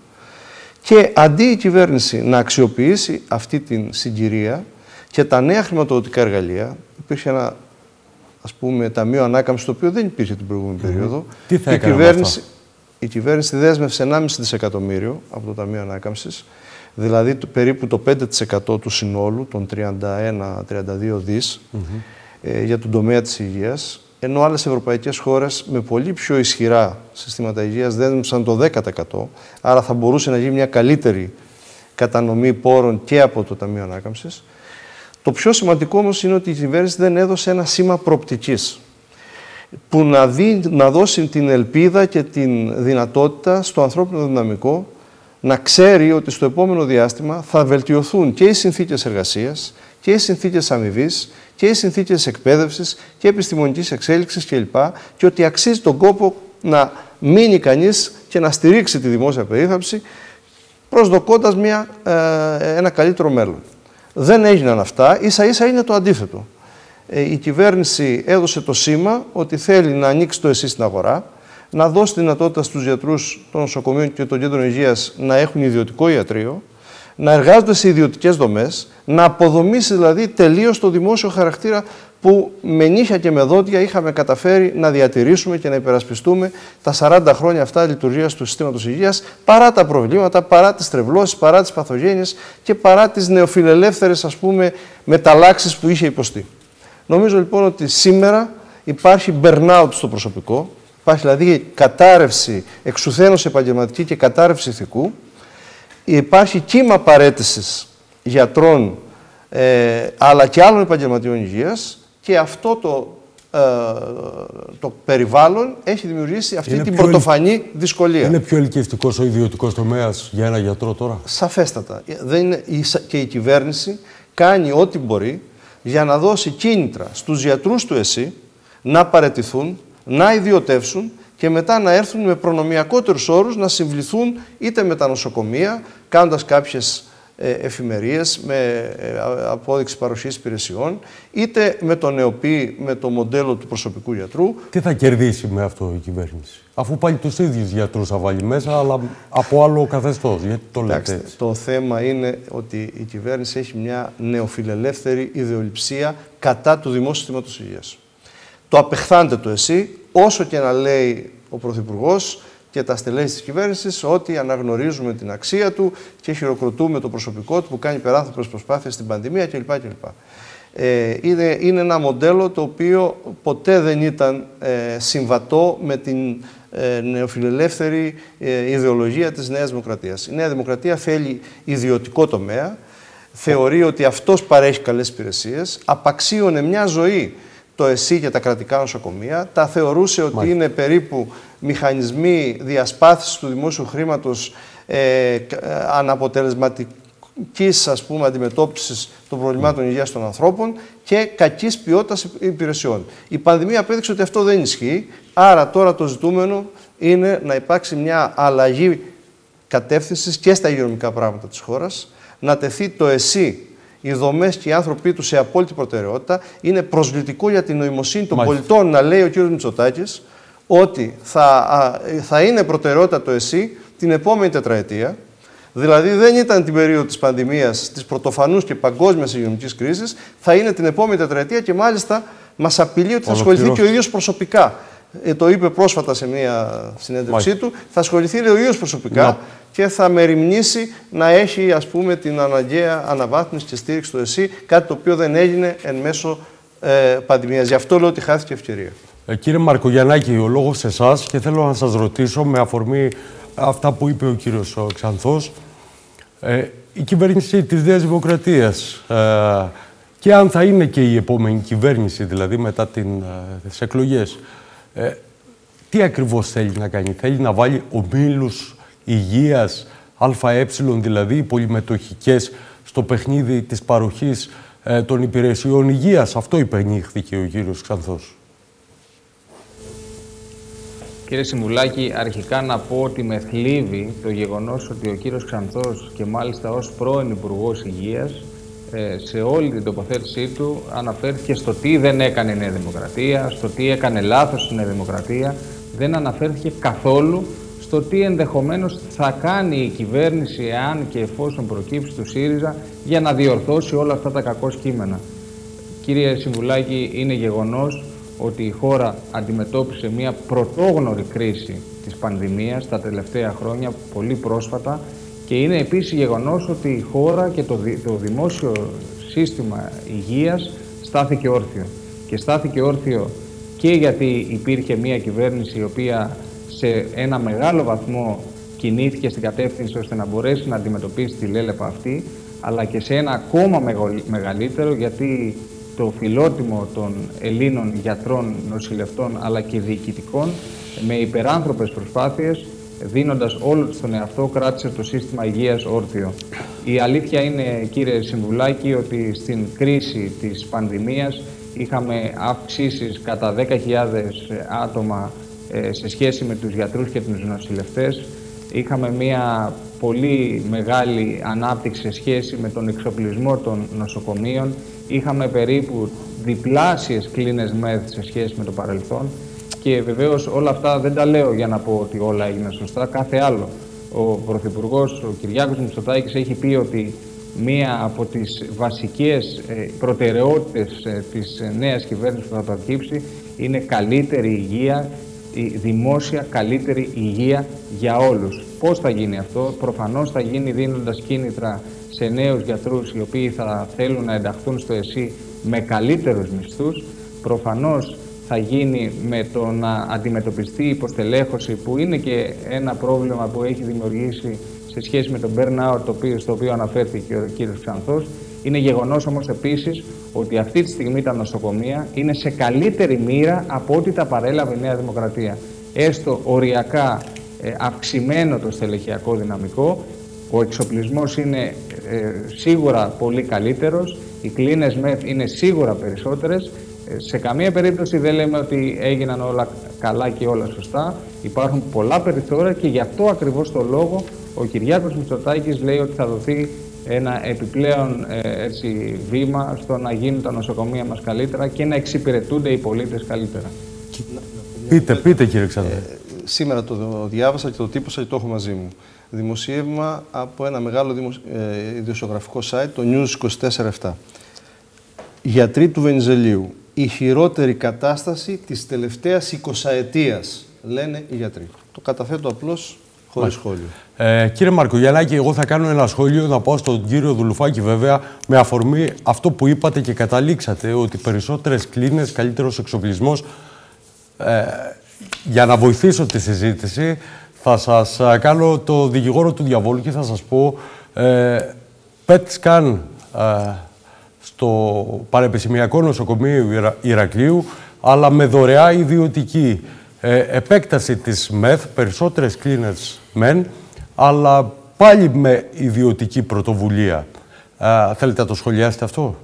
Και αντί η κυβέρνηση να αξιοποιήσει αυτή την συγκυρία και τα νέα χρηματοδοτικά εργαλεία, υπήρχε ένα ας πούμε, ταμείο ανάκαμψης το οποίο δεν υπήρχε την προηγούμενη περίοδο. Τι θα η κυβέρνηση, η κυβέρνηση δέσμευσε 1,5 δισεκατομμύριο από το Ταμείο Ανάκαμψης, δηλαδή το, περίπου το 5% του συνόλου των 31-32 δις ε, για τον τομέα της υγείας. Ενώ άλλες ευρωπαϊκές χώρες με πολύ πιο ισχυρά συστήματα υγείας δένουσαν το 10%, άρα θα μπορούσε να γίνει μια καλύτερη κατανομή πόρων και από το Ταμείο Ανάκαμψης. Το πιο σημαντικό όμως είναι ότι η κυβέρνηση δεν έδωσε ένα σήμα προπτικής που να, δει, να δώσει την ελπίδα και την δυνατότητα στο ανθρώπινο δυναμικό να ξέρει ότι στο επόμενο διάστημα θα βελτιωθούν και οι συνθήκες εργασίας και οι συνθήκες αμοιβής και οι συνθήκες εκπαίδευσης και επιστημονικής εξέλιξη κλπ. Και ότι αξίζει τον κόπο να μείνει κανείς και να στηρίξει τη δημόσια περίθαλψη προσδοκώντας ε, ένα καλύτερο μέλλον. Δεν έγιναν αυτά, ίσα ίσα είναι το αντίθετο. Ε, η κυβέρνηση έδωσε το σήμα ότι θέλει να ανοίξει το εσύ στην αγορά, να δώσει δυνατότητα στους γιατρούς των νοσοκομείων και των κέντρων υγείας να έχουν ιδιωτικό ιατρείο, να εργάζονται σε ιδιωτικές δομές, να αποδομήσει δηλαδή τελείως το δημόσιο χαρακτήρα που με νύχια και με δόντια είχαμε καταφέρει να διατηρήσουμε και να υπερασπιστούμε τα 40 χρόνια αυτά λειτουργίας του συστήματος υγείας παρά τα προβλήματα, παρά τις τρευλώσεις, παρά τις παθογένειες και παρά τις νεοφιλελεύθερες ας πούμε μεταλλάξεις που είχε υποστεί. Νομίζω λοιπόν ότι σήμερα υπάρχει burnout στο προσωπικό, υπάρχει δηλαδή κατάρρευση, εξουθένωση επαγγελματική και κατάρρευση ηθικού, υπάρχει κύμα παρέτησης γιατρών ε, αλλά και άλλων επαγγελματιών υγείας και αυτό το, ε, το περιβάλλον έχει δημιουργήσει αυτή την πρωτοφανή δυσκολία. Είναι πιο ελκυστικός ο ιδιωτικός τομέας για ένα γιατρό τώρα; Σαφέστατα. Δεν είναι, και η κυβέρνηση κάνει ό,τι μπορεί για να δώσει κίνητρα στους γιατρούς του ΕΣΥ να παρετηθούν, να ιδιωτεύσουν και μετά να έρθουν με προνομιακότερους όρους να συμβληθούν είτε με τα νοσοκομεία, κάνοντας κάποιες ε, εφημερίες με ε, απόδειξη παρουσίας υπηρεσιών, είτε με το νεοπή, με το μοντέλο του προσωπικού γιατρού. Τι θα κερδίσει με αυτό η κυβέρνηση, αφού πάλι τους ίδιους γιατρούς θα βάλει μέσα, αλλά από άλλο καθεστώς, γιατί το λέτε έτσι. Το θέμα είναι ότι η κυβέρνηση έχει μια νεοφιλελεύθερη ιδεολειψία κατά του δημόσιου συστήματος υγείας. Το απεχθάνεται το εσύ, όσο και να λέει ο Πρωθυπουργός, και τα στελέχη της κυβέρνησης ότι αναγνωρίζουμε την αξία του και χειροκροτούμε το προσωπικό του που κάνει υπεράνθρωπες προσπάθειες στην πανδημία κλπ. κλπ. Ε, είναι, είναι ένα μοντέλο το οποίο ποτέ δεν ήταν ε, συμβατό με την ε, νεοφιλελεύθερη ε, ιδεολογία της Νέας Δημοκρατίας. Η Νέα Δημοκρατία θέλει ιδιωτικό τομέα, θεωρεί ότι αυτός παρέχει καλές υπηρεσίες, απαξίωνε μια ζωή το ΕΣΥ και τα κρατικά νοσοκομεία, τα θεωρούσε ότι είναι περίπου μηχανισμοί διασπάθησης του δημόσιου χρήματος ε, ε, αναποτελεσματικής ας πούμε, αντιμετώπισης των προβλημάτων mm. υγείας των ανθρώπων και κακής ποιότητας υπηρεσιών. Η πανδημία απέδειξε ότι αυτό δεν ισχύει, άρα τώρα το ζητούμενο είναι να υπάρξει μια αλλαγή κατεύθυνσης και στα υγειονομικά πράγματα της χώρας, να τεθεί το ΕΣΥ οι δομές και οι άνθρωποι τους σε απόλυτη προτεραιότητα. Είναι προσβλητικό για την νοημοσύνη των πολιτών να λέει ο κ. Μητσοτάκης ότι θα, θα είναι προτεραιότητα το ΕΣΥ την επόμενη τετραετία. Δηλαδή δεν ήταν την περίοδο της πανδημίας, της πρωτοφανούς και παγκόσμιας υγειονομικής κρίσης, θα είναι την επόμενη τετραετία και μάλιστα μας απειλεί ότι θα ασχοληθεί και ο ίδιος προσωπικά. Ε, το είπε πρόσφατα σε μια συνέντευξή του, θα ασχοληθεί ο ίδιος προσωπικά και θα μεριμνήσει να έχει ας πούμε την αναγκαία αναβάθμιση και στήριξη του ΕΣΥ, κάτι το οποίο δεν έγινε εν μέσω ε, πανδημίας. Γι' αυτό λέω ότι χάθηκε ευκαιρία. Ε, κύριε Μαρκογιαννάκη, ο λόγος σε εσάς και θέλω να σας ρωτήσω με αφορμή αυτά που είπε ο κύριος Ξανθός. Ε, η κυβέρνηση της Νέας Δημοκρατίας ε, και αν θα είναι και η επόμενη κυβέρνηση, δηλαδή μετά την, ε, τις εκλογές, ε, τι ακριβώς θέλει να κάνει; Θέλει να βάλει ομίλους υγείας, ΑΕ, δηλαδή πολυμετοχικές, στο παιχνίδι της παροχής ε, των υπηρεσιών υγείας. Αυτό υπενήχθηκε ο κύριος Ξανθός. Κύριε Συμβουλάκη, αρχικά να πω ότι με θλίβει το γεγονός ότι ο κύριος Ξανθός και μάλιστα ως πρώην Υπουργός Υγείας ε, σε όλη την τοποθέτησή του αναφέρθηκε στο τι δεν έκανε η Νέα Δημοκρατία, στο τι έκανε λάθος η Νέα Δημοκρατία, δεν αναφέρθηκε καθόλου στο τι ενδεχομένως θα κάνει η κυβέρνηση εάν και εφόσον προκύψει του ΣΥΡΙΖΑ για να διορθώσει όλα αυτά τα κακό κείμενα. Κύριε Συμβουλάκη, είναι γεγονός ότι η χώρα αντιμετώπισε μια πρωτόγνωρη κρίση της πανδημίας τα τελευταία χρόνια, πολύ πρόσφατα, και είναι επίσης γεγονός ότι η χώρα και το, το δημόσιο σύστημα υγείας στάθηκε όρθιο. Και στάθηκε όρθιο και γιατί υπήρχε μια κυβέρνηση η οποία σε ένα μεγάλο βαθμό κινήθηκε στην κατεύθυνση ώστε να μπορέσει να αντιμετωπίσει τη λέλεπα αυτή, αλλά και σε ένα ακόμα μεγαλύτερο γιατί το φιλότιμο των Ελλήνων γιατρών, νοσηλευτών αλλά και διοικητικών με υπεράνθρωπες προσπάθειες δίνοντας όλο τον εαυτό κράτησε το σύστημα υγείας όρθιο. Η αλήθεια είναι κύριε Συμβουλάκη ότι στην κρίση της πανδημίας είχαμε αυξήσεις κατά 10.000 άτομα ε, σε σχέση με τους γιατρούς και τους νοσηλευτές. Είχαμε μια πολύ μεγάλη ανάπτυξη σε σχέση με τον εξοπλισμό των νοσοκομείων. Είχαμε περίπου διπλάσιες κλίνες ΜΕΔ σε σχέση με το παρελθόν. Και βεβαίως όλα αυτά δεν τα λέω για να πω ότι όλα έγιναν σωστά, κάθε άλλο. ο Πρωθυπουργός, ο Κυριάκος Μητσοτάκης, έχει πει ότι μία από τις βασικές ε, προτεραιότητες ε, της νέας κυβέρνησης που θα προκύψει είναι καλύτερη υγεία, η δημόσια καλύτερη υγεία για όλους. Πώς θα γίνει αυτό, προφανώς θα γίνει δίνοντας κίνητρα σε νέους γιατρούς οι οποίοι θα θέλουν να ενταχθούν στο ΕΣΥ με καλύτερους μισθούς. Προφανώς θα γίνει με το να αντιμετωπιστεί η υποστελέχωση που είναι και ένα πρόβλημα που έχει δημιουργήσει σε σχέση με τον burnout το οποίο, στο οποίο αναφέρθηκε ο κ. Ξανθός. Είναι γεγονός όμως επίσης ότι αυτή τη στιγμή τα νοσοκομεία είναι σε καλύτερη μοίρα από ό,τι τα παρέλαβε η Νέα Δημοκρατία. Έστω οριακά ε, αυξημένο το στελεχειακό δυναμικό, ο εξοπλισμός είναι ε, σίγουρα πολύ καλύτερος, οι κλίνες ΜΕΘ είναι σίγουρα περισσότερες σε καμία περίπτωση δεν λέμε ότι έγιναν όλα καλά και όλα σωστά. Υπάρχουν πολλά περιθώρια και γι' αυτό ακριβώς το λόγο ο Κυριάκος Μητσοτάκης λέει ότι θα δοθεί ένα επιπλέον ε, έτσι, βήμα στο να γίνουν τα νοσοκομεία μας καλύτερα και να εξυπηρετούνται οι πολίτες καλύτερα. Πείτε, πείτε κύριε Ξαδέ. Ε, σήμερα το διάβασα και το τύπωσα και το έχω μαζί μου. Δημοσίευμα από ένα μεγάλο δημοσ... ε, site, το News 24-7. Γιατροί του Βενιζελίου η χειρότερη κατάσταση της τελευταίας 20 ετίας, λένε οι γιατροί. Το καταθέτω απλώς χωρίς σχόλιο. Ε, κύριε Μαρκογιαννάκη, εγώ θα κάνω ένα σχόλιο, να πάω στον κύριο Δουλουφάκη βέβαια, με αφορμή αυτό που είπατε και καταλήξατε, ότι περισσότερες κλίνες, καλύτερος εξοπλισμός. Ε, για να βοηθήσω τη συζήτηση, θα σας ε, κάνω το δικηγόρο του διαβόλου και θα σας πω ε, PET scan ε, στο Πανεπιστημιακό Νοσοκομείο Ηρακλείου, αλλά με δωρεά ιδιωτική ε, επέκταση της ΜΕΘ, περισσότερες κλίνες μεν, αλλά πάλι με ιδιωτική πρωτοβουλία. Ε, θέλετε να το σχολιάσετε αυτό;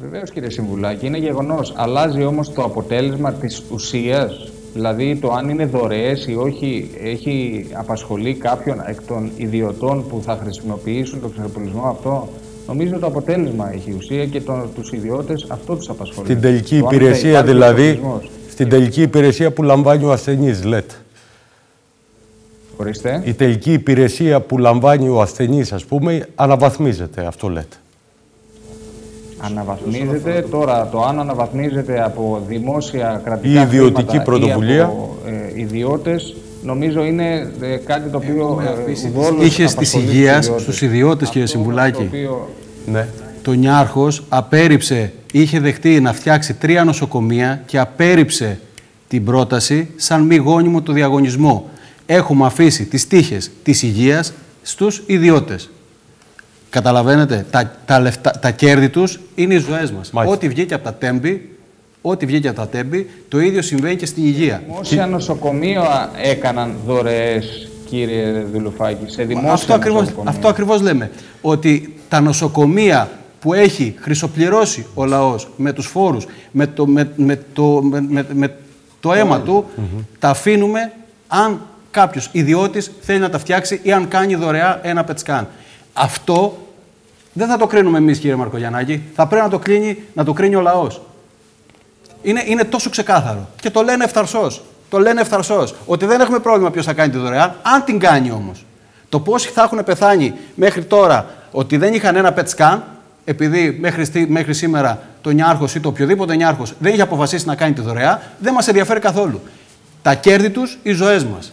Βεβαίως, κύριε Συμβουλάκη, είναι γεγονός. Αλλάζει όμως το αποτέλεσμα της ουσίας. Δηλαδή, το αν είναι δωρεές ή όχι, έχει απασχολεί κάποιον εκ των ιδιωτών που θα χρησιμοποιήσουν τον εξοπλισμό αυτό; Νομίζω το αποτέλεσμα έχει ουσία και το, τους ιδιώτες αυτό τους απασχολεί. Στην τελική υπηρεσία δηλαδή, στην τελική υπηρεσία που λαμβάνει ο ασθενής, λέτε. Ορίστε. Η τελική υπηρεσία που λαμβάνει ο ασθενής, ας πούμε, αναβαθμίζεται, αυτό λέτε. Αναβαθμίζεται. Τώρα, το αν αναβαθμίζεται από δημόσια κρατικά ή ιδιωτική πρωτοβουλία. Ή από ε, ιδιώτες, νομίζω είναι ε, κάτι το οποίο ε, είχε τη υγείας στους ιδιώτες, κύριε Συμβουλάκη. Οποίο... Ναι. Το Νιάρχος απέρριψε, είχε δεχτεί να φτιάξει τρία νοσοκομεία και απέρριψε την πρόταση σαν μη γόνιμο το διαγωνισμό. Έχουμε αφήσει τις τύχες της υγείας στους ιδιώτες. Καταλαβαίνετε, τα, τα, τα κέρδη τους είναι οι ζωές μας. Ό,τι βγήκε από τα τέμπη Ό,τι βγήκε από τα τέμπη, το ίδιο συμβαίνει και στην υγεία. Δημόσια νοσοκομεία έκαναν δωρεές, κύριε Δουλουφάκη, σε δημόσια αυτό ακριβώς, νοσοκομεία. Αυτό ακριβώς λέμε. Ότι τα νοσοκομεία που έχει χρυσοπληρώσει ο λαός με τους φόρους, με το, με, με το, με, με το αίμα του, τα αφήνουμε αν κάποιος ιδιώτης θέλει να τα φτιάξει ή αν κάνει δωρεά ένα πετσκάν. Αυτό δεν θα το κρίνουμε εμείς κύριε Μαρκογιαννάκη, θα πρέπει να το, κλείνει, να το κρίνει ο λαός. Είναι, είναι τόσο ξεκάθαρο. Και το λένε ευθαρσώ. Το λένε ευθαρσώ. Ότι δεν έχουμε πρόβλημα ποιος θα κάνει τη δωρεάν, αν την κάνει όμως. Το πόσοι θα έχουν πεθάνει μέχρι τώρα ότι δεν είχαν ένα PET scan, επειδή μέχρι, μέχρι σήμερα το νιάρχος ή το οποιοδήποτε νιάρχος δεν είχε αποφασίσει να κάνει τη δωρεά, δεν μας ενδιαφέρει καθόλου. Τα κέρδη τους, οι ζωές μας.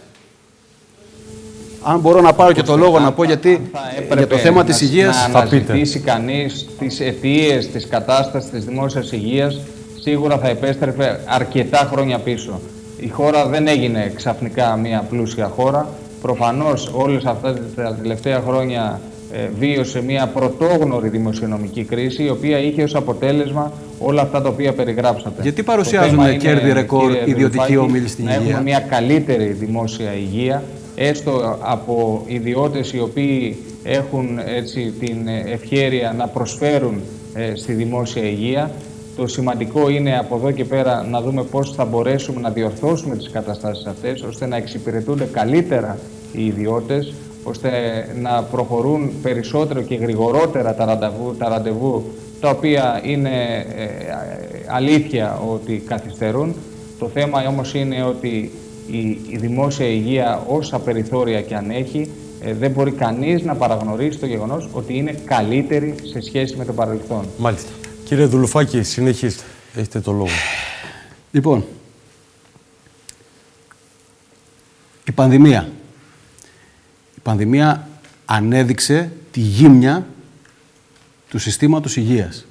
Αν μπορώ να πάρω και το λόγο να πω γιατί για το θέμα της υγείας θα πείτε. Να αναζητήσει κανείς τις αιτίες της κατάστασης της δημόσιας υγείας σίγουρα θα επέστρεφε αρκετά χρόνια πίσω. Η χώρα δεν έγινε ξαφνικά μια πλούσια χώρα. Προφανώς όλες αυτά τα τελευταία χρόνια ε, βίωσε μια πρωτόγνωρη δημοσιονομική κρίση, η οποία είχε ως αποτέλεσμα όλα αυτά τα οποία περιγράψατε. Γιατί παρουσιάζουν κέρδη ρεκόρ ιδιωτικοί όμιλοι στην να υγεία. Να έχουμε μια καλύτερη δημόσια υγεία, έστω από ιδιώτες οι οποίοι έχουν έτσι, την ευχέρεια να προσφέρουν ε, στη δημόσια υγεία το σημαντικό είναι από εδώ και πέρα να δούμε πώς θα μπορέσουμε να διορθώσουμε τις καταστάσεις αυτές, ώστε να εξυπηρετούνται καλύτερα οι ιδιώτες, ώστε να προχωρούν περισσότερο και γρηγορότερα τα ραντεβού, τα, ραντεβού, τα οποία είναι ε, αλήθεια ότι καθυστερούν. Το θέμα όμως είναι ότι η, η δημόσια υγεία όσα περιθώρια και αν έχει ε, δεν μπορεί κανείς να παραγνωρίσει το γεγονός ότι είναι καλύτερη σε σχέση με το παρελθόν. Μάλιστα. Κύριε Δουλουφάκη, συνεχίστε. Έχετε το λόγο. Λοιπόν, η πανδημία. Η πανδημία ανέδειξε τη γύμνια του συστήματος υγείας.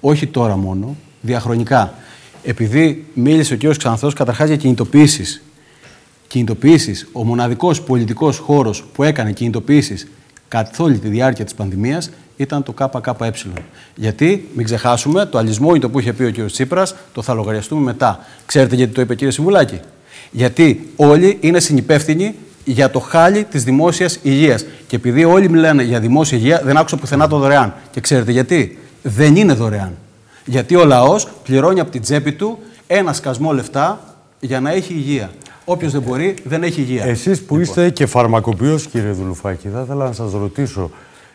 Όχι τώρα μόνο, διαχρονικά. Επειδή μίλησε ο κ. Ξανθός καταρχάς για κινητοποιήσεις. Κινητοποιήσεις, ο μοναδικός πολιτικός χώρος που έκανε κινητοποιήσεις καθ' όλη τη διάρκεια της πανδημίας ήταν το ΚΚΕ. Γιατί, μην ξεχάσουμε, το αλυσμόνιτο που είχε πει ο κ. Τσίπρας το θα λογαριαστούμε μετά. Ξέρετε γιατί το είπε ο κ. Συμβουλάκη; Γιατί όλοι είναι συνυπεύθυνοι για το χάλι της δημόσιας υγείας. Και επειδή όλοι μιλάνε για δημόσια υγεία, δεν άκουσα πουθενά το δωρεάν. Και ξέρετε γιατί; Δεν είναι δωρεάν. Γιατί ο λαός πληρώνει από την τσέπη του ένα σκασμό λεφτά για να έχει υγεία. Όποιος δεν μπορεί, δεν έχει υγεία. Εσείς που Λοιπόν. είστε και φαρμακοποιός, κύριε Δουλουφάκη, θα ήθελα να σας ρωτήσω.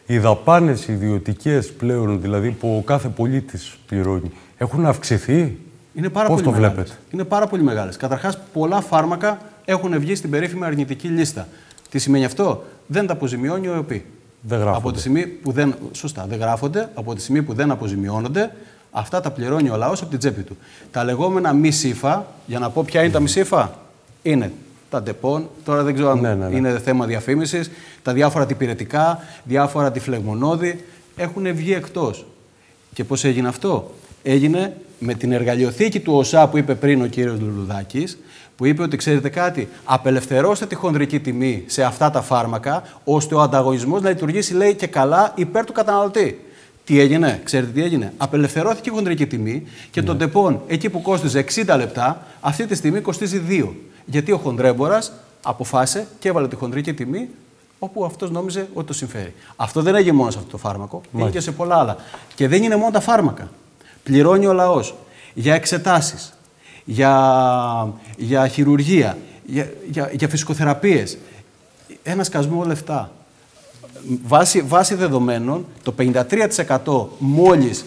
Οι δαπάνες ιδιωτικές πλέον, δηλαδή που ο κάθε πολίτης πληρώνει, έχουν αυξηθεί; Είναι πάρα Πώς πολύ το μεγάλες. βλέπετε; Είναι πάρα πολύ μεγάλες. Καταρχάς, πολλά φάρμακα έχουν βγει στην περίφημη αρνητική λίστα. Τι σημαίνει αυτό, δεν τα αποζημιώνει ο ΕΟΠΗ. Δεν γράφονται. Από τη στιγμή που δεν. Σωστά, δεν γράφονται. Από τη στιγμή που δεν αποζημιώνονται, αυτά τα πληρώνει ο λαός από την τσέπη του. Τα λεγόμενα ΜΗΣΥΦΑ, για να πω ποια είναι τα ΜΗΣΥΦΑ, είναι τα Depon, τώρα δεν ξέρω αν Ναι, ναι, ναι. είναι θέμα διαφήμισης, τα διάφορα αντιπυρετικά, διάφορα αντιφλεγμονώδη έχουν βγει εκτός. Και πώς έγινε αυτό, Έγινε με την εργαλειοθήκη του ΟΣΑ που είπε πριν ο κύριος Λουλουδάκης, που είπε ότι ξέρετε κάτι, απελευθερώστε τη χονδρική τιμή σε αυτά τα φάρμακα, ώστε ο ανταγωνισμός να λειτουργήσει, λέει, και καλά υπέρ του καταναλωτή. Τι έγινε, ξέρετε τι έγινε; Απελευθερώθηκε η χονδρική τιμή και το τεπών εκεί που κόστιζε 60 λεπτά, αυτή τη στιγμή κοστίζει 2. Γιατί ο χονδρέμπορας αποφάσισε και έβαλε τη χονδρική τιμή όπου αυτός νόμιζε ότι το συμφέρει. Αυτό δεν έγινε μόνο σε αυτό το φάρμακο, είναι και σε πολλά άλλα. Και δεν είναι μόνο τα φάρμακα. Πληρώνει ο λαός για εξετάσεις, για, για χειρουργία, για, για, για φυσικοθεραπείες. Ένα σκασμό λεφτά. Βάσει, βάσει δεδομένων, το 53% μόλις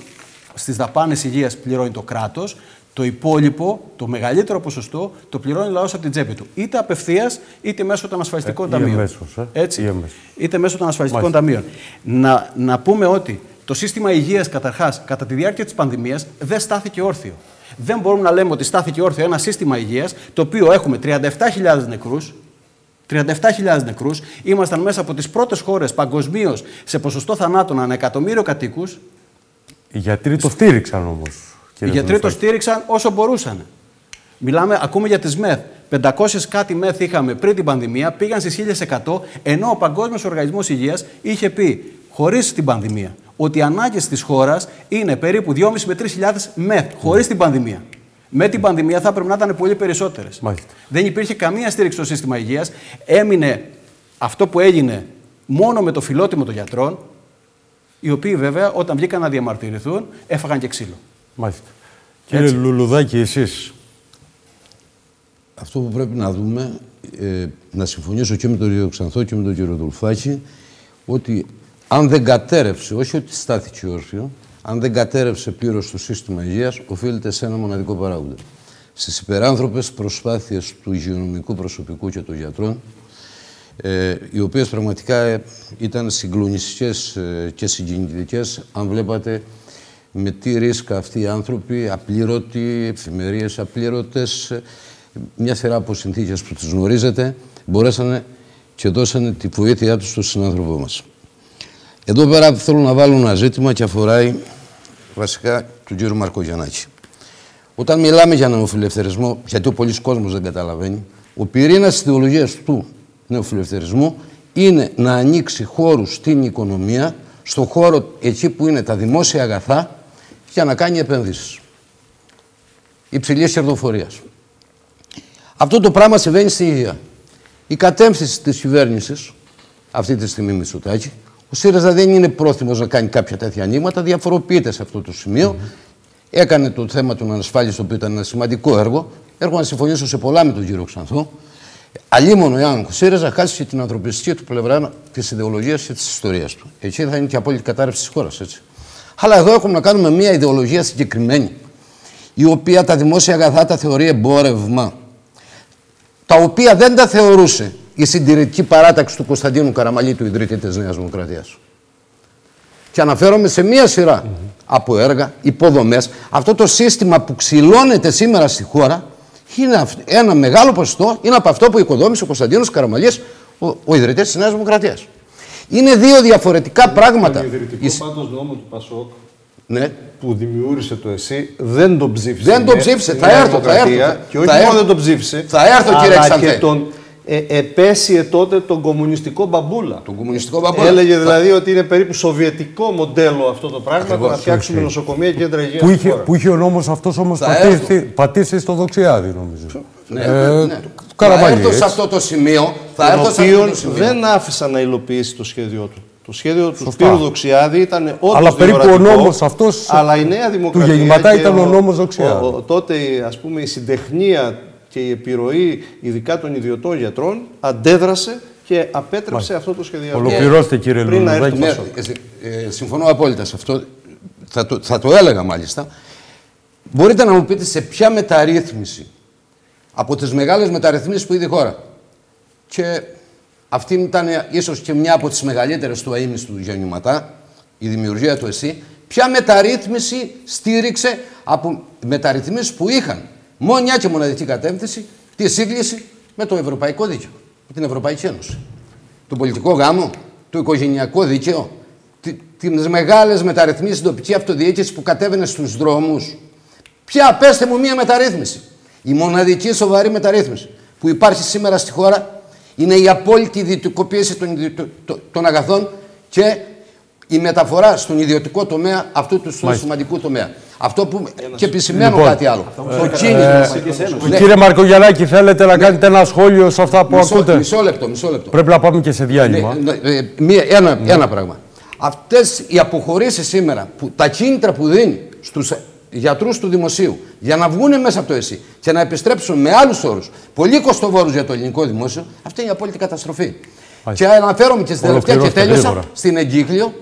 στις δαπάνες υγείας πληρώνει το κράτος, το υπόλοιπο, το μεγαλύτερο ποσοστό, το πληρώνει ο λαός από την τσέπη του. Είτε απευθείας, είτε μέσω των ασφαλιστικών Ε, ή ταμείων. εμέσως, ε. Έτσι. Ή εμέσως. Είτε μέσω των ασφαλιστικών Μάλιστα. ταμείων. Να, να πούμε ότι το σύστημα υγείας καταρχάς, κατά τη διάρκεια της πανδημίας, δεν στάθηκε όρθιο. Δεν μπορούμε να λέμε ότι στάθηκε όρθιο ένα σύστημα υγείας, το οποίο έχουμε 37.000 νεκρούς, 37.000 νεκρούς. Ήμασταν μέσα από τις πρώτες χώρες παγκοσμίως σε ποσοστό θανάτων ανά εκατομμύριο κατοίκους. Οι γιατροί το στήριξαν όμως. Οι γιατροί το στήριξαν όσο μπορούσαν. Μιλάμε, ακούμε για τις ΜΕΘ. 500 κάτι ΜΕΘ είχαμε πριν την πανδημία, πήγαν στις 1100, ενώ ο Παγκόσμιος Οργανισμός Υγείας είχε πει, χωρίς την πανδημία, ότι οι ανάγκες της χώρας είναι περίπου 2.500 με 3.000 ΜΕΘ, χωρίς την πανδημία. Με την πανδημία θα πρέπει να ήταν πολύ περισσότερες. Μάλιστα. Δεν υπήρχε καμία στήριξη στο σύστημα υγείας. Έμεινε αυτό που έγινε μόνο με το φιλότιμο των γιατρών, οι οποίοι βέβαια όταν βγήκαν να διαμαρτυρηθούν έφαγαν και ξύλο. Μάλιστα. Κύριε Λουλουδάκη, εσείς. Αυτό που πρέπει να δούμε, ε, να συμφωνήσω και με τον κύριο Ξανθό και με τον κύριο Δουλφάκη, ότι αν δεν κατέρευσε, όχι ότι στάθηκε όρθιο, αν δεν κατέρευσε πλήρως το σύστημα υγείας, οφείλεται σε ένα μοναδικό παράγοντα. Στις υπεράνθρωπες προσπάθειες του υγειονομικού προσωπικού και των γιατρών, ε, οι οποίες πραγματικά ε, ήταν συγκλονιστικές ε, και συγκινητικές, αν βλέπατε με τι ρίσκα αυτοί οι άνθρωποι, απλήρωτοι, εφημερίες απλήρωτες, ε, μια σειρά από συνθήκες που τους γνωρίζετε, μπορέσανε και δώσανε τη βοήθειά τους στον συνάνθρωπό μας. Εδώ πέρα θέλω να βάλω ένα ζήτημα και αφορά βασικά τον κύριο Μαρκογιαννάκη. Όταν μιλάμε για νεοφιλελευθερισμό, γιατί ο πολλής κόσμος δεν καταλαβαίνει, ο πυρήνας της ιδεολογίας του νεοφιλελευθερισμού είναι να ανοίξει χώρους στην οικονομία, στο χώρο εκεί που είναι τα δημόσια αγαθά, για να κάνει επενδύσεις. Υψηλής κερδοφορίας. Αυτό το πράγμα συμβαίνει στην υγεία. Η κατεύθυνση της κυβέρνησης, αυτή τη στιγμή Μητσοτάκη, ο ΣΥΡΙΖΑ δεν είναι πρόθυμος να κάνει κάποια τέτοια ανοίγματα, διαφοροποιείται σε αυτό το σημείο. Έκανε το θέμα των ανασφάλειας, το οποίο ήταν ένα σημαντικό έργο. Έργο να συμφωνήσω σε πολλά με τον κύριο Ξανθό. Αλλήμον εάν ο ΣΥΡΙΖΑ χάσει και την ανθρωπιστική του πλευρά της ιδεολογίας και της ιστορίας του. Έτσι θα είναι και απόλυτη κατάρρευση της χώρας. Αλλά εδώ έχουμε να κάνουμε μια ιδεολογία συγκεκριμένη, η οποία τα δημόσια αγαθά τα θεωρεί εμπόρευμα. τα οποία δεν τα θεωρούσε η συντηρητική παράταξη του Κωνσταντίνου Καραμαλή, του ιδρύτη της Νέας Δημοκρατίας. Και αναφέρομαι σε μία σειρά από έργα, υποδομές. Αυτό το σύστημα που ξυλώνεται σήμερα στη χώρα είναι ένα μεγάλο ποσοστό είναι από αυτό που οικοδόμησε ο Κωνσταντίνος Καραμαλής, ο, ο ιδρυτής της Νέας Δημοκρατίας. Είναι δύο διαφορετικά πράγματα. Το ιδρυτικό πάντως νόμο του Πασόκ ναι. που δημιούργησε το ΕΣΥ δεν τον ψήφισε. Δεν τον ψήφισε. Θα έρθω, θα έρθω. Και όχι θα μόνο έρθω. δεν τον ψήφισε. Θα έρθω, κύριε αλλά Ξανθέ. και τον ε, επέσυε τότε τον κομμουνιστικό μπαμπούλα. Τον κομμουνιστικό μπαμπούλα. Έλεγε δηλαδή ότι είναι περίπου σοβιετικό μοντέλο αυτό το πράγμα Ακριβώς. το να φτιάξουμε νοσοκομεία και κέντρα υγείας Που στη είχε, χώρα. που είχε ο νόμος αυτός όμως Θα πατήσει, πατήσει στο δοξιάδι νομίζω. Ναι, Ε, ναι. Καραμαλή, θα έρθω σε έτσι. αυτό το σημείο. Θα τον έρθω σε αυτό οποίο το σημείο. δεν άφησαν να υλοποιήσει το σχέδιό του. Το σχέδιο του Σωστά. Σπύρου Δοξιάδη ήταν όντως Αλλά περίπου ο διορατικό, νόμος αυτός αλλά η Νέα Δημοκρατία του Γεννηματά και ήταν ο νόμος Δοξιάδη. ο- ο- τότε ας πούμε η συντεχνία και η επιρροή ειδικά των ιδιωτών γιατρών αντέδρασε και απέτρεψε αυτό το σχεδιασμό. Ολοκληρώστε κύριε Πριν να έρθει Λουλουδάκη. το Ναι, Πασόκ. ε, ε, συμφωνώ απόλυτα σε αυτό. Θα το, θα το έλεγα μάλιστα. Μπορείτε να μου πείτε σε ποια μεταρρύθμιση από τις μεγάλες μεταρρυθμίσεις που είδε η χώρα και αυτή ήταν ίσως και μια από τις μεγαλύτερες του αείμνης του Γεννηματά, η δημιουργία του ΕΣΥ, ποια μεταρρύθμιση στήριξε από μεταρρυθμίσεις που είχαν μόνια και μοναδική κατεύθυνση τη σύγκληση με το Ευρωπαϊκό Δίκαιο, με την Ευρωπαϊκή Ένωση. Το πολιτικό γάμο, το οικογενειακό δίκαιο, τις μεγάλες μεταρρυθμίσεις στην τοπική αυτοδιοίκηση που κατέβαινε στους δρόμους. Ποια, πέστε μου μία μεταρρύθμιση. Η μοναδική σοβαρή μεταρρύθμιση που υπάρχει σήμερα στη χώρα είναι η απόλυτη ιδιωτικοποίηση των, ιδιωτο- το- των αγαθών και η μεταφορά στον ιδιωτικό τομέα αυτού του στο σημαντικού τομέα. Αυτό που. και επισημαίνω Λοιπόν, κάτι άλλο. Το κίνημα. Ναι, Κύριε Μαρκογιαννάκη, θέλετε να κάνετε ένα σχόλιο σε αυτά που μισό, ακούτε; μισό λεπτό, μισό λεπτό. Πρέπει να πάμε και σε διάλειμμα. Ναι, ναι, ε, μία, ένα, ένα πράγμα. Αυτές οι αποχωρήσεις σήμερα, που, τα κίνητρα που δίνει στους γιατρούς του δημοσίου για να βγουν μέσα από το ΕΣΥ και να επιστρέψουν με άλλους όρους, πολύ κοστοβόρους για το ελληνικό δημόσιο, αυτή είναι η απόλυτη καταστροφή. Και αναφέρομαι και στην τελευταία και Ολοκληρώστε τέλειωσα γρήγορα. στην Εγκύκλιο,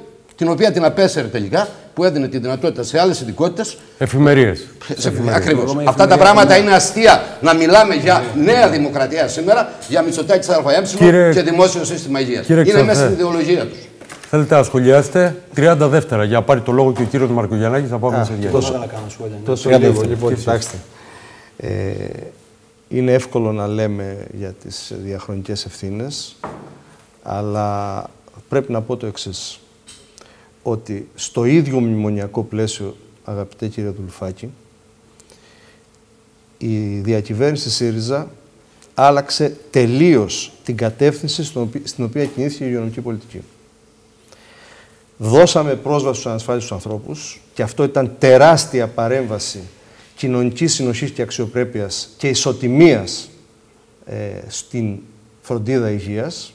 την οποία την απέσαιρε τελικά, που έδινε τη δυνατότητα σε άλλες ειδικότητες Εφημερίες. Ακριβώς. Αυτά τα πράγματα είναι αστεία. Να μιλάμε για νέα δημοκρατία σήμερα, για Μητσοτάκη ΑΕ Κύριε- και δημόσιο σύστημα υγείας. Κύριε Είναι Ξανθέ. μέσα στην ιδεολογία τους. Θέλετε να σχολιάσετε; 30 δεύτερα για να πάρει το λόγο και ο κύριος Μαρκογιαννάκης θα πάμε σε διάλειμμα. Τόσο να κάνω σχόλια. ναι. Τόσο 30 λίγο. δεύτερα. Λοιπόν, κοιτάξτε. Ε, είναι εύκολο να λέμε για τις διαχρονικές ευθύνες, αλλά πρέπει να πω το εξής. Ότι στο ίδιο μνημονιακό πλαίσιο, αγαπητέ κύριε Δουλφάκη, η διακυβέρνηση ΣΥΡΙΖΑ άλλαξε τελείως την κατεύθυνση στον οπι- στην οποία κινήθηκε η υγειονομική πολιτική. Δώσαμε πρόσβαση στους ανασφάλιστους ανθρώπους και αυτό ήταν τεράστια παρέμβαση κοινωνικής συνοχής και αξιοπρέπειας και ισοτιμίας ε, στην φροντίδα υγείας.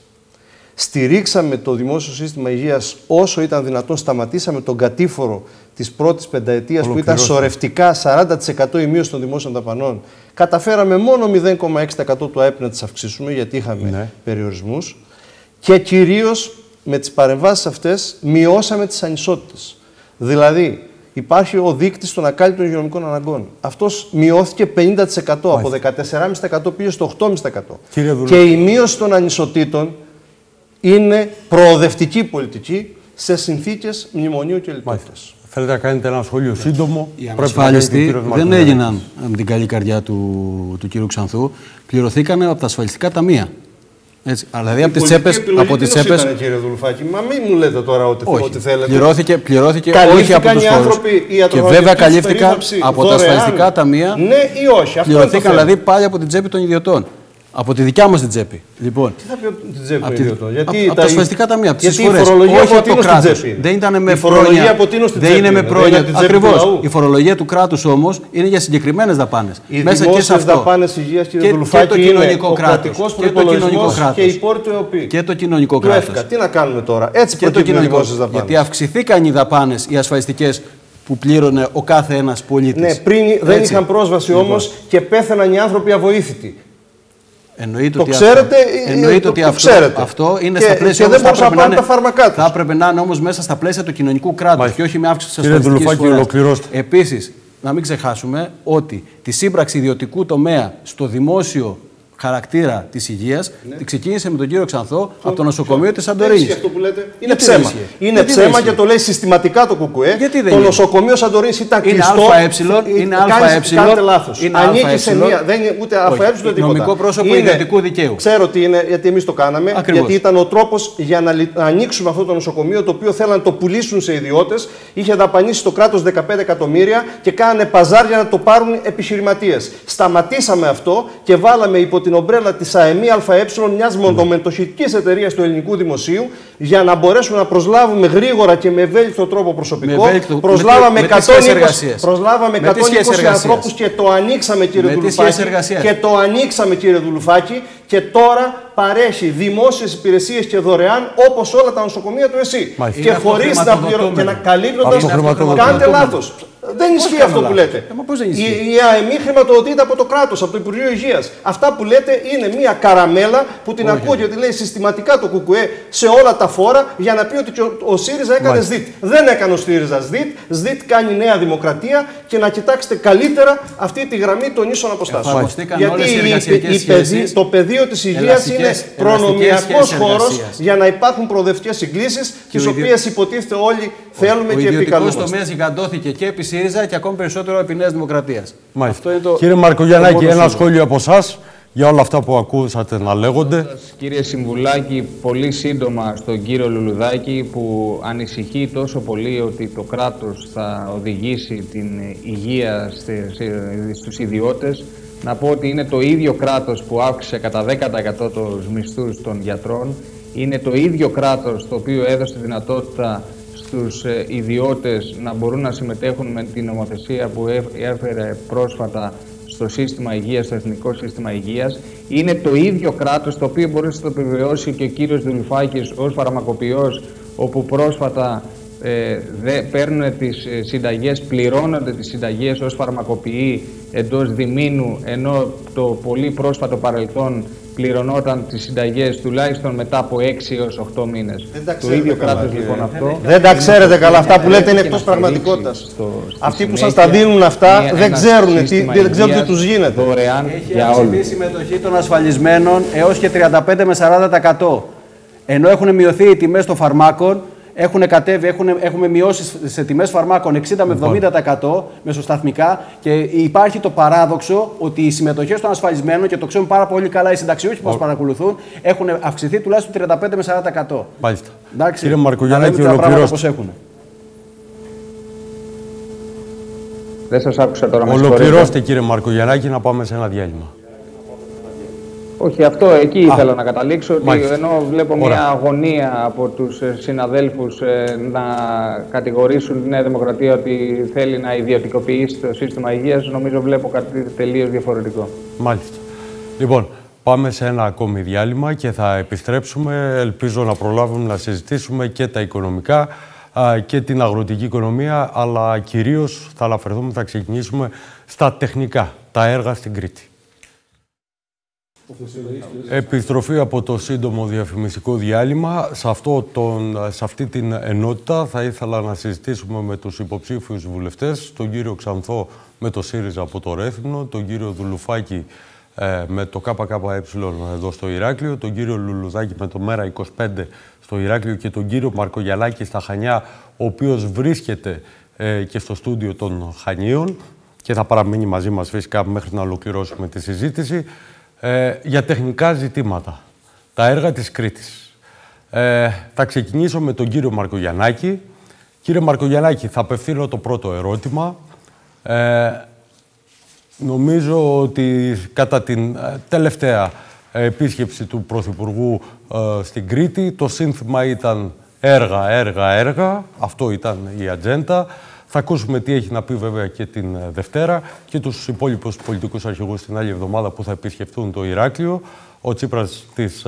Στηρίξαμε το δημόσιο σύστημα υγείας όσο ήταν δυνατόν. Σταματήσαμε τον κατήφορο της πρώτης πενταετίας που ήταν Ολοκληρώστε. σορευτικά 40% η μείωση των δημόσιων δαπανών. Καταφέραμε μόνο 0,6% του ΑΕΠ να τις αυξήσουμε γιατί είχαμε Ναι. περιορισμούς. Και κυρίως με τις παρεμβάσεις αυτές μειώσαμε τις ανισότητες. Δηλαδή, υπάρχει ο δείκτης των ακάλυπτων υγειονομικών αναγκών. Αυτός μειώθηκε 50%, από 14,5% πήγε στο 8,5%. Κύριε Δουλ- Και η μείωση των ανισοτήτων είναι προοδευτική πολιτική σε συνθήκες μνημονίου και λιτότητας. Θέλετε να κάνετε ένα σχόλιο σύντομο; Οι Πρέπει να κάνει και ο ανασφάλιστοι κύριος δεν Μαρκογιαννάκης. έγιναν με την καλή καρδιά του, του κύριου Ξανθού. Πληρωθήκαν από τα ασφαλιστικά ταμεία. Έτσι. Αλλά δηλαδή από τις τσέπες, από τις τσέπες Ήταν, κύριε Δουλφάκη, μα μην μου λέτε τώρα ότι, όχι. ότι θέλετε. Πληρώθηκε, πληρώθηκε Καλύφθηκαν όχι από τους οι φόρους. άνθρωποι, η Και ιατροδοτική βέβαια τους καλύφθηκαν περίθαλψη από τα δωρεάν. ασφαλιστικά ταμεία. Ναι ή όχι, αυτό είναι το Πληρωθήκαν θέμα. δηλαδή πάλι από την τσέπη των ιδιωτών. Από τη δικιά μας την τσέπη. Λοιπόν, Τι θα πει από την τσέπη Απ' των τη- ιδιωτών. Γιατί απ' απ' τα ασφαλιστικά ταμεία, απ' τις γιατί η εισφορές. φορολογία Όχι από από το τίνο στην κράτος. τσέπη. Δεν ήταν με η φορολογία πρόνοια. από τίνο στην Δεν τσέπη. είναι με δεν πρόνοια. από την τσέπη του Ακριβώς. λαού. Η φορολογία του κράτους όμως είναι για συγκεκριμένες δαπάνες. Οι Μέσα και σε δημόσιες αυτό. δαπάνες υγείας, κύριε Και- Δουλουφάκη, και το είναι κοινωνικό ο κράτος. κρατικός Και το κοινωνικό προϋπολογισμός κράτος. και η πόρη του ΕΟΠΗ. Και το κοινωνικό Του κράτος. ΕΦΚΑ. Τι να κάνουμε τώρα; Έτσι Και το προκύπτουν οι κοινωνικό. δημόσιες δαπάνες. Γιατί αυξηθήκαν οι δαπάνες, οι ασφαλιστικές που πλήρωνε ο κάθε ένας πολίτης. Ναι, πριν δεν Έτσι. είχαν πρόσβαση Λοιπόν. όμως και πέθαναν οι άνθρωποι αβοήθητοι. Εννοείται Το ότι ξέρετε, αυτό, ε, εννοείται το- ότι το αυτό, ξέρετε. αυτό είναι Και- στα πλαίσια και δεν όμως θα μπορούσαν να έπρεπε πάρουν είναι- τα φάρμακά τους. Θα έπρεπε να είναι όμως μέσα στα πλαίσια του κοινωνικού κράτους Μάλιστα. και όχι με αύξηση της Κύριε ασφαλιστικής Δουλουφάκη, φοράς. ολοκληρώστε. Επίσης, να μην ξεχάσουμε ότι τη σύμπραξη ιδιωτικού τομέα στο δημόσιο χαρακτήρα της υγείας ναι. ξεκίνησε με τον κύριο Ξανθό από το νοσοκομείο της Σαντορίνης. αυτό που λέτε. Είναι ψέμα. Είναι ψέμα και το λέει συστηματικά το Κουκουέ. Γιατί δεν το νοσοκομείο Σαντορίνης ήταν κλειστό. Είναι ΑΕ. Κάνετε λάθος. Ανήκεις σε μία. Δεν είναι ούτε ΑΕ ούτε τίποτα. Νομικό πρόσωπο ιδιωτικού δικαίου. Ξέρω τι είναι, γιατί εμείς το κάναμε. Γιατί ήταν ο τρόπος για να ανοίξουμε αυτό το νοσοκομείο το οποίο θέλαν να το πουλήσουν σε ιδιώτες. Είχε δαπανίσει το κράτος 15 εκατομμύρια και κάνανε παζάρια να το πάρουν επιχειρηματίες. Σταματήσαμε αυτό και βάλαμε υπό την ομπρέλα της ΑΕΜΗ ΑΕ, μιας μονομετοχικής εταιρείας του ελληνικού δημοσίου, για να μπορέσουμε να προσλάβουμε γρήγορα και με ευέλικτο τρόπο προσωπικό. Με προσλάβαμε 120, προσλάβαμε 120 ανθρώπους και το ανοίξαμε, κύριε Δουλουφάκη. Και το ανοίξαμε, κύριε Δουλουφάκη, και τώρα παρέχει δημόσιες υπηρεσίες και δωρεάν όπως όλα τα νοσοκομεία του ΕΣΥ. Και χωρίς να πληρώνει και να καλύπτοντα. Κάντε λάθος. Δεν ισχύει αυτό που λέτε. Ε, η, η ΑΕΜΗ χρηματοδοτείται από το κράτος, από το Υπουργείο Υγείας. Αυτά που λέτε είναι μια καραμέλα που την ακούω γιατί λέει συστηματικά το ΚΚΕ σε όλα τα φόρα για να πει ότι ο, ο ΣΥΡΙΖΑ έκανε ΣΔΙΤ. Δεν έκανε ο ΣΥΡΙΖΑ ΣΔΙΤ. ΣΔΙΤ κάνει Νέα Δημοκρατία και να κοιτάξετε καλύτερα αυτή τη γραμμή των ίσων αποστάσεων. Γιατί η, η, το πεδίο της υγείας είναι προνομιακός χώρος για να υπάρχουν προοδευτικές συγκλήσεις, τις οποίες υποτίθεται όλοι θέλουμε και επικαλούμαστε. Ο τομέας γιγαντώθηκε και επί ΣΥΡΙΖΑ και ακόμη περισσότερο επί Νέας Δημοκρατίας. Κύριε Μαρκογιαννάκη, ένα σχόλιο από εσάς για όλα αυτά που ακούσατε να λέγονται. Κύριε Συμβουλάκη, πολύ σύντομα στον κύριο Λουλουδάκη που ανησυχεί τόσο πολύ ότι το κράτος θα οδηγήσει την υγεία στους ιδιώτες. Να πω ότι είναι το ίδιο κράτος που αύξησε κατά 10% τους μισθούς των γιατρών. Είναι το ίδιο κράτος το οποίο έδωσε δυνατότητα στους ε, ιδιώτες να μπορούν να συμμετέχουν με την νομοθεσία που έφερε πρόσφατα στο σύστημα υγείας, στο εθνικό σύστημα υγείας. Είναι το ίδιο κράτος το οποίο μπορεί να το επιβεβαιώσει και ο κύριος Δουλουφάκης ως φαρμακοποιός όπου πρόσφατα ε, δε, παίρνουν τις ε, συνταγές, πληρώνονται τις συνταγές ως φαρμακοποιοί εντός διμήνου ενώ το πολύ πρόσφατο παρελθόν πληρωνόταν τις συνταγές τουλάχιστον μετά από 6 έως 8 μήνες. Το ίδιο κράτος λοιπόν αυτό. Δεν τα ξέρετε καλά. Αυτά που λέτε είναι εκτός πραγματικότητας. Αυτοί που σας τα δίνουν αυτά δεν ξέρουν τι, δεν ξέρουν τι τους γίνεται. Δωρεάν Έχει για όλους. Έχει συμμετοχή των ασφαλισμένων έως και 35 με 40%. Ενώ έχουν μειωθεί οι τιμές των φαρμάκων, έχουν κατέβει, έχουν, έχουμε μειώσει σε τιμές φαρμάκων 60 με 70% λοιπόν. μεσοσταθμικά και υπάρχει το παράδοξο ότι οι συμμετοχές των ασφαλισμένων, και το ξέρουν πάρα πολύ καλά οι συνταξιούχοι που μας παρακολουθούν, έχουν αυξηθεί τουλάχιστον 35 με 40%. Μάλιστα. Εντάξει, Κύριε Μαρκογιαννάκη, ολοκληρώστε. έχουν. Δεν σας άκουσα τώρα. Ολοκληρώστε κύριε Μαρκογιαννάκη να πάμε σε ένα διάλειμμα. Όχι, αυτό εκεί ήθελα να καταλήξω. Ότι ενώ βλέπω μια αγωνία από τους ε, συναδέλφους ε, να κατηγορήσουν τη Νέα Δημοκρατία ότι θέλει να ιδιωτικοποιήσει το σύστημα υγείας, νομίζω βλέπω κάτι τελείως διαφορετικό. Μάλιστα. Λοιπόν, πάμε σε ένα ακόμη διάλειμμα και θα επιστρέψουμε. Ελπίζω να προλάβουμε να συζητήσουμε και τα οικονομικά και την αγροτική οικονομία, αλλά κυρίως θα αναφερθούμε, θα ξεκινήσουμε στα τεχνικά, τα έργα στην Κρήτη. Επιστροφή από το σύντομο διαφημιστικό διάλειμμα. Σε, αυτό τον, σε αυτή την ενότητα θα ήθελα να συζητήσουμε με τους υποψήφιους βουλευτές, τον κύριο Ξανθό με το ΣΥΡΙΖΑ από το Ρέθυμνο, τον κύριο Δουλουφάκη ε, με το ΚΚΕ εδώ στο Ηράκλειο, τον κύριο Λουλουδάκη με το ΜΕΡΑ 25 στο Ηράκλειο και τον κύριο Μαρκογιαλάκη στα Χανιά, ο οποίος βρίσκεται ε, και στο στούντιο των Χανίων και θα παραμείνει μαζί μας φυσικά μέχρι να ολοκληρώσουμε τη συζήτηση ε, για τεχνικά ζητήματα. Τα έργα της Κρήτης. Ε, θα ξεκινήσω με τον κύριο Μαρκογιαννάκη. Κύριε Μαρκογιαννάκη, θα απευθύνω το πρώτο ερώτημα. Ε, νομίζω ότι κατά την ε, τελευταία επίσκεψη του Πρωθυπουργού ε, στην Κρήτη, το σύνθημα ήταν έργα, έργα, έργα. Αυτό ήταν η ατζέντα. Θα ακούσουμε τι έχει να πει βέβαια και την ε, Δευτέρα και τους υπόλοιπους πολιτικούς αρχηγούς την άλλη εβδομάδα που θα επισκεφτούν το Ηράκλειο. Ο Τσίπρας τις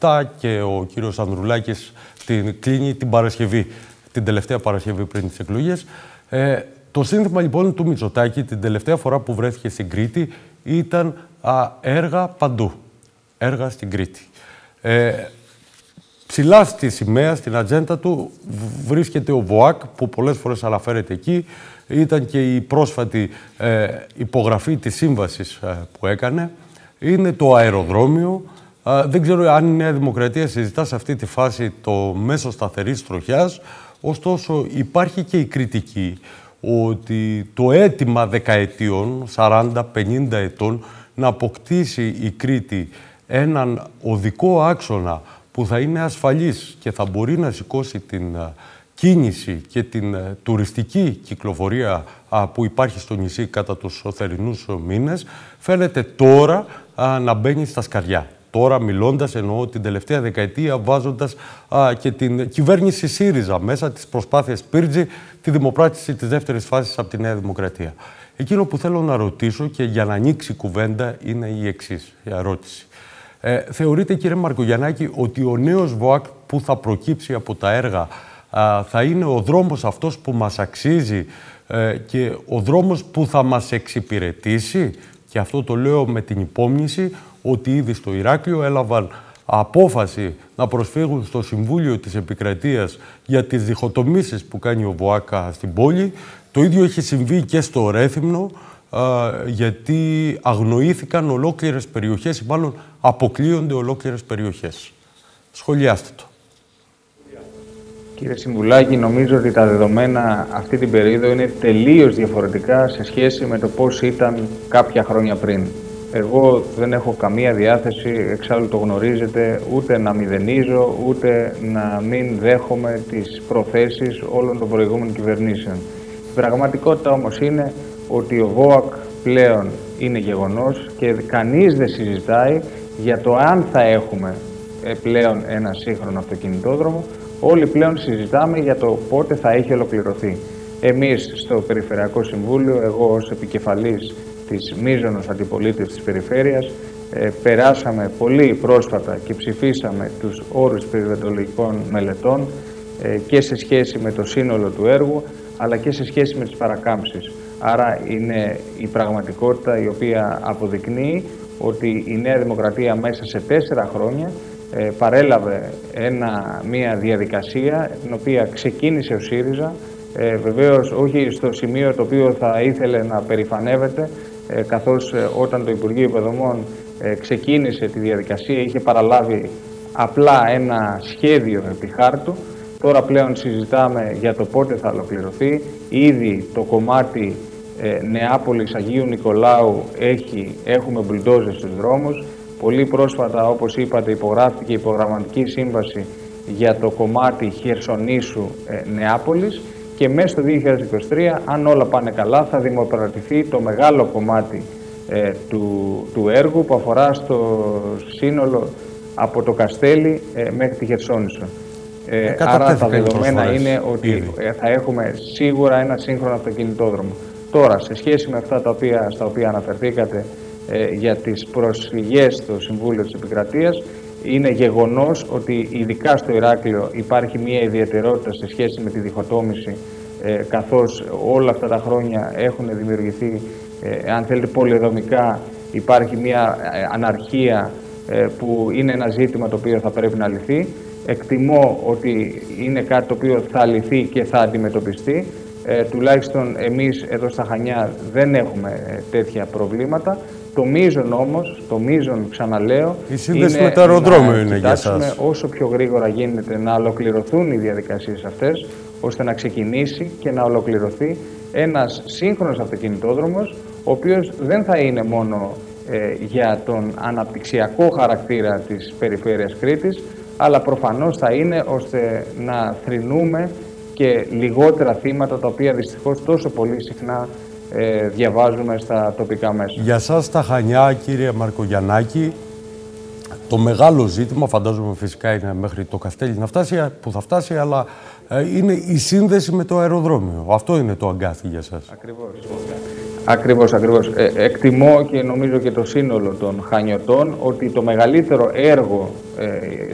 17 ε, και ο κύριος Ανδρουλάκης την κλείνει την Παρασκευή, την τελευταία Παρασκευή πριν τις εκλογές. Ε, το σύνθημα λοιπόν του Μητσοτάκη την τελευταία φορά που βρέθηκε στην Κρήτη ήταν α, έργα παντού. Έργα στην Κρήτη. Ε, Ψηλά στη σημαία, στην ατζέντα του, βρίσκεται ο ΒΟΑΚ, που πολλές φορές αναφέρεται εκεί. Ήταν και η πρόσφατη ε, υπογραφή της σύμβασης ε, που έκανε. είναι το αεροδρόμιο. Δεν ξέρω αν η Νέα Δημοκρατία συζητά σε αυτή τη φάση το μέσο σταθερής τροχιάς, ωστόσο υπάρχει και η κριτική ότι το αίτημα δεκαετιών, 40-50 ετών, να αποκτήσει η Κρήτη έναν οδικό άξονα που θα είναι ασφαλής και θα μπορεί να σηκώσει την κίνηση και την τουριστική κυκλοφορία που υπάρχει στο νησί κατά τους θερινούς μήνες, φαίνεται τώρα να μπαίνει στα σκαριά. Τώρα μιλώντας εννοώ την τελευταία δεκαετία βάζοντας και την κυβέρνηση ΣΥΡΙΖΑ μέσα τις προσπάθειες Πύρτζη τη δημοπράτηση της δεύτερης φάσης από τη Νέα Δημοκρατία. Εκείνο που θέλω να ρωτήσω και για να ανοίξει η κουβέντα είναι η εξής η ερώτηση. Ε, θεωρείτε κύριε Μαρκογιαννάκη ότι ο νέος ΒΟΑΚ που θα προκύψει από τα έργα θα είναι ο δρόμος αυτός που μας αξίζει ε, και ο δρόμος που θα μας εξυπηρετήσει; Και αυτό το λέω με την υπόμνηση ότι ήδη στο Ηράκλειο έλαβαν απόφαση να προσφύγουν στο Συμβούλιο της Επικρατείας για τις διχοτομήσεις που κάνει ο ΒΟΑΚΑ στην πόλη. Το ίδιο έχει συμβεί και στο Ρέθυμνο, γιατί αγνοήθηκαν ολόκληρες περιοχές ή μάλλον αποκλείονται ολόκληρες περιοχές. Σχολιάστε το. Κύριε Συμβουλάκη, νομίζω ότι τα δεδομένα αυτή την περίοδο είναι τελείως διαφορετικά σε σχέση με το πώς ήταν κάποια χρόνια πριν. Εγώ δεν έχω καμία διάθεση, εξάλλου το γνωρίζετε, ούτε να μηδενίζω, ούτε να μην δέχομαι τις προθέσεις όλων των προηγούμενων κυβερνήσεων. Η πραγματικότητα όμως είναι ότι ο ΒΟΑΚ πλέον είναι γεγονός και κανείς δεν συζητάει για το αν θα έχουμε ε, πλέον ένα σύγχρονο αυτοκινητόδρομο. Όλοι πλέον συζητάμε για το πότε θα έχει ολοκληρωθεί. Εμείς στο Περιφερειακό Συμβούλιο, εγώ ως επικεφαλής της μείζωνος αντιπολίτευσης της περιφέρειας. Ε, περάσαμε πολύ πρόσφατα και ψηφίσαμε τους όρους περιβαλλοντολογικών μελετών ε, και σε σχέση με το σύνολο του έργου, αλλά και σε σχέση με τις παρακάμψεις. Άρα είναι η πραγματικότητα η οποία αποδεικνύει ότι η Νέα Δημοκρατία μέσα σε τέσσερα χρόνια ε, παρέλαβε ένα, μια διαδικασία την οποία ξεκίνησε ο ΣΥΡΙΖΑ, ε, βεβαίως όχι στο σημείο το οποίο θα ήθελε να περηφανεύεται, ε, καθώς ε, όταν το Υπουργείο Υποδομών ε, ξεκίνησε τη διαδικασία είχε παραλάβει απλά ένα σχέδιο επί χάρτου. Τώρα πλέον συζητάμε για το πότε θα ολοκληρωθεί. Ήδη το κομμάτι Νεάπολης Αγίου Νικολάου έχει, έχουμε μπουλντόζες στους δρόμους. Πολύ πρόσφατα, όπως είπατε, υπογράφηκε η υπογραμματική σύμβαση για το κομμάτι Χερσονήσου Νεάπολης και μέσα στο 2023, αν όλα πάνε καλά, θα δημοκρατηθεί το μεγάλο κομμάτι ε, του, του έργου που αφορά στο σύνολο από το Καστέλι ε, μέχρι τη Χερσόνησο. Ε, άρα τα δεδομένα είναι ότι ε, θα έχουμε σίγουρα ένα σύγχρονο αυτοκινητόδρομο. Τώρα, σε σχέση με αυτά τα οποία, στα οποία αναφερθήκατε για τις προσφυγές στο Συμβούλιο της Επικρατείας, είναι γεγονός ότι ειδικά στο Ηράκλειο υπάρχει μια ιδιαιτερότητα σε σχέση με τη διχοτόμηση ε, καθώς όλα αυτά τα χρόνια έχουν δημιουργηθεί, ε, αν θέλετε πολυδομικά, υπάρχει μια ε, αναρχία ε, που είναι ένα ζήτημα το οποίο θα πρέπει να λυθεί. Εκτιμώ ότι είναι κάτι το οποίο θα λυθεί και θα αντιμετωπιστεί. Ε, τουλάχιστον εμείς εδώ στα Χανιά δεν έχουμε τέτοια προβλήματα. Το μείζον όμως, το μείζον ξαναλέω, η σύνδεση με το αεροδρόμιο είναι για σας. όσο πιο γρήγορα γίνεται να ολοκληρωθούν οι διαδικασίες αυτές, ώστε να ξεκινήσει και να ολοκληρωθεί ένας σύγχρονος αυτοκινητόδρομος, ο οποίος δεν θα είναι μόνο ε, για τον αναπτυξιακό χαρακτήρα της περιφέρειας Κρήτης, αλλά προφανώς θα είναι ώστε να θρηνούμε και λιγότερα θύματα τα οποία δυστυχώς τόσο πολύ συχνά ε, διαβάζουμε στα τοπικά μέσα. Για σας τα Χανιά, κύριε Μαρκογιαννάκη, το μεγάλο ζήτημα, φαντάζομαι φυσικά είναι μέχρι το Καστέλι να φτάσει, που θα φτάσει, αλλά ε, είναι η σύνδεση με το αεροδρόμιο. Αυτό είναι το αγκάθι για σας. Ακριβώς. Ακριβώς, ακριβώς. Ε, εκτιμώ και νομίζω και το σύνολο των Χανιωτών ότι το μεγαλύτερο έργο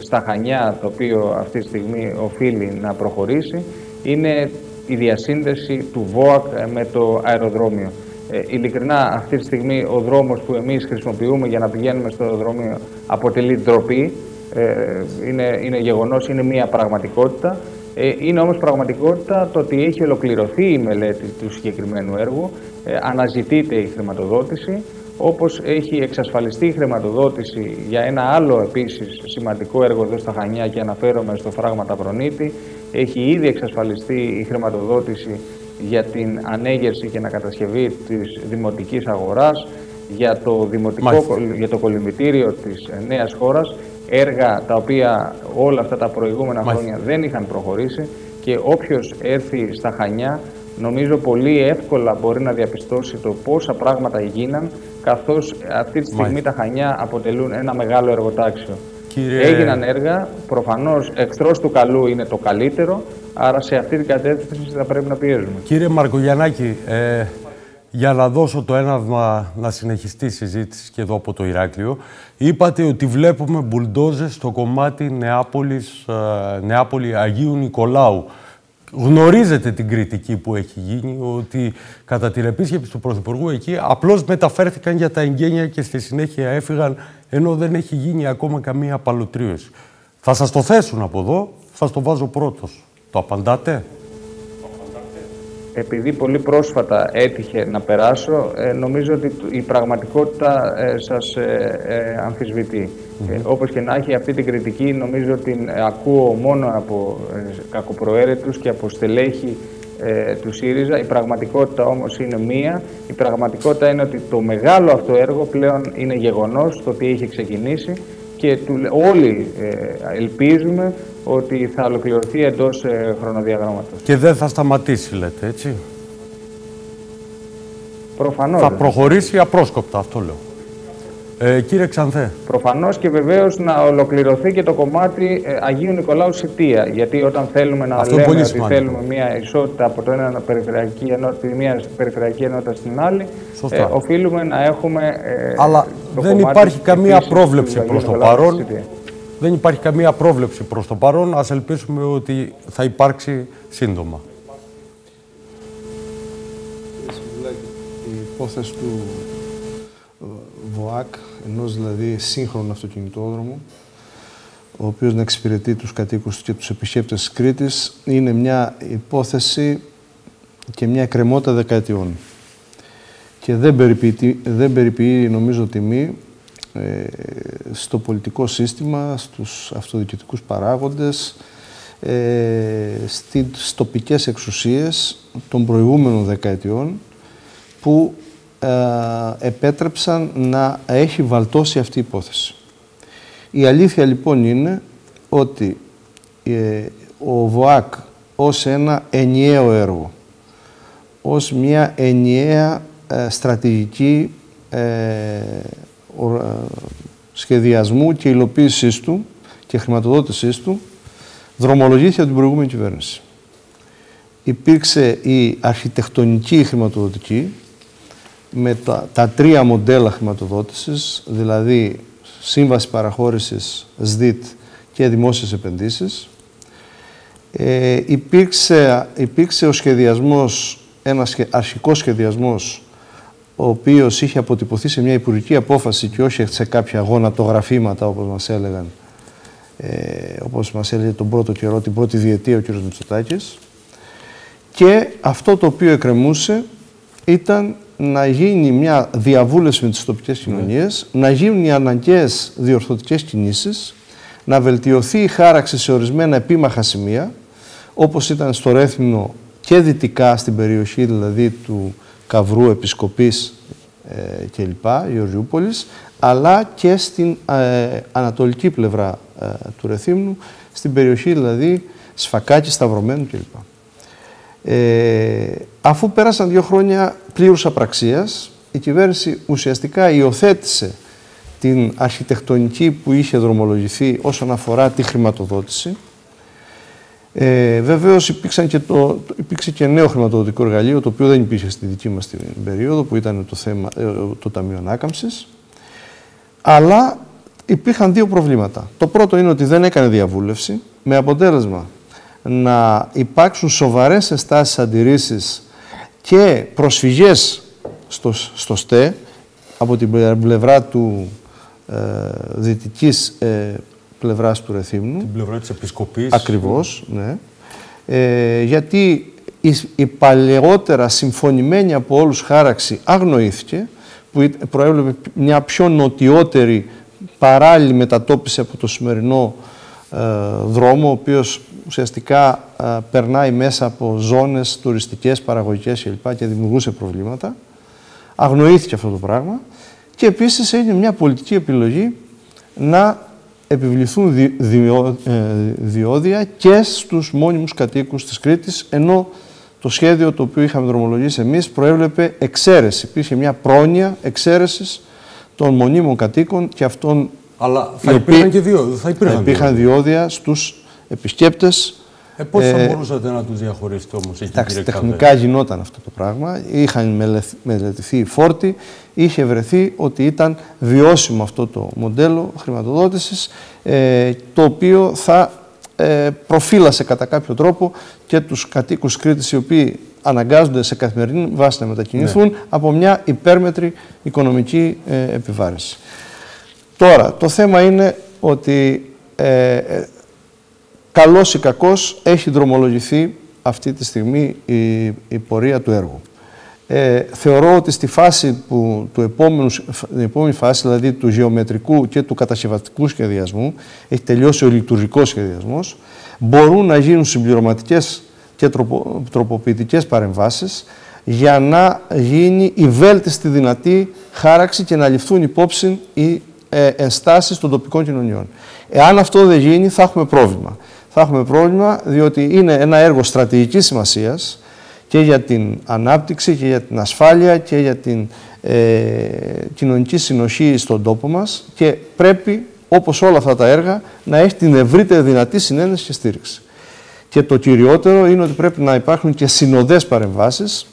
στα Χανιά το οποίο αυτή τη στιγμή οφείλει να προχωρήσει είναι η διασύνδεση του ΒΟΑΚ ε, με το αεροδρόμιο. Ε, ειλικρινά, αυτή τη στιγμή ο δρόμος που εμείς χρησιμοποιούμε για να πηγαίνουμε στο αεροδρόμιο αποτελεί ντροπή. Ε, είναι, είναι γεγονός, είναι μια πραγματικότητα. Ε, είναι όμως πραγματικότητα το ότι έχει ολοκληρωθεί η μελέτη του συγκεκριμένου έργου, ε, αναζητείται η χρηματοδότηση. όπως έχει εξασφαλιστεί η χρηματοδότηση για ένα άλλο επίσης σημαντικό έργο εδώ στα Χανιά και αναφέρομαι στο φράγμα Ταυρονίτη, έχει ήδη εξασφαλιστεί η χρηματοδότηση για την ανέγερση και ανακατασκευή της δημοτικής αγοράς, για το, δημοτικό, για το κολυμπητήριο της νέας χώρας, έργα τα οποία όλα αυτά τα προηγούμενα χρόνια δεν είχαν προχωρήσει και όποιος έρθει στα Χανιά νομίζω πολύ εύκολα μπορεί να διαπιστώσει το πόσα πράγματα γίναν καθώς αυτή τη στιγμή τα Χανιά αποτελούν ένα μεγάλο εργοτάξιο. Κύριε... Έγιναν έργα, προφανώς εχθρός του καλού είναι το καλύτερο, άρα σε αυτή την κατεύθυνση θα πρέπει να πιέζουμε. Κύριε Μαρκογιαννάκη, ε, για να δώσω το έναυμα να συνεχιστεί η συζήτηση και εδώ από το Ηράκλειο, είπατε ότι βλέπουμε μπουλντόζες στο κομμάτι Νεάπολης, ε, Νεάπολη Αγίου Νικολάου. Γνωρίζετε την κριτική που έχει γίνει, ότι κατά την επίσκεψη του Πρωθυπουργού εκεί απλώς μεταφέρθηκαν για τα εγγένεια και στη συνέχεια έφυγαν, ενώ δεν έχει γίνει ακόμα καμία απαλωτρίωση. Θα σας το θέσουν από εδώ, θα το βάζω πρώτος. Το απαντάτε; Επειδή πολύ πρόσφατα έτυχε να περάσω, ε, νομίζω ότι η πραγματικότητα ε, σας ε, ε αμφισβητεί. Mm όπως και να έχει αυτή την κριτική, νομίζω ότι ακούω μόνο από κακοπροαίρετους και από στελέχη του ΣΥΡΙΖΑ. Η πραγματικότητα όμως είναι μία. Η πραγματικότητα είναι ότι το μεγάλο αυτό έργο πλέον είναι γεγονός, το ότι έχει ξεκινήσει και όλοι ελπίζουμε ότι θα ολοκληρωθεί εντός ε, χρονοδιαγράμματος. Και δεν θα σταματήσει, λέτε, έτσι; Προφανώς. Θα προχωρήσει απρόσκοπτα, αυτό λέω. Ε, κύριε Ξανθέ. Προφανώς και βεβαίως να ολοκληρωθεί και το κομμάτι ε, Αγίου Νικολάου Σιτία. Γιατί όταν θέλουμε να Αυτό λέμε ότι θέλουμε μια ισότητα από το ένα περιφερειακή ενότητα, μια περιφερειακή ενότητα στην άλλη, ε, οφείλουμε να έχουμε. Ε, Αλλά δεν υπάρχει καμία πρόβλεψη προς το παρόν δεν υπάρχει καμία πρόβλεψη προς το παρόν. Ας ελπίσουμε ότι θα υπάρξει σύντομα. Η υπόθεση του ε, ΒΟΑΚ, ενός δηλαδή σύγχρονου αυτοκινητόδρομου, ο οποίος να εξυπηρετεί τους κατοίκους και τους επισκέπτες της Κρήτης, είναι μια υπόθεση και μια κρεμότητα δεκαετιών. Και δεν περιποιεί, δεν περιποιεί νομίζω τιμή ε, στο πολιτικό σύστημα, στους αυτοδιοικητικούς παράγοντες, ε, στις τοπικές εξουσίες των προηγούμενων δεκαετιών που ε, επέτρεψαν να έχει βαλτώσει αυτή η υπόθεση. Η αλήθεια λοιπόν είναι ότι ο ΒΟΑΚ ως ένα ενιαίο έργο, ως μια ενιαία στρατηγική ε, σχεδιασμού και υλοποίησής του και χρηματοδότησής του δρομολογήθηκε από την προηγούμενη κυβέρνηση. Υπήρξε η αρχιτεκτονική χρηματοδοτική με τα, τα τρία μοντέλα χρηματοδότησης, δηλαδή σύμβαση παραχώρησης ΣΔΙΤ και δημόσιες επενδύσεις. Ε, υπήρξε, υπήρξε ο σχεδιασμός, ένας αρχικός σχεδιασμός ο οποίος είχε αποτυπωθεί σε μια υπουργική απόφαση και όχι σε κάποια γονατογραφήματα όπως μας έλεγαν, ε, όπως μας έλεγε τον πρώτο καιρό, την πρώτη διετία ο κ. Μητσοτάκης. Και αυτό το οποίο εκκρεμούσε ήταν να γίνει μια διαβούλευση με τις τοπικές ναι. κοινωνίες, να γίνουν οι αναγκαίες διορθωτικές κινήσεις, να βελτιωθεί η χάραξη σε ορισμένα επίμαχα σημεία, όπως ήταν στο Ρέθμινο και δυτικά στην περιοχή δηλαδή του Καυρού, Επισκοπής ε, κλπ, Γεωργιούπολης, αλλά και στην ε, ανατολική πλευρά ε, του Ρεθύμνου, στην περιοχή δηλαδή Σφακάκη, Σταυρωμένου κλπ. Ε, αφού πέρασαν δύο χρόνια πλήρους απραξίας, η κυβέρνηση ουσιαστικά υιοθέτησε την αρχιτεκτονική που είχε δρομολογηθεί όσον αφορά τη χρηματοδότηση, ε, Βεβαίως και το, υπήρξε και νέο χρηματοδοτικό εργαλείο, το οποίο δεν υπήρχε στη δική μας την περίοδο, που ήταν το, θέμα, ε, το Ταμείο Ανάκαμψης. Αλλά υπήρχαν δύο προβλήματα. Το πρώτο είναι ότι δεν έκανε διαβούλευση, με αποτέλεσμα να υπάρξουν σοβαρές εστάσεις αντιρρήσεις και προσφυγές στο, στο ΣΤΕ από την πλευρά του ε, δυτικής ε, πλευράς του Ρεθύμνου. Την πλευρά της Επισκοπής. Ακριβώς, ναι. Ε, γιατί η, η παλαιότερα συμφωνημένη από όλους χάραξη αγνοήθηκε, που προέβλεπε μια πιο νοτιότερη παράλληλη μετατόπιση από το σημερινό ε, δρόμο, ο οποίος ουσιαστικά ε, περνάει μέσα από ζώνες τουριστικές, παραγωγικές κλπ. και δημιουργούσε προβλήματα. Αγνοήθηκε αυτό το πράγμα και επίσης έγινε μια πολιτική επιλογή να επιβληθούν δι, ε, διόδια και στους μόνιμους κατοίκους της Κρήτης, ενώ το σχέδιο το οποίο είχαμε δρομολογήσει εμείς προέβλεπε εξαίρεση. Υπήρχε μια πρόνοια εξαίρεσης των μονίμων κατοίκων και αυτών αλλά θα υπήρχαν και διόδια. Θα υπήρχαν, θα υπήρχαν διόδια στους επισκέπτες. Ε, πώς θα ε, μπορούσατε να τους διαχωρίσετε όμως εκεί, Εντάξει, τεχνικά γινόταν αυτό το πράγμα. Είχαν μελετηθεί οι φόρτοι. Είχε βρεθεί ότι ήταν βιώσιμο αυτό το μοντέλο χρηματοδότησης, ε, το οποίο θα ε, προφύλασε κατά κάποιο τρόπο και τους κατοίκους Κρήτης οι οποίοι αναγκάζονται σε καθημερινή βάση να μετακινηθούν ναι. από μια υπέρμετρη οικονομική ε, επιβάρηση. Τώρα, το θέμα είναι ότι ε, ε, καλός ή κακός έχει δρομολογηθεί αυτή τη στιγμή η, η πορεία του έργου. Ε, θεωρώ ότι στη φάση που, του επόμενου, την επόμενη φάση, δηλαδή του γεωμετρικού και του κατασκευαστικού σχεδιασμού, έχει τελειώσει ο λειτουργικός σχεδιασμός, μπορούν να γίνουν συμπληρωματικές και τροπο, τροποποιητικές παρεμβάσεις για να γίνει η βέλτιστη δυνατή χάραξη και να ληφθούν υπόψη οι ε, ενστάσεις των τοπικών κοινωνιών. Εάν αυτό δεν γίνει, θα έχουμε πρόβλημα. Θα έχουμε πρόβλημα διότι είναι ένα έργο στρατηγικής σημασίας και για την ανάπτυξη και για την ασφάλεια και για την ε, κοινωνική συνοχή στον τόπο μας και πρέπει, όπως όλα αυτά τα έργα, να έχει την ευρύτερη δυνατή συνένεση και στήριξη. Και το κυριότερο είναι ότι πρέπει να υπάρχουν και συνοδές παρεμβάσεις.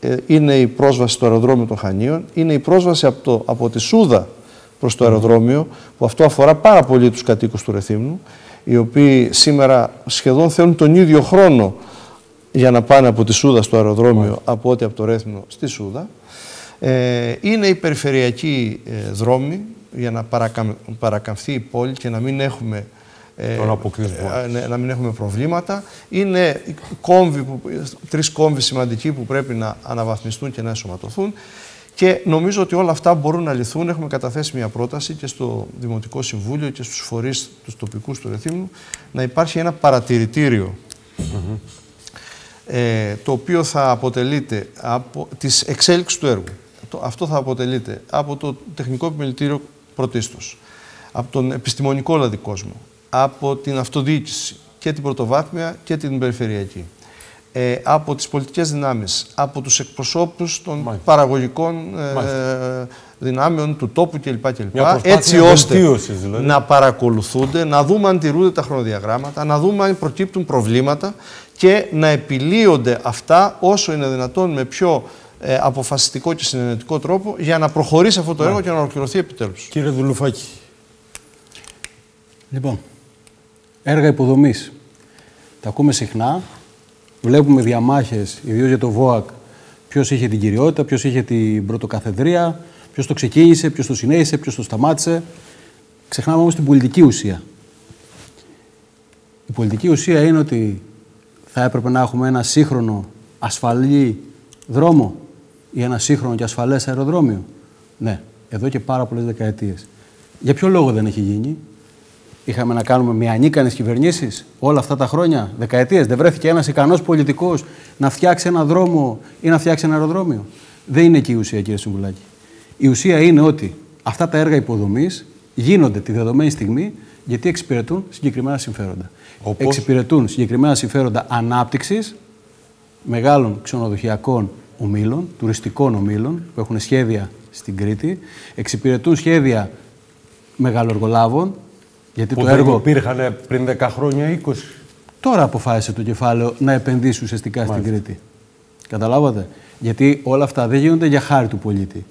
Ε, είναι η πρόσβαση στο αεροδρόμιο των Χανίων, είναι η πρόσβαση από, το, από τη Σούδα προς το αεροδρόμιο, που αυτό αφορά πάρα πολύ τους κατοίκους του Ρεθύμνου, οι οποίοι σήμερα σχεδόν θέλουν τον ίδιο χρόνο για να πάνε από τη Σούδα στο αεροδρόμιο από ό,τι από το Ρέθμινο στη Σούδα. Ε, είναι οι περιφερειακοί ε, δρόμοι για να παρακαμφθεί η πόλη και να μην έχουμε ε, ε να μην έχουμε προβλήματα. Είναι κόμβοι, τρεις κόμβοι σημαντικοί που πρέπει να αναβαθμιστούν και να ενσωματωθούν. Και νομίζω ότι όλα αυτά μπορούν να λυθούν. Έχουμε καταθέσει μια πρόταση και στο Δημοτικό Συμβούλιο και στους φορείς τους τοπικούς του Ρεθύμνου να υπάρχει ένα παρατηρητήριο ε, το οποίο θα αποτελείται από τις εξέλιξης του έργου. Αυτό θα αποτελείται από το Τεχνικό Επιμελητήριο πρωτίστως, από τον επιστημονικό δηλαδή κόσμο, από την αυτοδιοίκηση και την πρωτοβάθμια και την περιφερειακή ε, από τις πολιτικές δυνάμεις, από τους εκπροσώπους των παραγωγικών ε, δυνάμεων του τόπου κλπ. κλπ. Έτσι ώστε δηλαδή. να παρακολουθούνται, να δούμε αν τηρούνται τα χρονοδιαγράμματα, να δούμε αν προκύπτουν προβλήματα και να επιλύονται αυτά όσο είναι δυνατόν με πιο ε, αποφασιστικό και συνενετικό τρόπο για να προχωρήσει αυτό το έργο και να ολοκληρωθεί επιτέλους. Κύριε Δουλουφάκη. Λοιπόν, έργα υποδομής. Τα ακούμε συχνά, Βλέπουμε διαμάχες, ιδίως για το ΒΟΑΚ, ποιος είχε την κυριότητα, ποιος είχε την πρωτοκαθεδρία, ποιος το ξεκίνησε, ποιος το συνέχισε, ποιος το σταμάτησε. Ξεχνάμε όμως την πολιτική ουσία. Η πολιτική ουσία είναι ότι θα έπρεπε να έχουμε ένα σύγχρονο ασφαλή δρόμο ή ένα σύγχρονο και ασφαλές αεροδρόμιο. Ναι, εδώ και πάρα πολλές δεκαετίες. Για ποιο λόγο δεν έχει γίνει; Είχαμε να κάνουμε με ανίκανες κυβερνήσεις όλα αυτά τα χρόνια, δεκαετίες. Δεν βρέθηκε ένας ικανός πολιτικός να φτιάξει ένα δρόμο ή να φτιάξει ένα αεροδρόμιο. Δεν είναι εκεί η ουσία, κύριε Συμβουλάκη. Η ουσία είναι ότι αυτά τα έργα υποδομής γίνονται τη δεδομένη στιγμή γιατί εξυπηρετούν συγκεκριμένα συμφέροντα. Όπως... Εξυπηρετούν συγκεκριμένα συμφέροντα ανάπτυξης μεγάλων ξενοδοχειακών ομίλων, τουριστικών ομίλων που έχουν σχέδια στην Κρήτη. Εξυπηρετούν σχέδια μεγαλοργολάβων γιατί που το έργο υπήρχαν πριν 10 χρόνια, 20. Τώρα αποφάσισε το κεφάλαιο να επενδύσει ουσιαστικά στην Κρήτη. Καταλάβατε; Γιατί όλα αυτά δεν γίνονται για χάρη του πολίτη.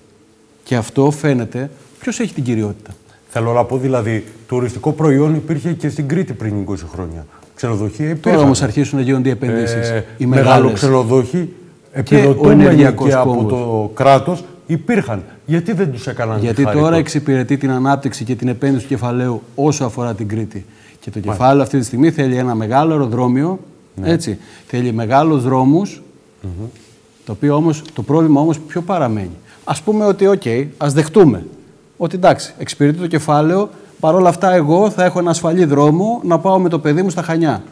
Και αυτό φαίνεται ποιος έχει την κυριότητα. Θέλω να πω δηλαδή, το τουριστικό προϊόν υπήρχε και στην Κρήτη πριν 20 χρόνια. Ξενοδοχεία υπήρχαν. Τώρα όμως αρχίσουν να γίνονται οι επενδύσεις. Ε, μεγάλο ξενοδόχοι επιδοτούμενοι και, και από το κράτος υπήρχαν. Γιατί δεν τους έκαναν Γιατί τώρα εξυπηρετεί την ανάπτυξη και την επένδυση του κεφαλαίου όσο αφορά την Κρήτη. Και το κεφάλαιο αυτή τη στιγμή θέλει ένα μεγάλο αεροδρόμιο. Ναι. Έτσι. Θέλει μεγάλους δρόμους. Το, οποίο όμως, το πρόβλημα όμως ποιο παραμένει. Ας πούμε ότι, OK, okay, ας δεχτούμε ότι εντάξει, εξυπηρετεί το κεφάλαιο, παρόλα αυτά εγώ θα έχω ένα ασφαλή δρόμο να πάω με το παιδί μου στα Χανιά.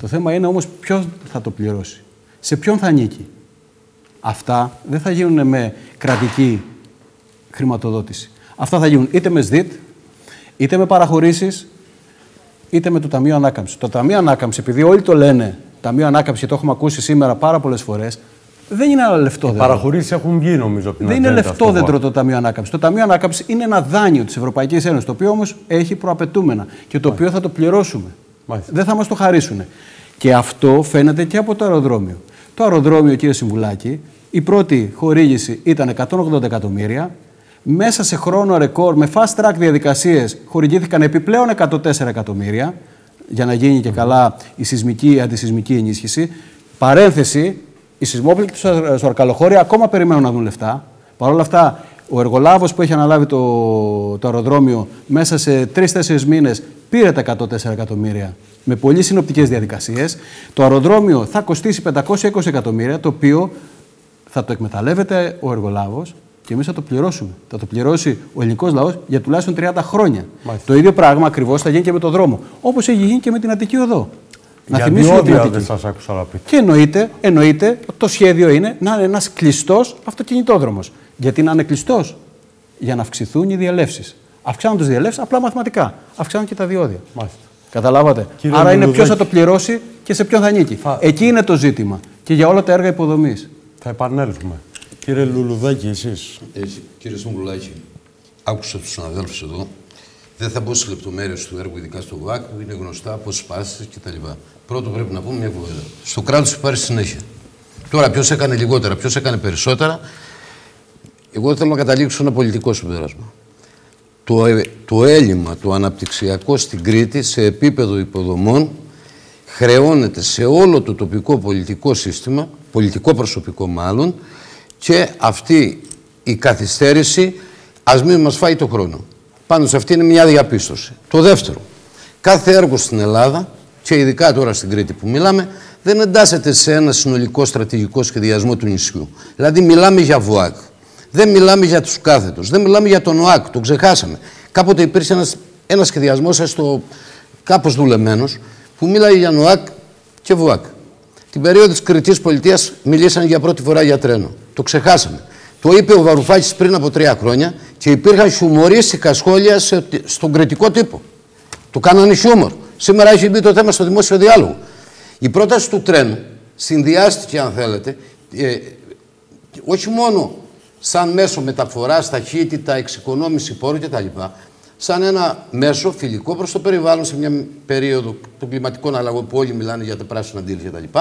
Το θέμα είναι όμως ποιος θα το πληρώσει. Σε ποιον θα ανήκει. Αυτά δεν θα γίνουν με κρατική χρηματοδότηση. Αυτά θα γίνουν είτε με ΣΔΙΤ, είτε με παραχωρήσεις, είτε με το Ταμείο Ανάκαμψης. Το Ταμείο Ανάκαμψης, επειδή όλοι το λένε Ταμείο Ανάκαμψης, και το έχουμε ακούσει σήμερα πάρα πολλές φορές, δεν είναι ένα λεφτό δέντρο. Παραχωρήσεις έχουν βγει, νομίζω. Από την δεν είναι λεφτό δέντρο το Ταμείο Ανάκαμψης. Το Ταμείο Ανάκαμψης είναι ένα δάνειο της Ευρωπαϊκής Ένωσης, το οποίο όμως έχει προαπαιτούμενα και το οποίο θα το πληρώσουμε. Μάλιστα. Δεν θα μας το χαρίσουν. Και αυτό φαίνεται και από το αεροδρόμιο. Το αεροδρόμιο, κύριε Συμβουλάκη, η πρώτη χορήγηση ήταν 180 εκατομμύρια. Μέσα σε χρόνο ρεκόρ, με fast track διαδικασίες, χορηγήθηκαν επιπλέον 104 εκατομμύρια για να γίνει και καλά η σεισμική, η αντισυσμική ενίσχυση. Παρένθεση, οι σεισμόπληκτοι στο Αρκαλοχώρι ακόμα περιμένουν να δουν λεφτά. Παρ' όλα αυτά, ο εργολάβος που έχει αναλάβει το, το αεροδρόμιο μέσα σε τρει-τέσσερι μήνες πήρε τα 104 εκατομμύρια με πολύ συνοπτικές διαδικασίες. Το αεροδρόμιο θα κοστίσει 520 εκατομμύρια, το οποίο θα το εκμεταλλεύεται ο εργολάβος και εμείς θα το πληρώσουμε. Θα το πληρώσει ο ελληνικός λαός για τουλάχιστον 30 χρόνια. Το ίδιο πράγμα ακριβώς θα γίνει και με το δρόμο. Όπως έχει γίνει και με την Αττική Οδό. Να για θυμίσουμε την δεν σας άκουσα να πείτε. Και εννοείται, εννοείται, το σχέδιο είναι να είναι ένας κλειστός αυτοκινητόδρομος. Γιατί να είναι κλειστός, για να αυξηθούν οι διαλέψεις. Αυξάνονται τις διαλέψεις απλά μαθηματικά. Αυξάνουν και τα διόδια. Μάλιστα. Καταλάβατε; Κύριε Άρα είναι ποιος θα το πληρώσει και σε ποιον θα ανήκει. Θα... Εκεί είναι το ζήτημα. Και για όλα τα έργα υποδομής. Θα επανέλθουμε. Κύριε Λουλουδάκη, εσείς. Κύριε Συμβουλάκη, άκουσα τους συναδέλφους εδώ. Δεν θα μπω στις λεπτομέρειες του έργου, ειδικά στο ΒΑΚ, που είναι γνωστά αποσπάσει κτλ. Πρώτο πρέπει να πούμε μια κουβέντα. Στο κράτος υπάρχει συνέχεια. Τώρα, ποιος έκανε λιγότερα, ποιος έκανε περισσότερα. Εγώ θέλω να καταλήξω ένα πολιτικό συμπέρασμα. Το, ε, το έλλειμμα, το αναπτυξιακό στην Κρήτη σε επίπεδο υποδομών χρεώνεται σε όλο το τοπικό πολιτικό σύστημα, πολιτικό προσωπικό μάλλον, και αυτή η καθυστέρηση ας μην μας φάει το χρόνο. Πάνω σε αυτή είναι μια διαπίστωση. Το δεύτερο, κάθε έργο στην Ελλάδα και ειδικά τώρα στην Κρήτη που μιλάμε δεν εντάσσεται σε ένα συνολικό στρατηγικό σχεδιασμό του νησιού. Δηλαδή μιλάμε για ΒΟΑΚ, δεν μιλάμε για τους κάθετους, δεν μιλάμε για τον ΟΑΚ, το ξεχάσαμε. Κάποτε υπήρξε ένας, ένας σχεδιασμός έστω κάπως δουλεμένος που μίλαγε για ΝΟΑΚ και ΒΟΑΚ. Την περίοδο της Κρητής Πολιτείας μιλήσαν για πρώτη φορά για τρένο. Το ξεχάσαμε. Το είπε ο Βαρουφάκης πριν από τρία χρόνια και υπήρχαν χιουμορίστικα σχόλια σε, στον κριτικό τύπο. Το κάνανε χιούμορ. Σήμερα έχει μπει το θέμα στο δημόσιο διάλογο. Η πρόταση του τρένου συνδυάστηκε, αν θέλετε, ε, όχι μόνο σαν μέσο μεταφοράς, ταχύτητα, εξοικονόμηση πόρου κτλ. Σαν ένα μέσο φιλικό προς το περιβάλλον σε μια περίοδο των κλιματικών αλλαγών που όλοι μιλάνε για τα πράσινα αντίληψη κτλ.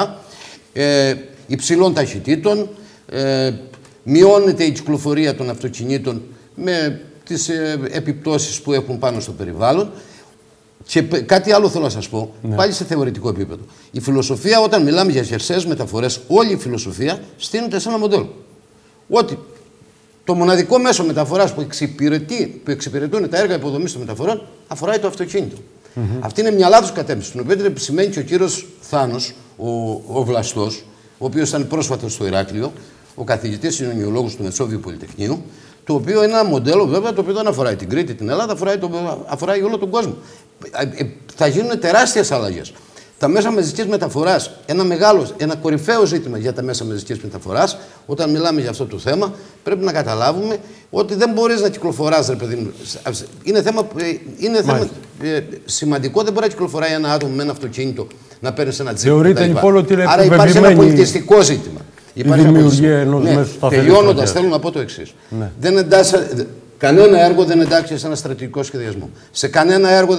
Ε, υψηλών ταχυτήτων, ε, μειώνεται η κυκλοφορία των αυτοκινήτων με τις ε, επιπτώσεις που έχουν πάνω στο περιβάλλον. Και κάτι άλλο θέλω να σας πω, ναι. πάλι σε θεωρητικό επίπεδο. Η φιλοσοφία, όταν μιλάμε για χερσαίες μεταφορές, όλη η φιλοσοφία στείνεται σε ένα μοντέλο. Ότι το μοναδικό μέσο μεταφοράς που, εξυπηρετεί, που εξυπηρετούν τα έργα υποδομής των μεταφορών αφορά το αυτοκίνητο. Mm -hmm. Αυτή είναι μια λάθος κατεύθυνση, την οποία επισημαίνει και ο κύριος Θάνος, ο, ο Βλαστός, ο οποίος ήταν πρόσφατος στο Ηράκλειο, ο καθηγητής κοινωνιολόγο του Μεσόβιου Πολυτεχνείου, το οποίο είναι ένα μοντέλο βέβαια το οποίο δεν αφορά την Κρήτη, την Ελλάδα, αφορά, το, αφορά όλο τον κόσμο. Ε, ε, θα γίνουν τεράστιες αλλαγές. Τα μέσα μαζικής μεταφοράς, ένα μεγάλο, ένα κορυφαίο ζήτημα για τα μέσα μαζικής μεταφοράς, όταν μιλάμε για αυτό το θέμα, πρέπει να καταλάβουμε ότι δεν μπορείς να κυκλοφοράς, ρε παιδί μου. Είναι θέμα, ε, είναι θέμα σημαντικό, δεν μπορεί να κυκλοφοράει ένα άτομο με ένα αυτοκίνητο να παίρνει ένα τσίπ. Θεωρείται λοιπόν ότι είναι Άρα υπάρχει ένα πολιτιστικό ζήτημα. Η δημιουργία ενός ναι. μέσου Τελειώνοντας, θέλω να πω το εξής. Ναι. Δεν εντάσσα, κανένα έργο δεν εντάξει σε ένα στρατηγικό σχεδιασμό. Σε κανένα έργο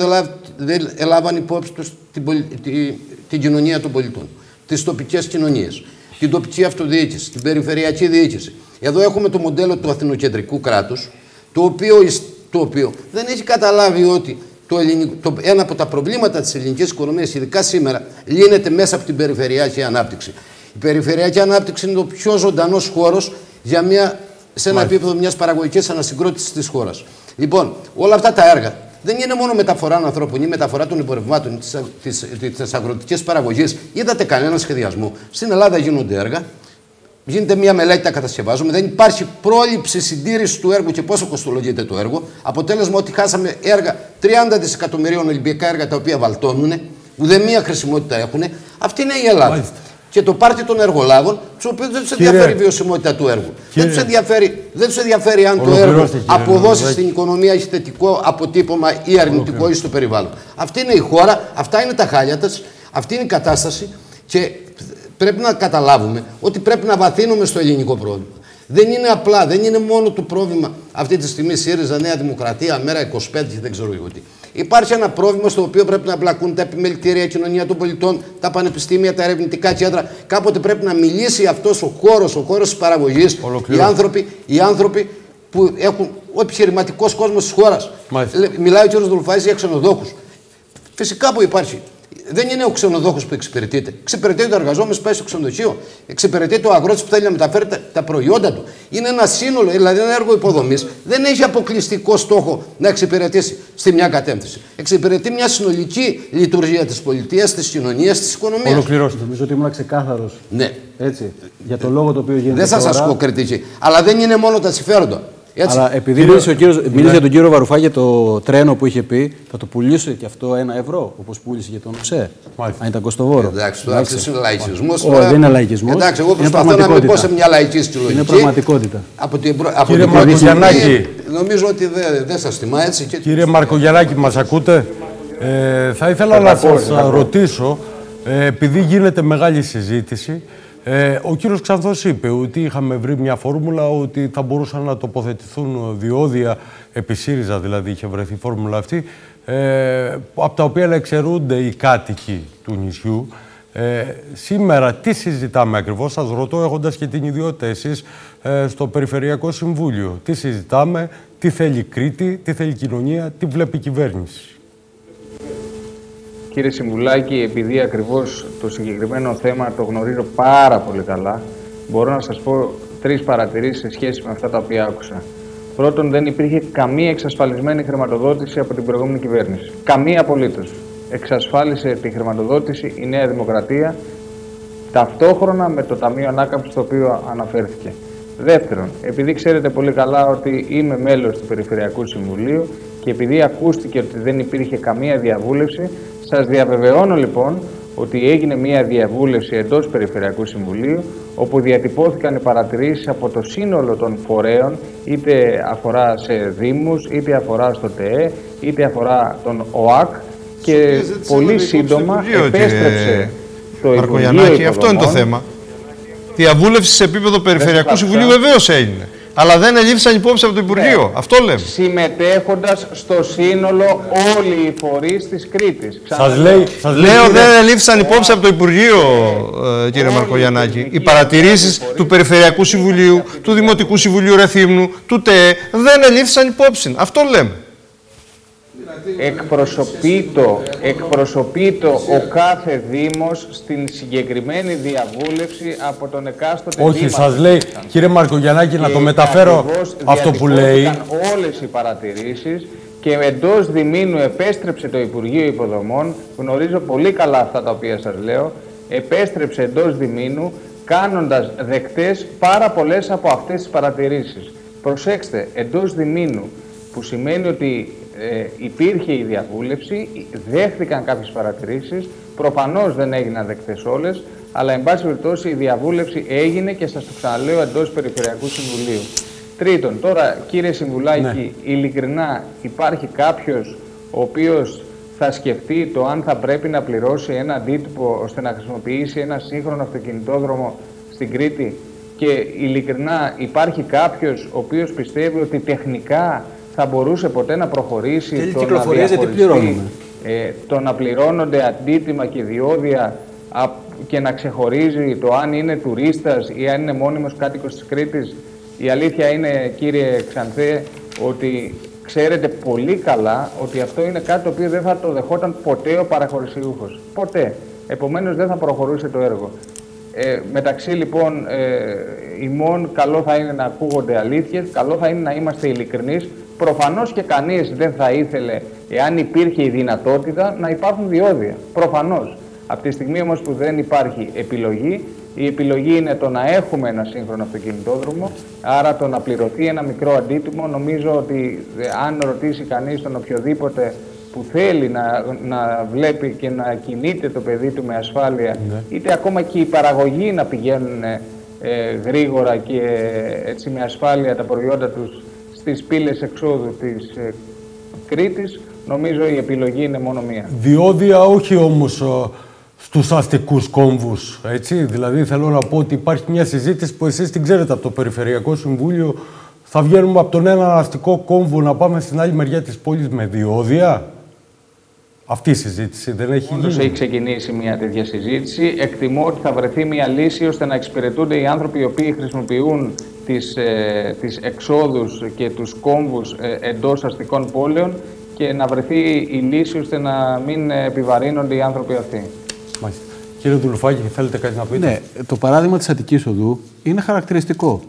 δεν έλαβαν υπόψη τους την, την, την κοινωνία των πολιτών. Τις τοπικές κοινωνίες. Την τοπική αυτοδιοίκηση. Την περιφερειακή διοίκηση. Εδώ έχουμε το μοντέλο του αθηνοκεντρικού κράτους, το οποίο, το οποίο δεν έχει καταλάβει ότι το ελληνικό, το, ένα από τα προβλήματα της ελληνικής οικονομίας, ειδικά σήμερα, λύνεται μέσα από την περιφερειακή ανάπτυξη. Η περιφερειακή ανάπτυξη είναι ο πιο ζωντανός χώρος για μια, σε ένα Μάλιστα. επίπεδο μιας παραγωγικής ανασυγκρότησης της χώρας. Λοιπόν, όλα αυτά τα έργα δεν είναι μόνο μεταφορά ανθρώπων ή μεταφορά των εμπορευμάτων της αγροτικής παραγωγής. Είδατε κανένα σχεδιασμό. Στην Ελλάδα γίνονται έργα Γίνεται μια μελέτη, τα κατασκευάζουμε. Δεν υπάρχει πρόληψη συντήρησης του έργου και πόσο κοστολογείται το έργο. Αποτέλεσμα ότι χάσαμε έργα 30 δισεκατομμυρίων Ολυμπιακά έργα τα οποία βαλτώνουν, ουδέμια χρησιμότητα έχουν. Αυτή είναι η Ελλάδα. Μάλιστα. Και το πάρτι των εργολάβων, του οποίους δεν τους Κύριε- ενδιαφέρει η βιωσιμότητα του έργου. Δεν Κύριε- τους ενδιαφέρει, δεν τους ενδιαφέρει αν το έργο Ολοκληρώστε, κύριε αποδώσει Νευρουδάκη. στην οικονομία έχει θετικό αποτύπωμα ή αρνητικό ή στο περιβάλλον. Αυτή είναι η χώρα, αυτά είναι τα χάλια της, αυτή είναι η κατάσταση και πρέπει να καταλάβουμε ότι πρέπει να βαθύνουμε στο ελληνικό πρόβλημα. Δεν είναι απλά, δεν είναι μόνο το πρόβλημα αυτή τη στιγμή ΣΥΡΙΖΑ, Νέα Δημοκρατία, Μέρα 25 και δεν ξέρω εγώ τι. Υπάρχει ένα πρόβλημα στο οποίο πρέπει να μπλακούν τα επιμελητήρια, η κοινωνία των πολιτών, τα πανεπιστήμια, τα ερευνητικά κέντρα. Κάποτε πρέπει να μιλήσει αυτός ο χώρος, ο χώρος της παραγωγής, οι Ολοκληρώστε. άνθρωποι, οι άνθρωποι που έχουν ο επιχειρηματικός κόσμος της χώρας. Μάλιστα. Μιλάει ο κ. Δολοφάη για ξενοδόχους. Φυσικά που υπάρχει. Δεν είναι ο ξενοδόχος που εξυπηρετείται. Εξυπηρετείται ο εργαζόμενος που πάει στο ξενοδοχείο. Εξυπηρετείται ο αγρότης που θέλει να μεταφέρει τα, τα προϊόντα του. Είναι ένα σύνολο, δηλαδή ένα έργο υποδομής. Δεν έχει αποκλειστικό στόχο να εξυπηρετήσει στη μια κατεύθυνση. Εξυπηρετεί μια συνολική λειτουργία της πολιτείας, της κοινωνίας, της οικονομίας. Ολοκληρώστε. Νομίζω ότι ήμουν ξεκάθαρος. Ναι. Έτσι. Για το λόγο το οποίο γίνεται. Δεν θα τώρα. σα πω κριτική. Αλλά δεν είναι μόνο τα συμφέροντα. Έτσι. Αλλά επειδή μίλησε, ο κύριος, μίλησε για τον κύριο Βαρουφάκη για το τρένο που είχε πει, θα το πουλήσει και αυτό ένα ευρώ, όπως πούλησε για τον ΟΣΕ. Μάλιστα. Αν ήταν κοστοβόρο. Εντάξει, τώρα αυτός είναι λαϊκισμός. Όχι, δεν είναι λαϊκισμός. Εντάξει, εγώ Είναι προσπαθώ να μην πω πραγματικότητα. σε μια λαϊκή στη λογική. Είναι πραγματικότητα. Από την, προ- από Κύριε την πρώτη Μαρκογιαννάκη. στιγμή, Νομίζω ότι δεν δεν σας τιμά έτσι. Και... Κύριε Μαρκογιαννάκη, μας ακούτε; Ε, θα ήθελα να σας ρωτήσω, ε, επειδή γίνεται μεγάλη συζήτηση, ε, ο κύριος Ξανθός είπε ότι είχαμε βρει μια φόρμουλα ότι θα μπορούσαν να τοποθετηθούν διόδια επί ΣΥΡΙΖΑ, δηλαδή είχε βρεθεί η φόρμουλα αυτή, ε, από τα οποία να εξαιρούνται οι κάτοικοι του νησιού. Ε, σήμερα τι συζητάμε ακριβώς, σας ρωτώ έχοντας και την ιδιότητα εσείς ε, στο Περιφερειακό Συμβούλιο. Τι συζητάμε, τι θέλει η Κρήτη, τι θέλει η κοινωνία, τι βλέπει η κυβέρνηση. Κύριε Συμβουλάκη, επειδή ακριβώς το συγκεκριμένο θέμα το γνωρίζω πάρα πολύ καλά, μπορώ να σας πω τρεις παρατηρήσεις σε σχέση με αυτά τα οποία άκουσα. Πρώτον, δεν υπήρχε καμία εξασφαλισμένη χρηματοδότηση από την προηγούμενη κυβέρνηση. Καμία απολύτως. Εξασφάλισε τη χρηματοδότηση η Νέα Δημοκρατία ταυτόχρονα με το Ταμείο Ανάκαμψης το οποίο αναφέρθηκε. Δεύτερον, επειδή ξέρετε πολύ καλά ότι είμαι μέλος του Περιφερειακού Συμβουλίου και επειδή ακούστηκε ότι δεν υπήρχε καμία διαβούλευση, σας διαβεβαιώνω λοιπόν ότι έγινε μια διαβούλευση εντός Περιφερειακού Συμβουλίου όπου διατυπώθηκαν οι παρατηρήσεις από το σύνολο των φορέων είτε αφορά σε Δήμους, είτε αφορά στο ΤΕΕ, είτε αφορά τον ΟΑΚ και Συζήτησε πολύ το δικό σύντομα του Υπουργείο, επέστρεψε κύριε το Υπουργείο Μαρκογιαννάκη, αυτό είναι το Υποδομών. θέμα. Διαβούλευση σε επίπεδο Περιφερειακού κλάψα. Συμβουλίου βεβαίως έγινε. Αλλά δεν ελήφθησαν υπόψη από το Υπουργείο. Αυτό λέμε. συμμετέχοντας στο σύνολο όλοι οι φορείς της Κρήτης. Σας λέει, σας λέει Λέω κύριε- δεν ελήφθησαν υπόψη από το Υπουργείο, ε, κύριε Όλοι Μαρκογιαννάκη. οι Οι παρατηρήσεις φορείς του Περιφερειακού Συμβουλίου, του Δημοτικού Συμβουλίου Ρεθύμνου, του ΤΕΕ δεν ελήφθησαν υπόψη. Αυτό λέμε. Εκπροσωπεί το, εκπροσωπεί το ο κάθε Δήμος στην συγκεκριμένη διαβούλευση από τον εκάστοτε Όχι, Δήμαρχο. σας λέει, κύριε Μαρκογιαννάκη, να Και το μεταφέρω ακριβώς αυτό που λέει. διατυπώθηκαν όλες οι παρατηρήσεις και εντός διμήνου επέστρεψε το Υπουργείο Υποδομών, γνωρίζω πολύ καλά αυτά τα οποία σας λέω, επέστρεψε εντός διμήνου κάνοντας δεκτές πάρα πολλές από αυτές τις παρατηρήσεις. Προσέξτε, εντός διμήνου, που σημαίνει ότι ε, υπήρχε η διαβούλευση, δέχτηκαν κάποιες παρατηρήσεις, προφανώς δεν έγιναν δεκτές όλες, αλλά εν πάση περιπτώσει η διαβούλευση έγινε και σας το ξαναλέω εντός Περιφερειακού Συμβουλίου. Τρίτον, τώρα κύριε Συμβουλάκη, ειλικρινά υπάρχει κάποιος ο οποίος θα σκεφτεί το αν θα πρέπει να πληρώσει ένα αντίτυπο ώστε να χρησιμοποιήσει ένα σύγχρονο αυτοκινητόδρομο στην Κρήτη; Και ειλικρινά υπάρχει κάποιος ο οποίος πιστεύει ότι τεχνικά θα μπορούσε ποτέ να προχωρήσει Τέλη το να κυκλοφορίας γιατί διαχωριστεί, πληρώνουμε. ε, το να πληρώνονται αντίτιμα και διόδια απ- και να ξεχωρίζει το αν είναι τουρίστας ή αν είναι μόνιμος κάτοικος της Κρήτης. Η αλήθεια είναι, κύριε Ξανθέ, ότι ξέρετε πολύ καλά ότι αυτό είναι κάτι το οποίο δεν θα το δεχόταν ποτέ ο παραχωρησιούχος. Ποτέ. Επομένως δεν θα προχωρούσε το έργο. Ε, μεταξύ λοιπόν ε, ημών καλό θα είναι να ακούγονται αλήθειες, καλό θα είναι να είμαστε ειλικρινείς. Προφανώς και κανείς δεν θα ήθελε, εάν υπήρχε η δυνατότητα, να υπάρχουν διόδια. Προφανώς. Από τη στιγμή όμως που δεν υπάρχει επιλογή, η επιλογή είναι το να έχουμε ένα σύγχρονο αυτοκινητόδρομο, άρα το να πληρωθεί ένα μικρό αντίτιμο. Νομίζω ότι ε, αν ρωτήσει κανείς τον οποιοδήποτε που θέλει να, να βλέπει και να κινείται το παιδί του με ασφάλεια, ναι. είτε ακόμα και οι παραγωγοί να πηγαίνουν ε, γρήγορα και έτσι με ασφάλεια τα προϊόντα τους στις πύλες εξόδου της ε, Κρήτης, νομίζω η επιλογή είναι μόνο μία. Διόδια όχι όμως ε, στους αστικούς κόμβους, έτσι. Δηλαδή θέλω να πω ότι υπάρχει μια συζήτηση που εσείς την ξέρετε από το Περιφερειακό Συμβούλιο. Θα βγαίνουμε από τον ένα αστικό κόμβο να πάμε στην άλλη μεριά της πόλης με διόδια; Αυτή η συζήτηση δεν έχει Όντως γίνει. έχει ξεκινήσει μια τέτοια συζήτηση. Εκτιμώ ότι θα βρεθεί μια λύση ώστε να εξυπηρετούνται οι άνθρωποι οι οποίοι χρησιμοποιούν τις, ε, τις εξόδους και τους κόμβους ε, εντός αστικών πόλεων και να βρεθεί η λύση ώστε να μην επιβαρύνονται οι άνθρωποι αυτοί. Μάλιστα. Κύριε Δουλουφάκη, θέλετε κάτι να πείτε; Ναι, το παράδειγμα της Αττικής Οδού είναι χαρακτηριστικό.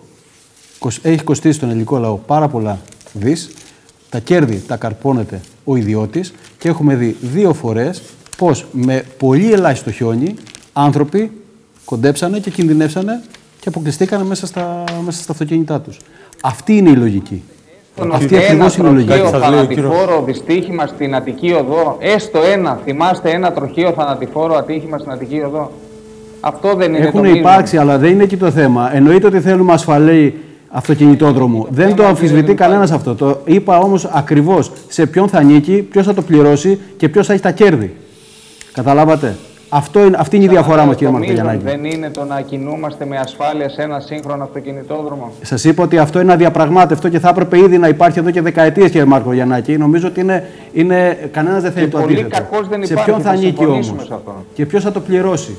Έχει κοστίσει τον ελληνικό λαό πάρα πολλά δις. Τα κέρδη τα καρπώνεται ο ιδιώτης και έχουμε δει δύο φορές πως με πολύ ελάχιστο χιόνι άνθρωποι κοντέψανε και κινδυνεύσανε και αποκλειστήκανε μέσα στα, μέσα στα αυτοκίνητά τους. Αυτή είναι η λογική. Αυτή ακριβώς είναι η λογική. Ένα θανατηφόρο δυστύχημα στην Αττική Οδό, έστω ένα, θυμάστε ένα τροχαίο θανατηφόρο ατύχημα στην Αττική Οδό. Αυτό δεν είναι Έχουν υπάρξει, αλλά δεν είναι εκεί το θέμα. Εννοείται ότι θέλουμε ασφαλή αυτοκινητόδρομο. Δεν, δεν το αμφισβητεί κανένας αυτό. Το είπα όμως ακριβώς σε ποιον θα ανήκει, ποιος θα το πληρώσει και ποιος θα έχει τα κέρδη. Καταλάβατε; Αυτό είναι, αυτή είναι η διαφορά μας, κύριε Μαρτυριανάκη. Δεν είναι το να κινούμαστε με ασφάλεια σε ένα σύγχρονο αυτοκινητόδρομο; Σας είπα ότι αυτό είναι αδιαπραγμάτευτο και θα έπρεπε ήδη να υπάρχει εδώ και δεκαετίες, κύριε Μάρκο Γιαννάκη. Νομίζω ότι είναι, είναι, κανένας δεν θέλει και το αντίθετο. Δεν σε ποιον θα ανήκει όμως; και ποιος θα το πληρώσει;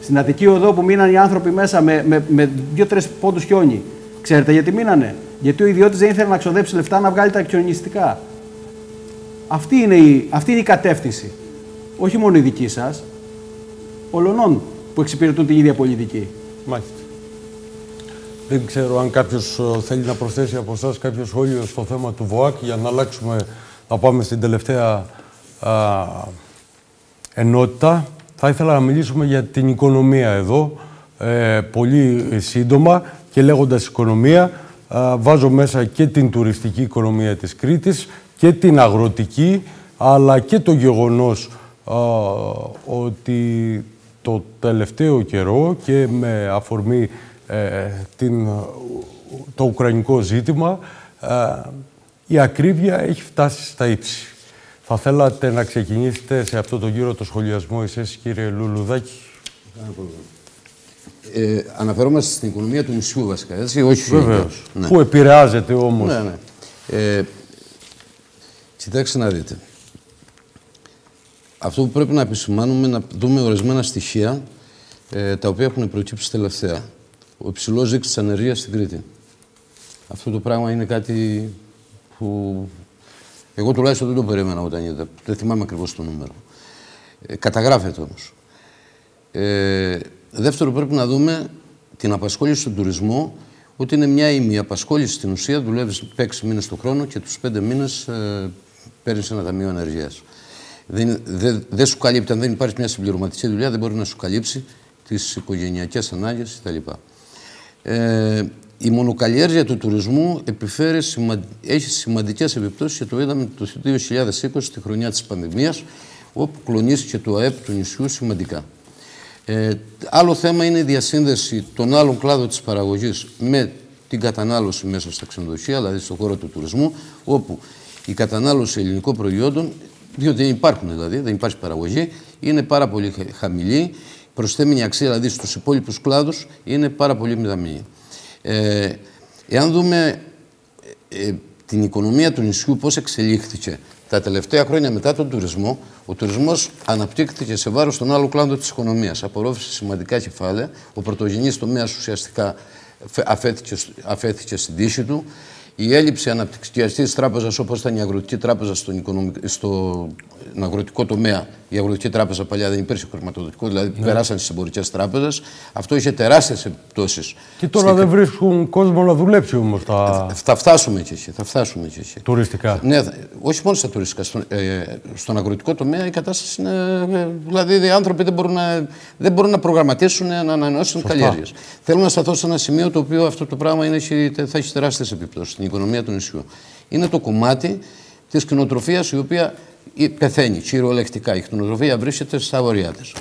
Στην Αττική Οδό που μείναν οι άνθρωποι μέσα με, με, με δύο-τρεις πόντους χιόνι. Ξέρετε γιατί μείνανε; Γιατί ο ιδιώτης δεν ήθελε να ξοδέψει λεφτά να βγάλει τα χιονιστικά. Αυτή είναι η, αυτή είναι η κατεύθυνση. Όχι μόνο η δική σας, ολονών που εξυπηρετούν την ίδια πολιτική. Μάλιστα. Δεν ξέρω αν κάποιος ε, θέλει να προσθέσει από εσάς κάποιο σχόλιο στο θέμα του ΒΟΑΚ για να αλλάξουμε, να πάμε στην τελευταία α, ενότητα. Θα ήθελα να μιλήσουμε για την οικονομία εδώ, ε, πολύ σύντομα και λέγοντας οικονομία, βάζω μέσα και την τουριστική οικονομία της Κρήτης και την αγροτική, αλλά και το γεγονός ότι το τελευταίο καιρό και με αφορμή ε, την, το ουκρανικό ζήτημα ε, η ακρίβεια έχει φτάσει στα ύψη. Θα θέλατε να ξεκινήσετε σε αυτό το γύρο το σχολιασμό εσείς κύριε Λουλουδάκη; Ε, αναφερόμαστε στην οικονομία του νησιού βασικά, έτσι, όχι Βεβαίως. Ναι. Πού επηρεάζεται όμως. Ναι, ναι. Ε, κοιτάξτε να δείτε αυτό που πρέπει να επισημάνουμε να δούμε ορισμένα στοιχεία ε, τα οποία έχουν προκύψει τελευταία. Ο υψηλός δείκτης της ανεργίας στην Κρήτη. Αυτό το πράγμα είναι κάτι που εγώ τουλάχιστον δεν το περίμενα όταν είδα. Δεν θυμάμαι ακριβώς το νούμερο. Ε, καταγράφεται όμως. Ε, δεύτερο, πρέπει να δούμε την απασχόληση στον τουρισμό, ότι είναι μια ημιαπασχόληση στην ουσία. Δουλεύεις 6 μήνες το χρόνο και τους 5 μήνες ε, παίρνεις ένα ταμείο ανεργίας δεν, δεν, δεν σου καλύπτει, αν δεν υπάρχει μια συμπληρωματική δουλειά, δεν μπορεί να σου καλύψει τις οικογενειακές ανάγκες κτλ. Ε, η μονοκαλλιέργεια του τουρισμού επιφέρει έχει σημαντικές επιπτώσεις και το είδαμε το 2020, τη χρονιά της πανδημίας, όπου κλονίστηκε το ΑΕΠ του νησιού σημαντικά. Ε, άλλο θέμα είναι η διασύνδεση των άλλων κλάδων της παραγωγής με την κατανάλωση μέσα στα ξενοδοχεία, δηλαδή στον χώρο του τουρισμού, όπου η κατανάλωση ελληνικών προϊόντων διότι δεν υπάρχουν δηλαδή, δεν υπάρχει παραγωγή, είναι πάρα πολύ χαμηλή. Προσθέμενη αξία δηλαδή στους υπόλοιπους κλάδους είναι πάρα πολύ μηδαμινή. Ε, εάν δούμε ε, την οικονομία του νησιού πώς εξελίχθηκε τα τελευταία χρόνια μετά τον τουρισμό, ο τουρισμός αναπτύχθηκε σε βάρος των άλλων κλάδων της οικονομίας. Απορρόφησε σημαντικά κεφάλαια, ο πρωτογενής τομέας ουσιαστικά αφέθηκε, αφέθηκε στην τύχη του. Η έλλειψη αναπτυξιακής τράπεζας όπως ήταν η Αγροτική Τράπεζα στον στο αγροτικό τομέα. Η Αγροτική Τράπεζα παλιά δεν υπήρχε χρηματοδοτικό, δηλαδή ναι. περάσαν στις εμπορικές τράπεζες. Αυτό είχε τεράστιες επιπτώσεις. Και τώρα δεν βρίσκουν κόσμο να δουλέψει όμως. Τα... Θα φτάσουμε και εκεί. Θα φτάσουμε και εκεί. Τουριστικά. Ναι, όχι μόνο στα τουριστικά. Στον, ε, στον αγροτικό τομέα η κατάσταση είναι. Ε, δηλαδή οι άνθρωποι δεν μπορούν να, δεν μπορούν να προγραμματίσουν να ανανεώσουν καλλιέργειες. Θέλω να σταθώ σε ένα σημείο το οποίο αυτό το πράγμα είναι, θα έχει τεράστιες επιπτώσεις στην οικονομία του νησιού. Είναι το κομμάτι της κτηνοτροφίας η οποία πεθαίνει κυριολεκτικά. Η κτηνοτροφία βρίσκεται στα όρια της.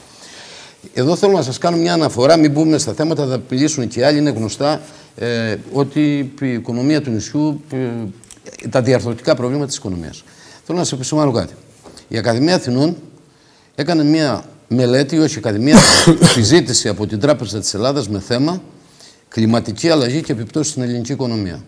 Εδώ θέλω να σας κάνω μια αναφορά, μην μπούμε στα θέματα, θα μιλήσουν και οι άλλοι. Είναι γνωστά ε, ότι η οικονομία του νησιού, ε, τα διαρθρωτικά προβλήματα της οικονομίας. Θέλω να σα επισημάνω κάτι. Η Ακαδημία Αθηνών έκανε μια μελέτη, όχι Ακαδημία, (coughs) συζήτηση από την Τράπεζα της Ελλάδας με θέμα κλιματική αλλαγή και επιπτώσεις στην ελληνική οικονομία.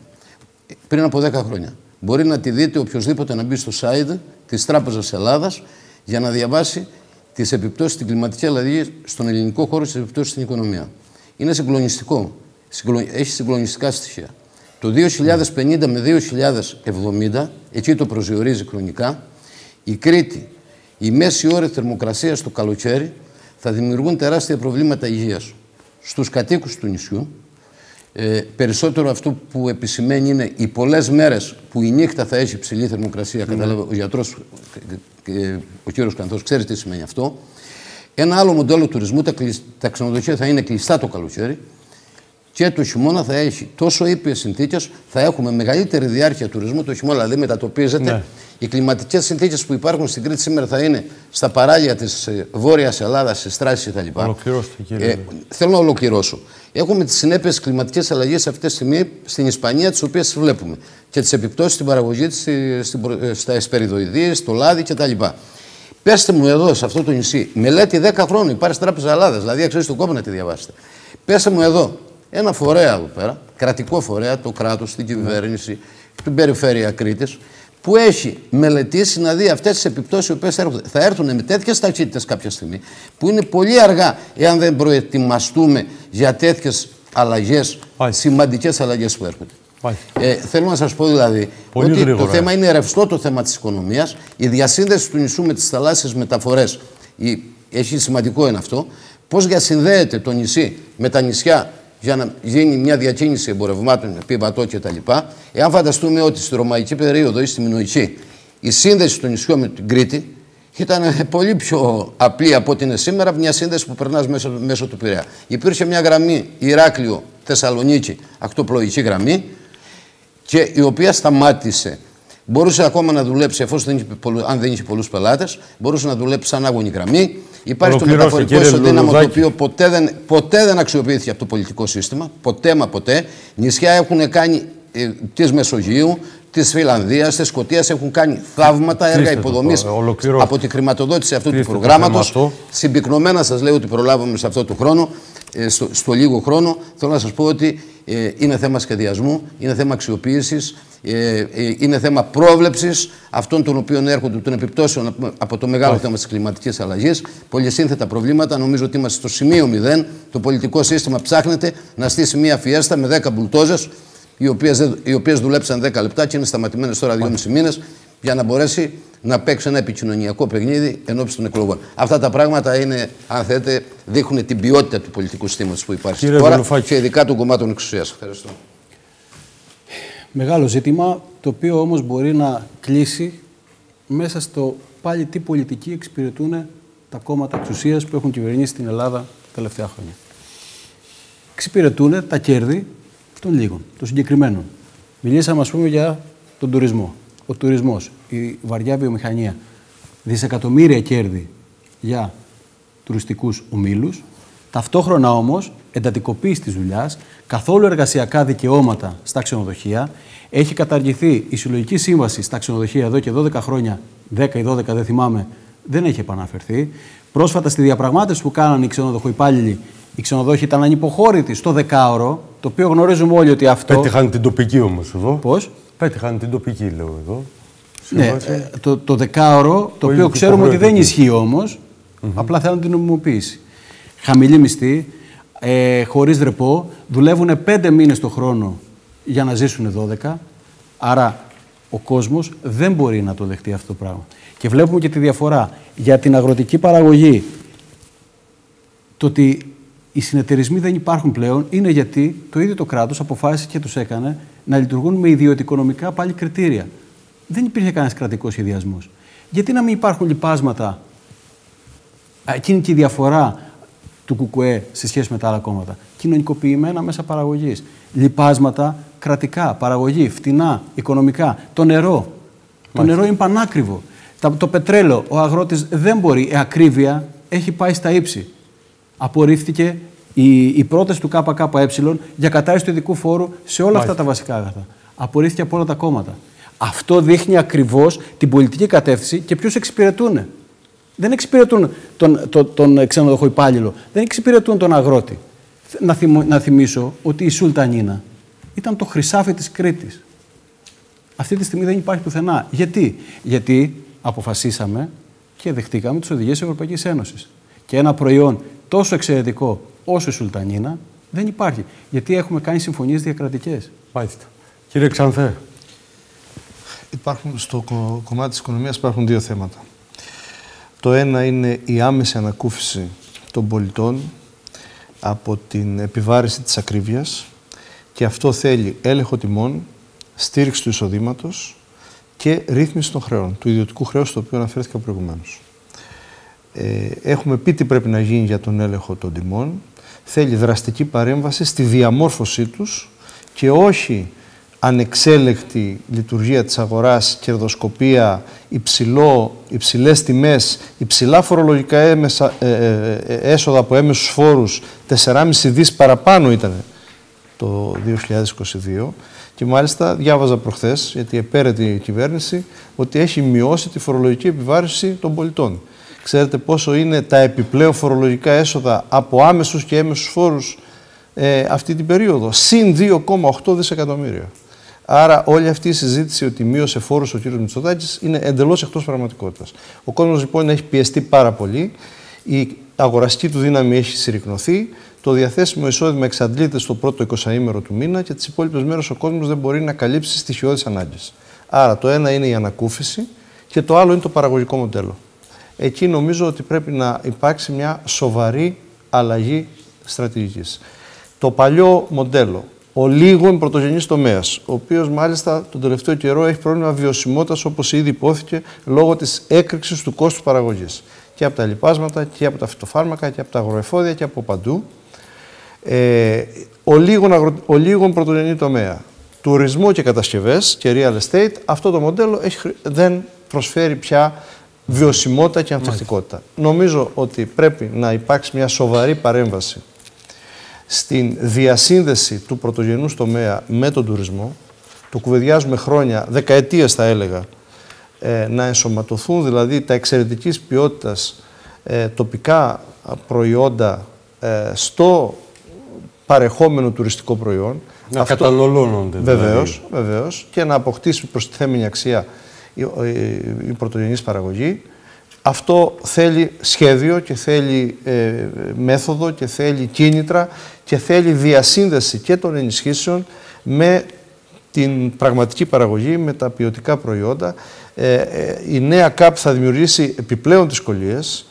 Πριν από 10 χρόνια. Μπορεί να τη δείτε οποιοδήποτε να μπει στο site της Τράπεζας Ελλάδας για να διαβάσει τις επιπτώσεις στην κλιματική αλλαγή στον ελληνικό χώρο, τις επιπτώσεις στην οικονομία. Είναι συγκλονιστικό. Έχει συγκλονιστικά στοιχεία. Το 2050 με 2070, εκεί το προσδιορίζει χρονικά, η Κρήτη, η μέση ώρα θερμοκρασίας το καλοκαίρι θα δημιουργούν τεράστια προβλήματα υγείας στους κατοίκους του νησιού, ε, περισσότερο αυτό που επισημαίνει είναι οι πολλές μέρες που η νύχτα θα έχει ψηλή θερμοκρασία. Mm. Κατάλαβε ο γιατρός, ο κύριος Κανθό, ξέρει τι σημαίνει αυτό. Ένα άλλο μοντέλο τουρισμού, τα, τα ξενοδοχεία θα είναι κλειστά το καλοκαίρι και το χειμώνα θα έχει τόσο ήπιες συνθήκες, θα έχουμε μεγαλύτερη διάρκεια τουρισμού το χειμώνα, δηλαδή μετατοπίζεται. Ναι. Οι κλιματικές συνθήκες που υπάρχουν στην Κρήτη σήμερα θα είναι στα παράλια της ε, Βόρειας Ελλάδας, στις Στράσεις κτλ. Ολοκληρώστε, κύριε. Ε, θέλω να ολοκληρώσω. Έχουμε τις συνέπειες κλιματικές αλλαγές αυτή τη στιγμή στην Ισπανία, τις οποίες βλέπουμε. Και τις επιπτώσεις στην παραγωγή της ε, στα εσπεριδοειδή, στο λάδι κτλ. Πέστε μου εδώ, σε αυτό το νησί, μελέτη 10 χρόνων, υπάρχει Τράπεζα Ελλάδας, δηλαδή αξίζει τον κόπο να τη διαβάσετε. Πέστε μου εδώ, ένα φορέα εδώ πέρα, κρατικό φορέα, το κράτος, την κυβέρνηση, την περιφέρεια Κρήτης, που έχει μελετήσει να δει αυτές τις επιπτώσεις που θα έρθουν με τέτοιες ταχύτητες κάποια στιγμή, που είναι πολύ αργά εάν δεν προετοιμαστούμε για τέτοιες αλλαγές, σημαντικές αλλαγές που έρχονται. Ε, θέλω να σας πω δηλαδή Πολύ ότι γρήγορα. το θέμα είναι ρευστό το θέμα της οικονομίας. Η διασύνδεση του νησού με τις θαλάσσιες μεταφορές έχει σημαντικό είναι αυτό. Πώς διασυνδέεται το νησί με τα νησιά για να γίνει μια διακίνηση εμπορευμάτων, επιβατών κτλ. Εάν φανταστούμε ότι στη ρωμαϊκή περίοδο ή στη μινοϊκή η σύνδεση του νησιού με την Κρήτη ήταν πολύ πιο απλή από ό,τι είναι σήμερα, μια σύνδεση που περνάς μέσω, μέσω του Πειραιά. Υπήρχε μια γραμμή Ηράκλειο, Θεσσαλονίκη, ακτοπλοϊκή γραμμή, και η οποία σταμάτησε. Μπορούσε ακόμα να δουλέψει, εφόσον δεν είχε, αν δεν είχε πολλούς πελάτες, μπορούσε να δουλέψει σαν άγωνη γραμμή. Υπάρχει το μεταφορικό ισοδύναμο το οποίο ποτέ δεν, ποτέ δεν αξιοποιήθηκε από το πολιτικό σύστημα. Ποτέ μα ποτέ. Νησιά έχουν κάνει ε, της Μεσογείου, της Φιλανδίας, της Σκωτίας έχουν κάνει θαύματα, έργα υποδομής από τη χρηματοδότηση αυτού του προγράμματος. Συμπυκνωμένα σας λέω ότι προλάβαμε σε αυτό το χρόνο, ε, στο, στο λίγο χρόνο. Θέλω να σας πω ότι ε, είναι θέμα σχεδιασμού, είναι θέμα αξιοποίησης, ε, ε, είναι θέμα πρόβλεψης αυτών των οποίων έρχονται των επιπτώσεων από το μεγάλο θέμα της κλιματικής αλλαγής. Πολυσύνθετα προβλήματα. Νομίζω ότι είμαστε στο σημείο 0. Το πολιτικό σύστημα ψάχνεται να στήσει μια φιέστα με 10 μπουλτόζες, οι οποίες δουλέψαν 10 λεπτά και είναι σταματημένες τώρα 2,5 μήνες για να μπορέσει να παίξει ένα επικοινωνιακό παιχνίδι ενώπιση των εκλογών. Αυτά τα πράγματα είναι, αν θέλετε, δείχνουν την ποιότητα του πολιτικού συστήματος που υπάρχει Κύριε τώρα Βελοφάκη. και ειδικά των κομμάτων εξουσίας. Ευχαριστώ. Μεγάλο ζήτημα, το οποίο όμως μπορεί να κλείσει μέσα στο πάλι τι πολιτική εξυπηρετούν τα κόμματα εξουσίας που έχουν κυβερνήσει την Ελλάδα τα τελευταία χρόνια. Εξυπηρετούν τα κέρδη των λίγων, των συγκεκριμένων. Μιλήσαμε, ας πούμε, για τον τουρισμό ο τουρισμός, η βαριά βιομηχανία, δισεκατομμύρια κέρδη για τουριστικούς ομίλους, ταυτόχρονα όμως εντατικοποίηση της δουλειάς, καθόλου εργασιακά δικαιώματα στα ξενοδοχεία, έχει καταργηθεί η συλλογική σύμβαση στα ξενοδοχεία εδώ και 12 χρόνια, 10 ή 12 δεν θυμάμαι, δεν έχει επαναφερθεί. Πρόσφατα στη διαπραγμάτευση που κάνανε οι ξενοδοχοϊπάλληλοι, οι ξενοδόχοι ήταν ανυποχώρητοι στο δεκάωρο, το οποίο γνωρίζουμε όλοι ότι αυτό. Πέτυχαν την τοπική όμως εδώ. Πώς; Πέτυχαν την τοπική, λέω εδώ. Ναι, ε, το, το δεκάωρο, το οποίο ξέρουμε ότι δεν ισχύει όμως, απλά θέλουν την νομιμοποίηση. Χαμηλή μισθή, ε, χωρίς ρεπό, δουλεύουν πέντε μήνες το χρόνο για να ζήσουν 12. Άρα ο κόσμος δεν μπορεί να το δεχτεί αυτό το πράγμα. Και βλέπουμε και τη διαφορά για την αγροτική παραγωγή. Το ότι οι συνεταιρισμοί δεν υπάρχουν πλέον είναι γιατί το ίδιο το κράτος αποφάσισε και τους έκανε να λειτουργούν με ιδιωτικονομικά πάλι κριτήρια. Δεν υπήρχε κανένας κρατικός σχεδιασμός. Γιατί να μην υπάρχουν λοιπάσματα, εκείνη και η διαφορά του ΚΚΕ σε σχέση με τα άλλα κόμματα. Κοινωνικοποιημένα μέσα παραγωγής. Λοιπάσματα κρατικά, παραγωγή, φτηνά, οικονομικά. Το νερό. Το νερό είναι πανάκριβο. Το πετρέλαιο, ο αγρότης δεν μπορεί. Η ακρίβεια έχει πάει στα ύψη. Απορρίφθηκε η, η πρόταση του ΚΚΕ για κατάρριση του ειδικού φόρου σε όλα αυτά τα βασικά αγαθά. Απορρίφθηκε από όλα τα κόμματα. Αυτό δείχνει ακριβώς την πολιτική κατεύθυνση και ποιους εξυπηρετούν. Δεν εξυπηρετούν τον, τον, τον ξενοδοχό υπάλληλο, δεν εξυπηρετούν τον αγρότη. Να, να θυμίσω ότι η Σουλτανίνα ήταν το χρυσάφι της Κρήτης. Αυτή τη στιγμή δεν υπάρχει πουθενά. Γιατί, Γιατί αποφασίσαμε και δεχτήκαμε τις οδηγίες της Ευρωπαϊκής Ένωσης. Και ένα προϊόν τόσο εξαιρετικό όσο η Σουλτανίνα δεν υπάρχει. Γιατί έχουμε κάνει συμφωνίες διακρατικές. Μάλιστα. Κύριε Ξανθέ. Υπάρχουν, στο κομμάτι της οικονομίας υπάρχουν δύο θέματα. Το ένα είναι η άμεση ανακούφιση των πολιτών από την επιβάρηση της ακρίβειας και αυτό θέλει έλεγχο τιμών, στήριξη του εισοδήματος και ρύθμιση των χρεών, του ιδιωτικού χρέους, το οποίο αναφέρθηκα προηγουμένως. Ε, έχουμε πει τι πρέπει να γίνει για τον έλεγχο των τιμών. Θέλει δραστική παρέμβαση στη διαμόρφωσή τους και όχι ανεξέλεκτη λειτουργία της αγοράς, κερδοσκοπία, υψηλό, υψηλές τιμές, υψηλά φορολογικά έμεσα, ε, ε, ε έσοδα από έμεσους φόρους, 4,5 δις παραπάνω ήταν το 2022 και μάλιστα διάβαζα προχθές, γιατί επέρεται η κυβέρνηση, ότι έχει μειώσει τη φορολογική επιβάρηση των πολιτών. Ξέρετε πόσο είναι τα επιπλέον φορολογικά έσοδα από άμεσους και έμεσους φόρους ε, αυτή την περίοδο. Συν 2,8 δισεκατομμύρια. Άρα όλη αυτή η συζήτηση ότι μείωσε φόρους ο κ. Μητσοτάκης είναι εντελώς εκτός πραγματικότητας. Ο κόσμος λοιπόν έχει πιεστεί πάρα πολύ, η αγοραστική του δύναμη έχει συρρυκνωθεί, το διαθέσιμο εισόδημα εξαντλείται στο πρώτο 20ήμερο του μήνα και τις υπόλοιπες μέρες ο κόσμος δεν μπορεί να καλύψει στοιχειώδεις ανάγκες. Άρα το ένα είναι η ανακούφιση και το άλλο είναι το παραγωγικό μοντέλο. Εκεί νομίζω ότι πρέπει να υπάρξει μια σοβαρή αλλαγή στρατηγικής. Το παλιό μοντέλο, ο λίγο πρωτογενής τομέας, ο οποίος μάλιστα τον τελευταίο καιρό έχει πρόβλημα βιωσιμότητας, όπως ήδη υπόθηκε, λόγω της έκρηξης του κόστου παραγωγής. Και από τα λοιπάσματα, και από τα φυτοφάρμακα, και από τα αγροεφόδια, και από παντού. Ε, ο λίγων, αγρο... ο λίγων πρωτογενή τομέα, τουρισμό και κατασκευές και real estate, αυτό το μοντέλο έχει... δεν προσφέρει πια βιωσιμότητα και ανθεκτικότητα. Νομίζω ότι πρέπει να υπάρξει μια σοβαρή παρέμβαση στην διασύνδεση του πρωτογενούς τομέα με τον τουρισμό. Το κουβεντιάζουμε χρόνια, δεκαετίες θα έλεγα, ε, να ενσωματωθούν δηλαδή τα εξαιρετικής ποιότητας ε, τοπικά προϊόντα ε, στο παρεχόμενο τουριστικό προϊόν. Να Αυτό, κατανολώνονται. Βεβαίως, δηλαδή. βεβαίως, και να αποκτήσει προστιθέμενη αξία η, η, η πρωτογενής παραγωγή. Αυτό θέλει σχέδιο και θέλει ε, μέθοδο και θέλει κίνητρα και θέλει διασύνδεση και των ενισχύσεων με την πραγματική παραγωγή, με τα ποιοτικά προϊόντα. Ε, ε, η νέα ΚΑΠ θα δημιουργήσει επιπλέον δυσκολίες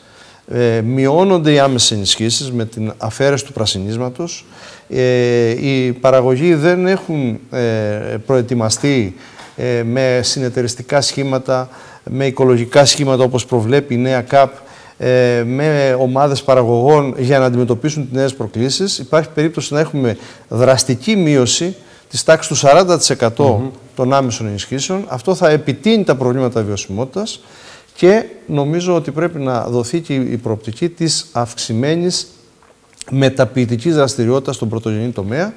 ε, μειώνονται οι άμεσες ενισχύσεις με την αφαίρεση του πρασινίσματος. Ε, οι παραγωγοί δεν έχουν ε, προετοιμαστεί ε, με συνεταιριστικά σχήματα, με οικολογικά σχήματα όπως προβλέπει η νέα ΚΑΠ, ε, με ομάδες παραγωγών για να αντιμετωπίσουν τις νέες προκλήσεις. Υπάρχει περίπτωση να έχουμε δραστική μείωση της τάξης του 40% των άμεσων ενισχύσεων. Αυτό θα επιτείνει τα προβλήματα βιωσιμότητας και νομίζω ότι πρέπει να δοθεί και η προοπτική της αυξημένης μεταποιητικής δραστηριότητας στον πρωτογενή τομέα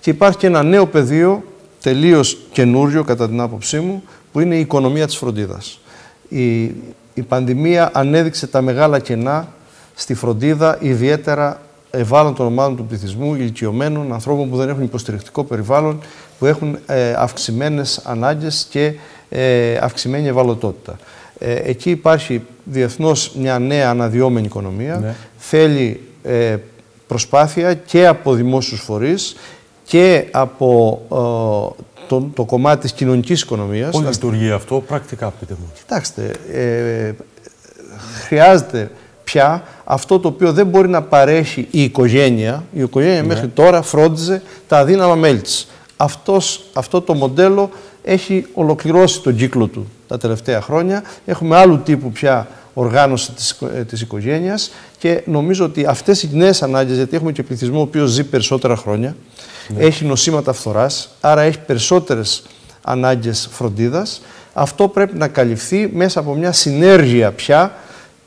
και υπάρχει και ένα νέο πεδίο τελείως καινούριο κατά την άποψή μου που είναι η οικονομία της φροντίδας. Η, η πανδημία ανέδειξε τα μεγάλα κενά στη φροντίδα ιδιαίτερα ευάλωτων ομάδων του πληθυσμού, ηλικιωμένων, ανθρώπων που δεν έχουν υποστηρικτικό περιβάλλον, που έχουν ε, αυξημένες ανάγκες και ε, αυξημένη ευαλωτότητα. Ε, εκεί υπάρχει διεθνώς μια νέα αναδυόμενη οικονομία. Ναι. Θέλει ε, προσπάθεια και από δημόσιους φορείς και από ε, το, το κομμάτι της κοινωνικής οικονομίας. Πώς λειτουργεί αυτό, πρακτικά πείτε μας. Κοιτάξτε, ε, χρειάζεται πια αυτό το οποίο δεν μπορεί να παρέχει η οικογένεια. Η οικογένεια Ναι. μέχρι τώρα φρόντιζε τα αδύναμα μέλη της. Αυτός, αυτό το μοντέλο έχει ολοκληρώσει τον κύκλο του τα τελευταία χρόνια. Έχουμε άλλου τύπου πια οργάνωση της, οικο- ε, της οικογένειας και νομίζω ότι αυτές οι νέες ανάγκες, γιατί έχουμε και πληθυσμό ο οποίος ζει περισσότερα χρόνια, έχει νοσήματα φθοράς, άρα έχει περισσότερες ανάγκες φροντίδας, αυτό πρέπει να καλυφθεί μέσα από μια συνέργεια πια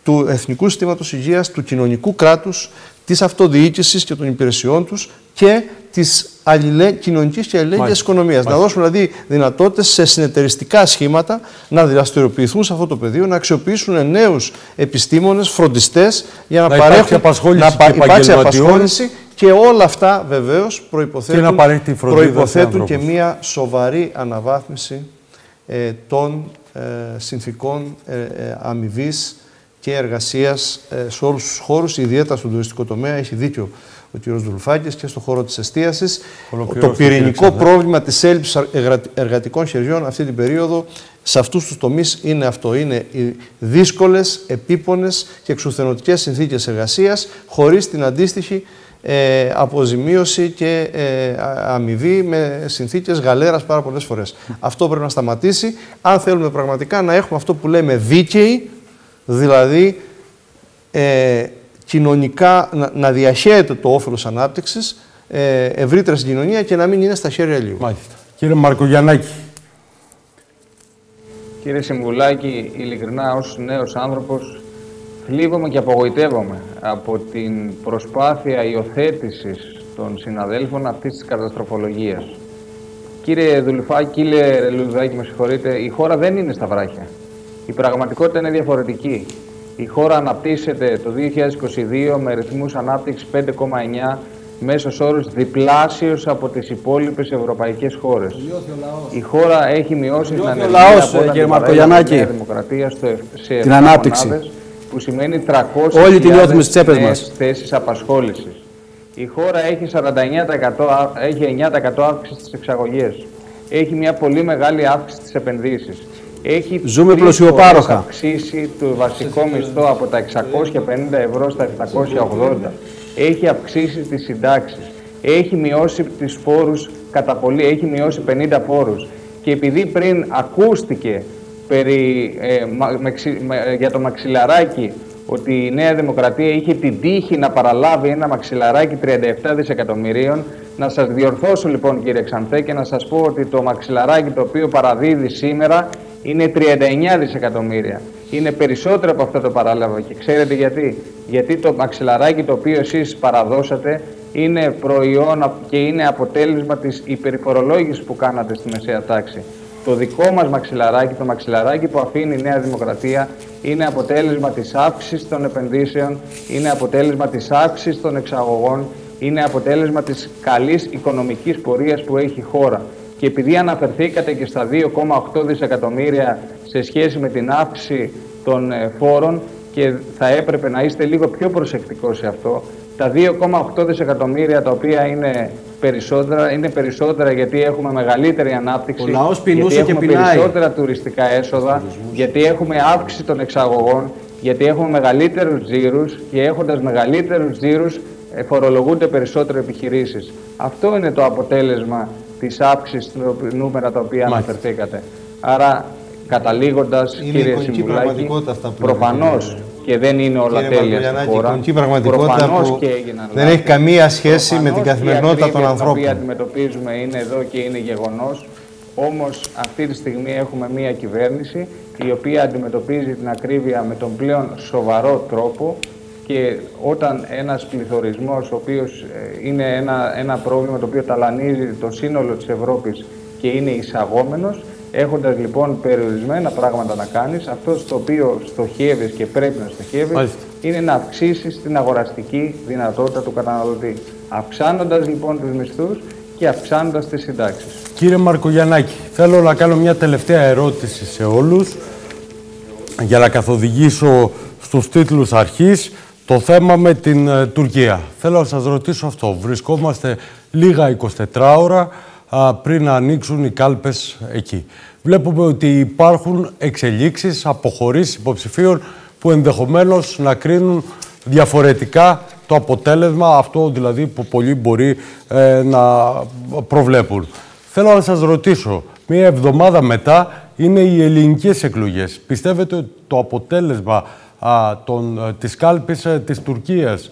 του Εθνικού Συστήματος Υγείας, του κοινωνικού κράτους, της αυτοδιοίκησης και των υπηρεσιών τους και της αλληλέ... κοινωνικής και αλληλέγγυας Μάλιστα. οικονομίας. Να δώσουμε δηλαδή δυνατότητες σε συνεταιριστικά σχήματα να δραστηριοποιηθούν σε αυτό το πεδίο, να αξιοποιήσουν νέους επιστήμονες, φροντιστές για να, Να υπάρξει παρέχουν απασχόληση να και υπάρξει επαγγελματιών. απασχόληση και όλα αυτά βεβαίως προϋποθέτουν, Και να παρέχει τη φροντίδα σε προϋποθέτουν και ανθρώπους. μια σοβαρή αναβάθμιση ε, των ε, συνθήκων ε, ε, αμοιβής και εργασίας ε, σε όλους τους χώρους, ιδιαίτερα στον τουριστικό τομέα. Έχει δίκιο ο κ. Δουλφάκης και στον χώρο της εστίασης. Το Ολοκληρώστε, πυρηνικό κύριε Ξαδέ. πρόβλημα της έλλειψης εργα- εργατικών χεριών αυτή την περίοδο σε αυτούς τους τομείς είναι αυτό. Είναι οι δύσκολες, επίπονες και εξουθενωτικές συνθήκες εργασίας χωρίς την αντίστοιχη ε, αποζημίωση και ε, α- αμοιβή με συνθήκες γαλέρας πάρα πολλές φορές. Αυτό πρέπει να σταματήσει αν θέλουμε πραγματικά να έχουμε αυτό που λέμε δίκαιη, δηλαδή ε, κοινωνικά, να, να διαχέεται το όφελος ανάπτυξης ε, ευρύτερα στην κοινωνία και να μην είναι στα χέρια λίγου. Μάλιστα. Κύριε Μαρκογιαννάκη, Κύριε Συμβουλάκη, ειλικρινά ως νέος άνθρωπος θλίβομαι και απογοητεύομαι από την προσπάθεια υιοθέτησης των συναδέλφων αυτής της καταστροφολογίας. Κύριε Δουλουφάκη, κύριε Λουδάκη, με συγχωρείτε, η χώρα δεν είναι στα βράχια. Η πραγματικότητα είναι διαφορετική. Η χώρα αναπτύσσεται το 2022 με ρυθμούς ανάπτυξης 5,9 μέσος όρος διπλάσιος από τις υπόλοιπες ευρωπαϊκές χώρες. Η χώρα έχει μειώσει την ο ανεργία λαός, από όταν κύριε την Μαρκογιαννάκη. παρέλαβε η Νέα Δημοκρατία στο, εφ- σε Την 7 ανάπτυξη. μονάδες, που σημαίνει 300 Όλη την νιώθουμε στις τσέπες νέες μας. θέσεις απασχόλησης. Η χώρα έχει 49%, α- έχει 9% αύξηση στις εξαγωγές. Έχει μια πολύ μεγάλη αύξηση στις επενδύσεις. Έχει Ζούμε τρεις πλουσιοπάροχα. φορές αυξήσει το βασικό μισθό από τα 650 ευρώ στα 780. Έχει αυξήσει τις συντάξεις. Έχει μειώσει τις φόρους κατά πολύ, έχει μειώσει 50 φόρους. Και επειδή πριν ακούστηκε περί, ε, μα- μεξι- με- για το μαξιλαράκι ότι η Νέα Δημοκρατία είχε την τύχη να παραλάβει ένα μαξιλαράκι 37 δισεκατομμυρίων. Να σας διορθώσω λοιπόν κύριε Ξανθέ και να σας πω ότι το μαξιλαράκι το οποίο παραδίδει σήμερα είναι 39 δισεκατομμύρια. Είναι περισσότερο από αυτό το παράλαβα και ξέρετε γιατί; Γιατί το μαξιλαράκι το οποίο εσείς παραδώσατε είναι προϊόν και είναι αποτέλεσμα της υπερφορολόγησης που κάνατε στη μεσαία τάξη. Το δικό μας μαξιλαράκι, το μαξιλαράκι που αφήνει η Νέα Δημοκρατία, είναι αποτέλεσμα της αύξησης των επενδύσεων, είναι αποτέλεσμα της αύξησης των εξαγωγών, είναι αποτέλεσμα της καλής οικονομικής πορείας που έχει η χώρα. Και επειδή αναφερθήκατε και στα 2,8 δισεκατομμύρια σε σχέση με την αύξηση των ε, φόρων και θα έπρεπε να είστε λίγο πιο προσεκτικός σε αυτό, τα 2,8 δισεκατομμύρια τα οποία είναι περισσότερα, είναι περισσότερα γιατί έχουμε μεγαλύτερη ανάπτυξη, Ο λαός πεινούσε γιατί και έχουμε πεινάει. περισσότερα τουριστικά έσοδα, γιατί έχουμε αύξηση των εξαγωγών, γιατί έχουμε μεγαλύτερους τζίρους και έχοντας μεγαλύτερους τζίρους ε, φορολογούνται περισσότερο επιχειρήσεις. Αυτό είναι το αποτέλεσμα της αύξησης του νούμερα τα οποία Μάλιστα. αναφερθήκατε. Άρα, καταλήγοντας, Είναι κύριε εικονική Συμβουλάκη, πραγματικότητα αυτά που προφανώς λέτε, και δεν είναι όλα Κύριε τέλεια στη Μαρκογιαννάκη, η χώρα. εικονική πραγματικότητα Προφανώς που και έγιναν δεν λάθη. έχει καμία σχέση με την Προφανώς καθημερινότητα η των ακρίβεια ανθρώπων. την οποία αντιμετωπίζουμε είναι εδώ και είναι γεγονός. Όμως αυτή τη στιγμή έχουμε μια κυβέρνηση η οποία αντιμετωπίζει την ακρίβεια με τον πλέον σοβαρό τρόπο και όταν ένας πληθωρισμός ο οποίος ε, είναι ένα, ένα πρόβλημα το οποίο ταλανίζει το σύνολο της Ευρώπης και είναι εισαγόμενος έχοντας λοιπόν περιορισμένα πράγματα να κάνεις αυτό στο οποίο στοχεύεις και πρέπει να στοχεύεις Μάλιστα. είναι να αυξήσεις την αγοραστική δυνατότητα του καταναλωτή. Αυξάνοντας λοιπόν τους μισθούς και αυξάνοντας τις συντάξεις. Κύριε Μαρκογιαννάκη, θέλω να κάνω μια τελευταία ερώτηση σε όλους για να καθοδηγήσω στους τίτλους αρχής το θέμα με την ε, Τουρκία. Θέλω να σας ρωτήσω αυτό. Βρισκόμαστε λίγα 24 ώρα πριν να ανοίξουν οι κάλπες εκεί. Βλέπουμε ότι υπάρχουν εξελίξεις, αποχωρήσεις υποψηφίων που ενδεχομένως να κρίνουν διαφορετικά το αποτέλεσμα, αυτό δηλαδή που πολλοί μπορεί ε, να προβλέπουν. Θέλω να σας ρωτήσω, μία εβδομάδα μετά είναι οι ελληνικές εκλογές. Πιστεύετε ότι το αποτέλεσμα α, των, ε, της κάλπης ε, της Τουρκίας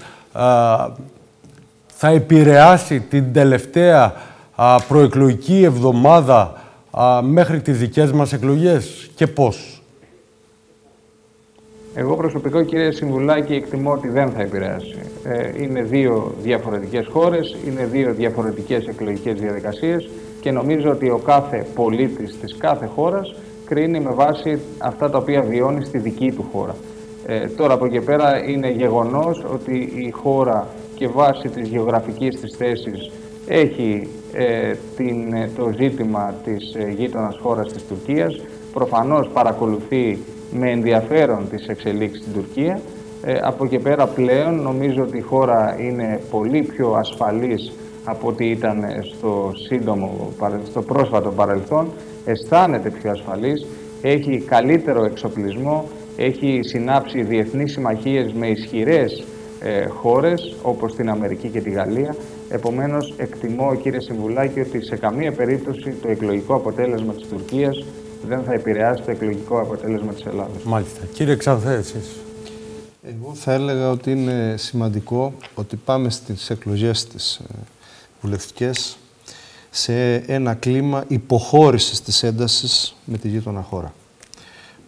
θα επηρεάσει την τελευταία α, προεκλογική εβδομάδα μέχρι τις δικές μας εκλογές και πώς; Εγώ προσωπικό κύριε Συμβουλάκη εκτιμώ ότι δεν θα επηρεάσει. Ε, είναι δύο διαφορετικές χώρες, είναι δύο διαφορετικές εκλογικές διαδικασίες και νομίζω ότι ο κάθε πολίτης της κάθε χώρας κρίνει με βάση αυτά τα οποία βιώνει στη δική του χώρα. Ε, τώρα από εκεί πέρα είναι γεγονός ότι η χώρα και βάσει της γεωγραφικής της θέσης έχει ε, την, ε, το ζήτημα της ε, γείτονας χώρας της Τουρκίας. Προφανώς παρακολουθεί με ενδιαφέρον τις εξελίξεις στην Τουρκία. Ε, από εκεί πέρα πλέον νομίζω ότι η χώρα είναι πολύ πιο ασφαλής από ό,τι ήταν στο σύντομο, στο πρόσφατο παρελθόν. Αισθάνεται πιο ασφαλής, έχει καλύτερο εξοπλισμό, έχει συνάψει διεθνείς συμμαχίες με ισχυρές ε, χώρες όπως την Αμερική και τη Γαλλία. Επομένως, εκτιμώ, κύριε Συμβουλάκη, ότι σε καμία περίπτωση το εκλογικό αποτέλεσμα της Τουρκίας δεν θα επηρεάσει το εκλογικό αποτέλεσμα της Ελλάδας. Μάλιστα. Κύριε Ξανθέ, εσείς. Εγώ θα έλεγα ότι είναι σημαντικό ότι πάμε στις εκλογές της ε, βουλευτικές σε ένα κλίμα υποχώρησης της έντασης με τη γείτονα χώρα.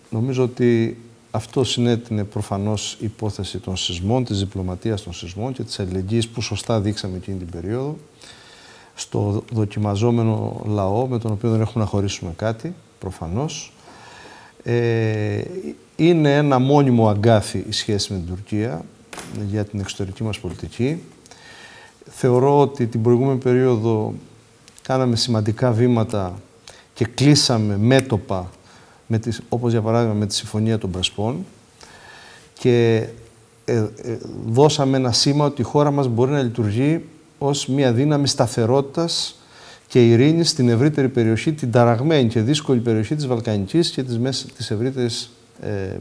Νομίζω ότι αυτό συνέτεινε προφανώς η υπόθεση των σεισμών, της διπλωματίας των σεισμών και της αλληλεγγύης που σωστά δείξαμε εκείνη την περίοδο στο δοκιμαζόμενο λαό με τον οποίο δεν έχουμε να χωρίσουμε κάτι, προφανώς. Ε, είναι ένα μόνιμο αγκάθι η σχέση με την Τουρκία για την εξωτερική μας πολιτική. Θεωρώ ότι την προηγούμενη περίοδο κάναμε σημαντικά βήματα και κλείσαμε μέτωπα με τις, όπως για παράδειγμα με τη Συμφωνία των Πρεσπών και ε, ε, δώσαμε ένα σήμα ότι η χώρα μας μπορεί να λειτουργεί ως μια δύναμη σταθερότητας και ειρήνης στην ευρύτερη περιοχή, την ταραγμένη και δύσκολη περιοχή της Βαλκανικής και της, μέσα, της ευρύτερης ε,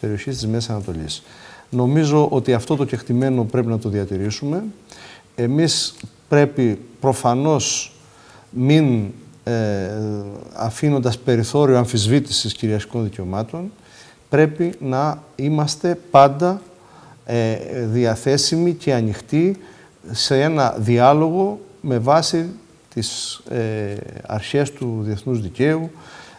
περιοχής της Μέσης Ανατολής. Νομίζω ότι αυτό το κεκτημένο πρέπει να το διατηρήσουμε. Εμείς πρέπει προφανώς μην ε, αφήνοντας περιθώριο αμφισβήτησης κυριαρχικών δικαιωμάτων, πρέπει να είμαστε πάντα ε, διαθέσιμοι και ανοιχτοί σε ένα διάλογο με βάση τις ε, αρχές του διεθνούς δικαίου,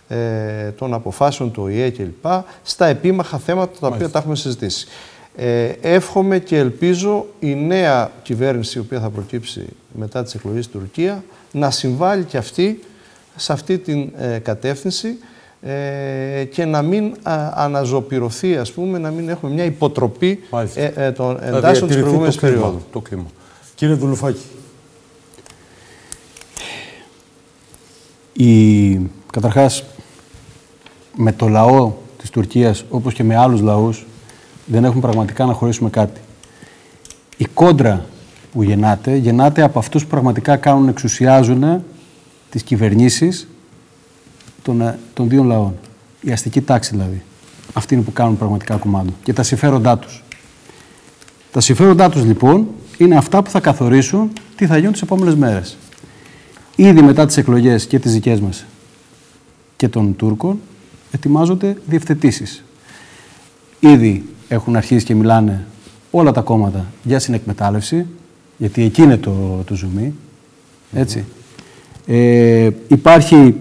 ε, των αποφάσεων του ΟΗΕ κλπ. στα επίμαχα θέματα τα οποία τα έχουμε συζητήσει. Ε, εύχομαι και ελπίζω η νέα κυβέρνηση η οποία θα προκύψει μετά τις εκλογές στην Τουρκία να συμβάλλει και αυτή σε αυτή την ε, κατεύθυνση ε, και να μην αναζωπηρωθεί, ας πούμε, να μην έχουμε μια υποτροπή ε, ε, των εντάσεων της προηγούμενης περίοδου. Το κλίμα. Κύριε Δουλουφάκη. Η, καταρχάς, με το λαό της Τουρκίας, όπως και με άλλους λαούς, δεν έχουμε πραγματικά να χωρίσουμε κάτι. Η κόντρα που γεννάται, γεννάται από αυτούς που πραγματικά κάνουν, εξουσιάζουν τις κυβερνήσεις των, ε, των δύο λαών. Η αστική τάξη δηλαδή. Αυτοί είναι που κάνουν πραγματικά κουμάντο. Και τα συμφέροντά τους. Τα συμφέροντά τους λοιπόν είναι αυτά που θα καθορίσουν τι θα γίνουν τις επόμενες μέρες. Ήδη μετά τις εκλογές και τις δικές μας και των Τούρκων ετοιμάζονται διευθετήσεις. Ήδη έχουν αρχίσει και μιλάνε όλα τα κόμματα για συνεκμετάλλευση, γιατί εκεί είναι το, το ζουμί, έτσι. Ε, υπάρχει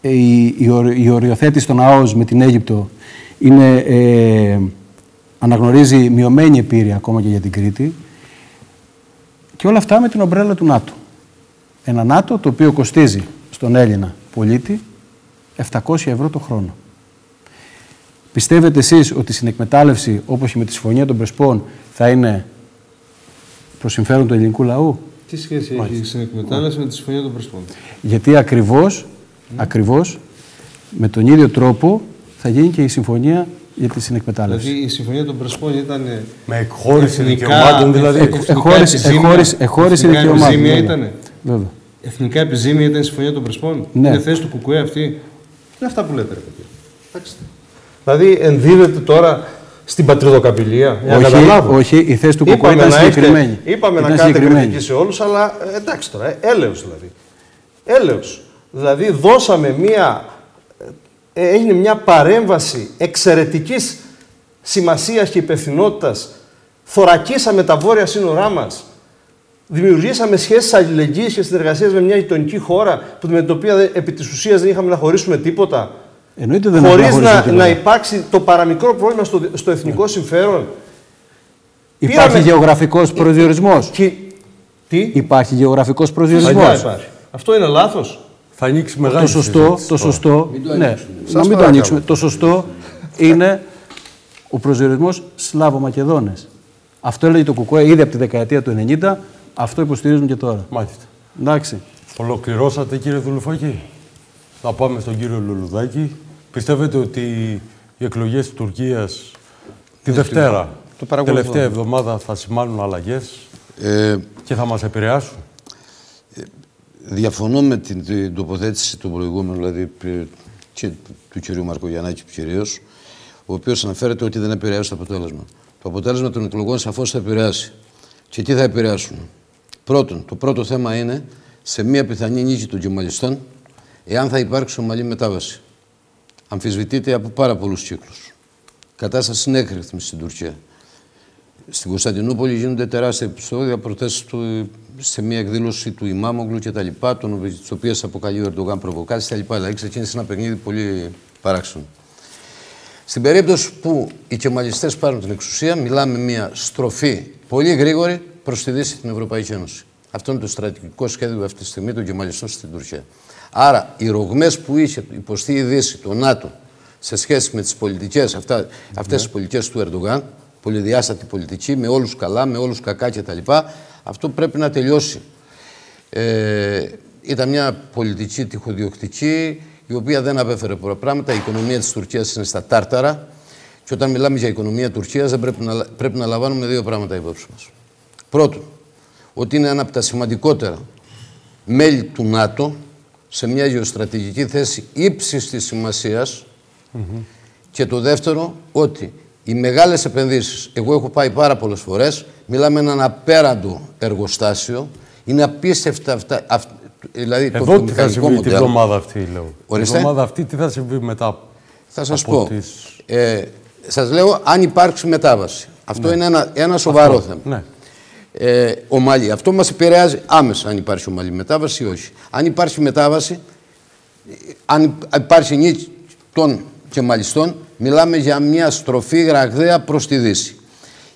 ε, η, η, η οριοθέτηση των ΑΟΣ με την Αίγυπτο είναι, ε, αναγνωρίζει μειωμένη επίρρεια ακόμα και για την Κρήτη και όλα αυτά με την ομπρέλα του ΝΑΤΟ. Ένα ΝΑΤΟ το οποίο κοστίζει στον Έλληνα πολίτη 700 ευρώ το χρόνο. Πιστεύετε εσείς ότι η συνεκμετάλλευση όπως και με τη Συμφωνία των Πρεσπών θα είναι προς συμφέρον του ελληνικού λαού; Τι σχέση έχει η συνεκμετάλλευση με τη Συμφωνία των Πρεσπών; Γιατί ακριβώς, ακριβώς με τον ίδιο τρόπο θα γίνει και η Συμφωνία για τη συνεκμετάλλευση. Δηλαδή η συμφωνία των Πρεσπών ήταν. Με εκχώρηση εθνικά- δικαιωμάτων δηλαδή. εθ- εθνικά Εχώρηση- επιζήμια- εχώρηση- εχώρηση εθνικά δικαιωμάτων, επιζήμια βέβαια. ήτανε; Βέβαια. Εθνικά επιζήμια ήταν η συμφωνία των Πρεσπών; Ναι. Είναι θέση του Κουκουέ αυτή; Είναι αυτά που λέτε, ρε παιδιά. Εντάξει. Δηλαδή ενδίδεται τώρα στην πατριδοκαπηλεία. Για να Όχι, καταλάβω. όχι, η θέση του Κουκουέ Είπαμε ήταν να έχετε- συγκεκριμένη. Είπαμε να Ήταν κάνετε συγκεκριμένη. κριτική σε όλους, αλλά ε, εντάξει τώρα, ε, έλεος δηλαδή. Έλεος. Δηλαδή δώσαμε μία, ε, έγινε μια παρέμβαση εξαιρετικής σημασίας και υπευθυνότητας. Θωρακίσαμε τα βόρεια σύνορά μας. Δημιουργήσαμε σχέσεις αλληλεγγύης και συνεργασίας με μια γειτονική χώρα που, με την οποία δεν- επί της ουσίας δεν είχαμε να χωρίσουμε τίποτα. Εννοείται δεν Χωρίς αναχωρήσουμε να, τίποτα. να υπάρξει το παραμικρό πρόβλημα στο, στο εθνικό συμφέρον. Υπάρχει Πήραμε- γεωγραφικός προσδιορισμός. Και... Τι; Υπάρχει γεωγραφικός Φυσικά προσδιορισμός. υπάρχει. Αυτό είναι λάθος. Θα ανοίξει μεγάλη Το σωστό, συζήτηση το τώρα. σωστό, Μην το ναι, ανοίξουμε. να Σας μην το παρακαλώ. ανοίξουμε. Το σωστό είναι ο προσδιορισμός Σλάβο-Μακεδόνες. Αυτό έλεγε το ΚΚΕ ήδη από τη δεκαετία του 90, αυτό υποστηρίζουν και τώρα. Μάλιστα. Εντάξει. Ολοκληρώσατε κύριε Δουλουφάκη. Θα πάμε στον κύριο Λουλουδάκη. Πιστεύετε ότι οι εκλογές της Τουρκίας τη Δευτέρα, Το παρακολουθώ. τελευταία εβδομάδα θα σημάνουν αλλαγές Ε, και θα μας επηρεάσουν; Διαφωνώ με την, την τοποθέτηση του προηγούμενου, δηλαδή π- και του κυρίου Μαρκογιαννάκη κυρίως, ο οποίος αναφέρεται ότι δεν επηρεάζει το αποτέλεσμα. Το αποτέλεσμα των εκλογών σαφώς θα επηρεάσει. Και τι θα επηρεάσουν; Πρώτον, το πρώτο θέμα είναι σε μια πιθανή νίκη των κεμαλιστών, εάν θα υπάρξει ομαλή μετάβαση. Αμφισβητείται από πάρα πολλούς κύκλους. Η κατάσταση είναι έκρηθμη στην Τουρκία. Στην Κωνσταντινούπολη γίνονται τεράστια επεισόδια προτέσεις του, σε μια εκδήλωση του Ιμάμογλου και τα λοιπά, τι οποίε αποκαλεί ο Ερντογάν προβοκάσει τα λοιπά. Δηλαδή ξεκίνησε ένα παιχνίδι πολύ παράξενο. Στην περίπτωση που οι κεμαλιστές πάρουν την εξουσία, μιλάμε μια στροφή πολύ γρήγορη προς τη Δύση την Ευρωπαϊκή Ένωση. Αυτό είναι το στρατηγικό σχέδιο αυτή τη στιγμή των κεμαλιστών στην Τουρκία. Άρα, οι ρογμές που είχε υποστεί η Δύση, το ΝΑΤΟ, σε σχέση με τις πολιτικές, αυτές Ναι. τι πολιτικές του Ερντογάν, πολυδιάστατη πολιτική, με όλους καλά, με όλους κακά κτλ., αυτό πρέπει να τελειώσει. Ε, ήταν μια πολιτική τυχοδιοκτική, η οποία δεν απέφερε πολλά πράγματα. Η οικονομία της Τουρκίας είναι στα τάρταρα. Και όταν μιλάμε για οικονομία Τουρκίας, δεν πρέπει να, πρέπει να λαμβάνουμε δύο πράγματα υπόψη μας. Πρώτον, ότι είναι ένα από τα σημαντικότερα μέλη του ΝΑΤΟ σε μια γεωστρατηγική θέση ύψης της σημασίας και το δεύτερο, ότι οι μεγάλες επενδύσεις, εγώ έχω πάει πάρα πολλές φορές, μιλάμε έναν απέραντο εργοστάσιο, είναι απίστευτα αυτά, αυ- δηλαδή το Εδώ τι θα βιομηχανικό συμβεί τη μοντέλο. βδομάδα αυτή, λέω. Τη Ορίστε. βδομάδα αυτή τι θα συμβεί μετά Θα σας από πω. τις- Ε, σας λέω αν υπάρξει μετάβαση. Αυτό είναι ένα, ένα σοβαρό θέμα. Ναι. Ε, ομαλή. Αυτό μας επηρεάζει άμεσα αν υπάρχει ομαλή μετάβαση ή όχι. Αν υπάρχει μετάβαση, ε, αν υπάρχει νίκη των κεμαλιστών, μιλάμε για μια στροφή ραγδαία προς τη Δύση.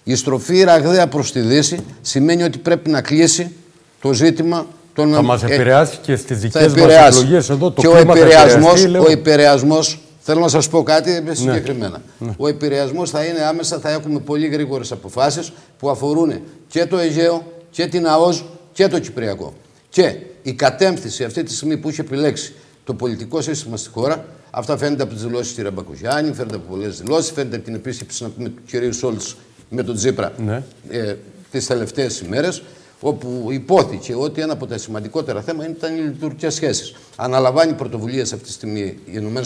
Η στροφή ραγδαία προς τη Δύση σημαίνει ότι πρέπει να κλείσει το ζήτημα των... Θα μας ε, επηρεάσει και στις θα δικές μας επηρεάσει. εκλογές εδώ. Το και ο κλίμα θα επηρεασμός, επηρεαστεί, λέω. Ναι. ο επηρεασμός, θέλω να σας πω κάτι συγκεκριμένα. Ο επηρεασμός θα είναι άμεσα, θα έχουμε πολύ γρήγορες αποφάσεις που αφορούν και το Αιγαίο και την ΑΟΣ και το Κυπριακό. Και η κατέμφθηση αυτή τη στιγμή που έχει επιλέξει το πολιτικό σύστημα στη χώρα, αυτά φαίνεται από τις δηλώσεις του κ. Μπακοζιάννη, φαίνεται από πολλές δηλώσεις, φαίνεται από την επίσκεψη να πούμε, του κ. Σόλτς με τον Τζίπρα Ναι. ε, τις τελευταίες ημέρες, όπου υπόθηκε ότι ένα από τα σημαντικότερα θέματα ήταν οι λειτουργικές σχέσεις. Αναλαμβάνει πρωτοβουλίες αυτή τη στιγμή οι ΗΠΑ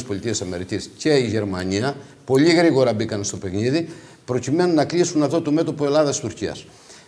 και η Γερμανία, πολύ γρήγορα μπήκαν στο παιχνίδι, προκειμένου να κλείσουν αυτό το μέτωπο Ελλάδα-Τουρκία.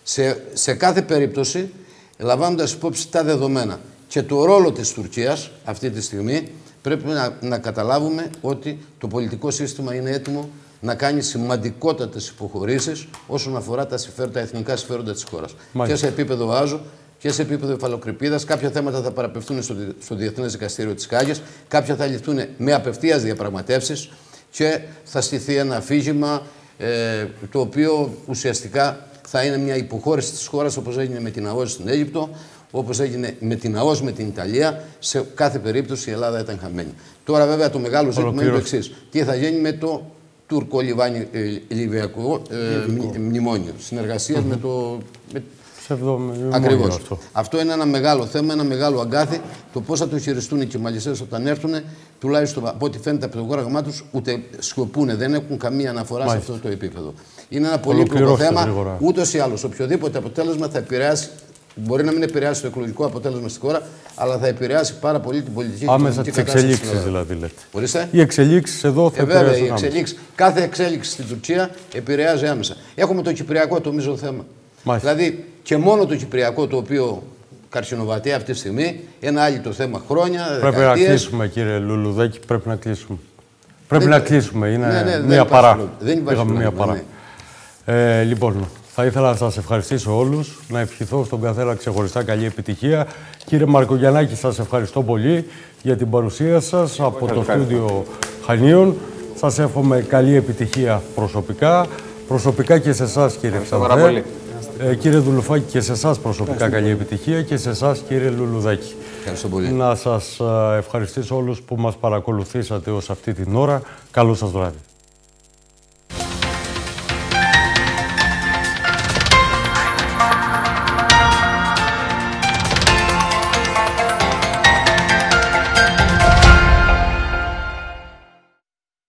Σε, σε κάθε περίπτωση, λαμβάνοντας υπόψη τα δεδομένα και το ρόλο της Τουρκίας αυτή τη στιγμή, πρέπει να, να καταλάβουμε ότι το πολιτικό σύστημα είναι έτοιμο να κάνεις σημαντικότατες υποχωρήσεις όσον αφορά τα, συμφέροντα, τα εθνικά συμφέροντα της χώρας. Και Μάλιστα. σε επίπεδο Άζου και σε επίπεδο υφαλοκρηπίδας. Κάποια θέματα θα παραπευθούν στο, δι- στο Διεθνές Δικαστήριο της Χάγης, κάποια θα ληφθούν με απευθείας διαπραγματεύσεις και θα στηθεί ένα αφήγημα ε, το οποίο ουσιαστικά θα είναι μια υποχώρηση της χώρας όπως έγινε με την ΑΟΣ στην Αίγυπτο, όπως έγινε με την ΑΟΣ με την Ιταλία. Σε κάθε περίπτωση η Ελλάδα ήταν χαμένη. Τώρα, βέβαια, το μεγάλο ζήτημα είναι το Ολοκλήρωσε. εξής. Τι θα γίνει με το Τουρκό Λιβάνι, ε, Λιβιακό ε, μνη- μνημόνιο. Συνεργασία με το. Με, Ψευδομνημόνιο Ακριβώς. αυτό. Αυτό. είναι ένα μεγάλο θέμα, ένα μεγάλο αγκάθι. Το πώς θα το χειριστούν οι Κεμαλιστέ όταν έρθουν, τουλάχιστον από ό,τι φαίνεται από το πρόγραμμά τους, ούτε σκοπούν, δεν έχουν καμία αναφορά Μάλιστα. σε αυτό το επίπεδο. Είναι ένα πολύπλοκο Ολοκληρώστε θέμα. γρήγορα. Ούτως ή άλλως, οποιοδήποτε αποτέλεσμα θα επηρεάσει. Μπορεί να μην επηρεάσει το εκλογικό αποτέλεσμα στη χώρα, αλλά θα επηρεάσει πάρα πολύ την πολιτική και Άμεσα την τις κατάσταση στην εξελίξει Ελλάδα. δηλαδή λέτε. Ορίστε. Οι εξελίξεις εδώ θα Ε, βέβαια, οι επηρεάσουν άμεσα. εξελίξεις, κάθε εξέλιξη στην Τουρκία επηρεάζει άμεσα. Έχουμε το Κυπριακό το μείζον θέμα. Μάλιστα. Δηλαδή και μόνο το Κυπριακό το οποίο καρκινοβατεί αυτή τη στιγμή, ένα άλλο το θέμα χρόνια, Πρέπει να δεκαετίες. κλείσουμε κύριε Λουλουδάκη, πρέπει να κλείσουμε. Πρέπει Δεν- να κλείσουμε, είναι Ναι, ναι, δεν μία υπάρχει παρά. πρόβλημα. Δεν υπάρχει Είχαμε μία πρόβλημα, παρά. Ε, λοιπόν, θα ήθελα να σας ευχαριστήσω όλους, να ευχηθώ στον καθένα ξεχωριστά καλή επιτυχία. Κύριε Μαρκογιαννάκη, σας ευχαριστώ πολύ για την παρουσία σας από το στούντιο Χανίων. Σας εύχομαι καλή επιτυχία προσωπικά, προσωπικά και σε εσάς κύριε πάρα Ξανθέ. πολύ. Ε, κύριε Δουλουφάκη και σε εσάς προσωπικά καλή επιτυχία και σε εσάς κύριε Λουλουδάκη. Ευχαριστώ πολύ. Να σας ε, ευχαριστήσω όλους που μας παρακολουθήσατε ως αυτή την ώρα. Καλό σας βράδυ.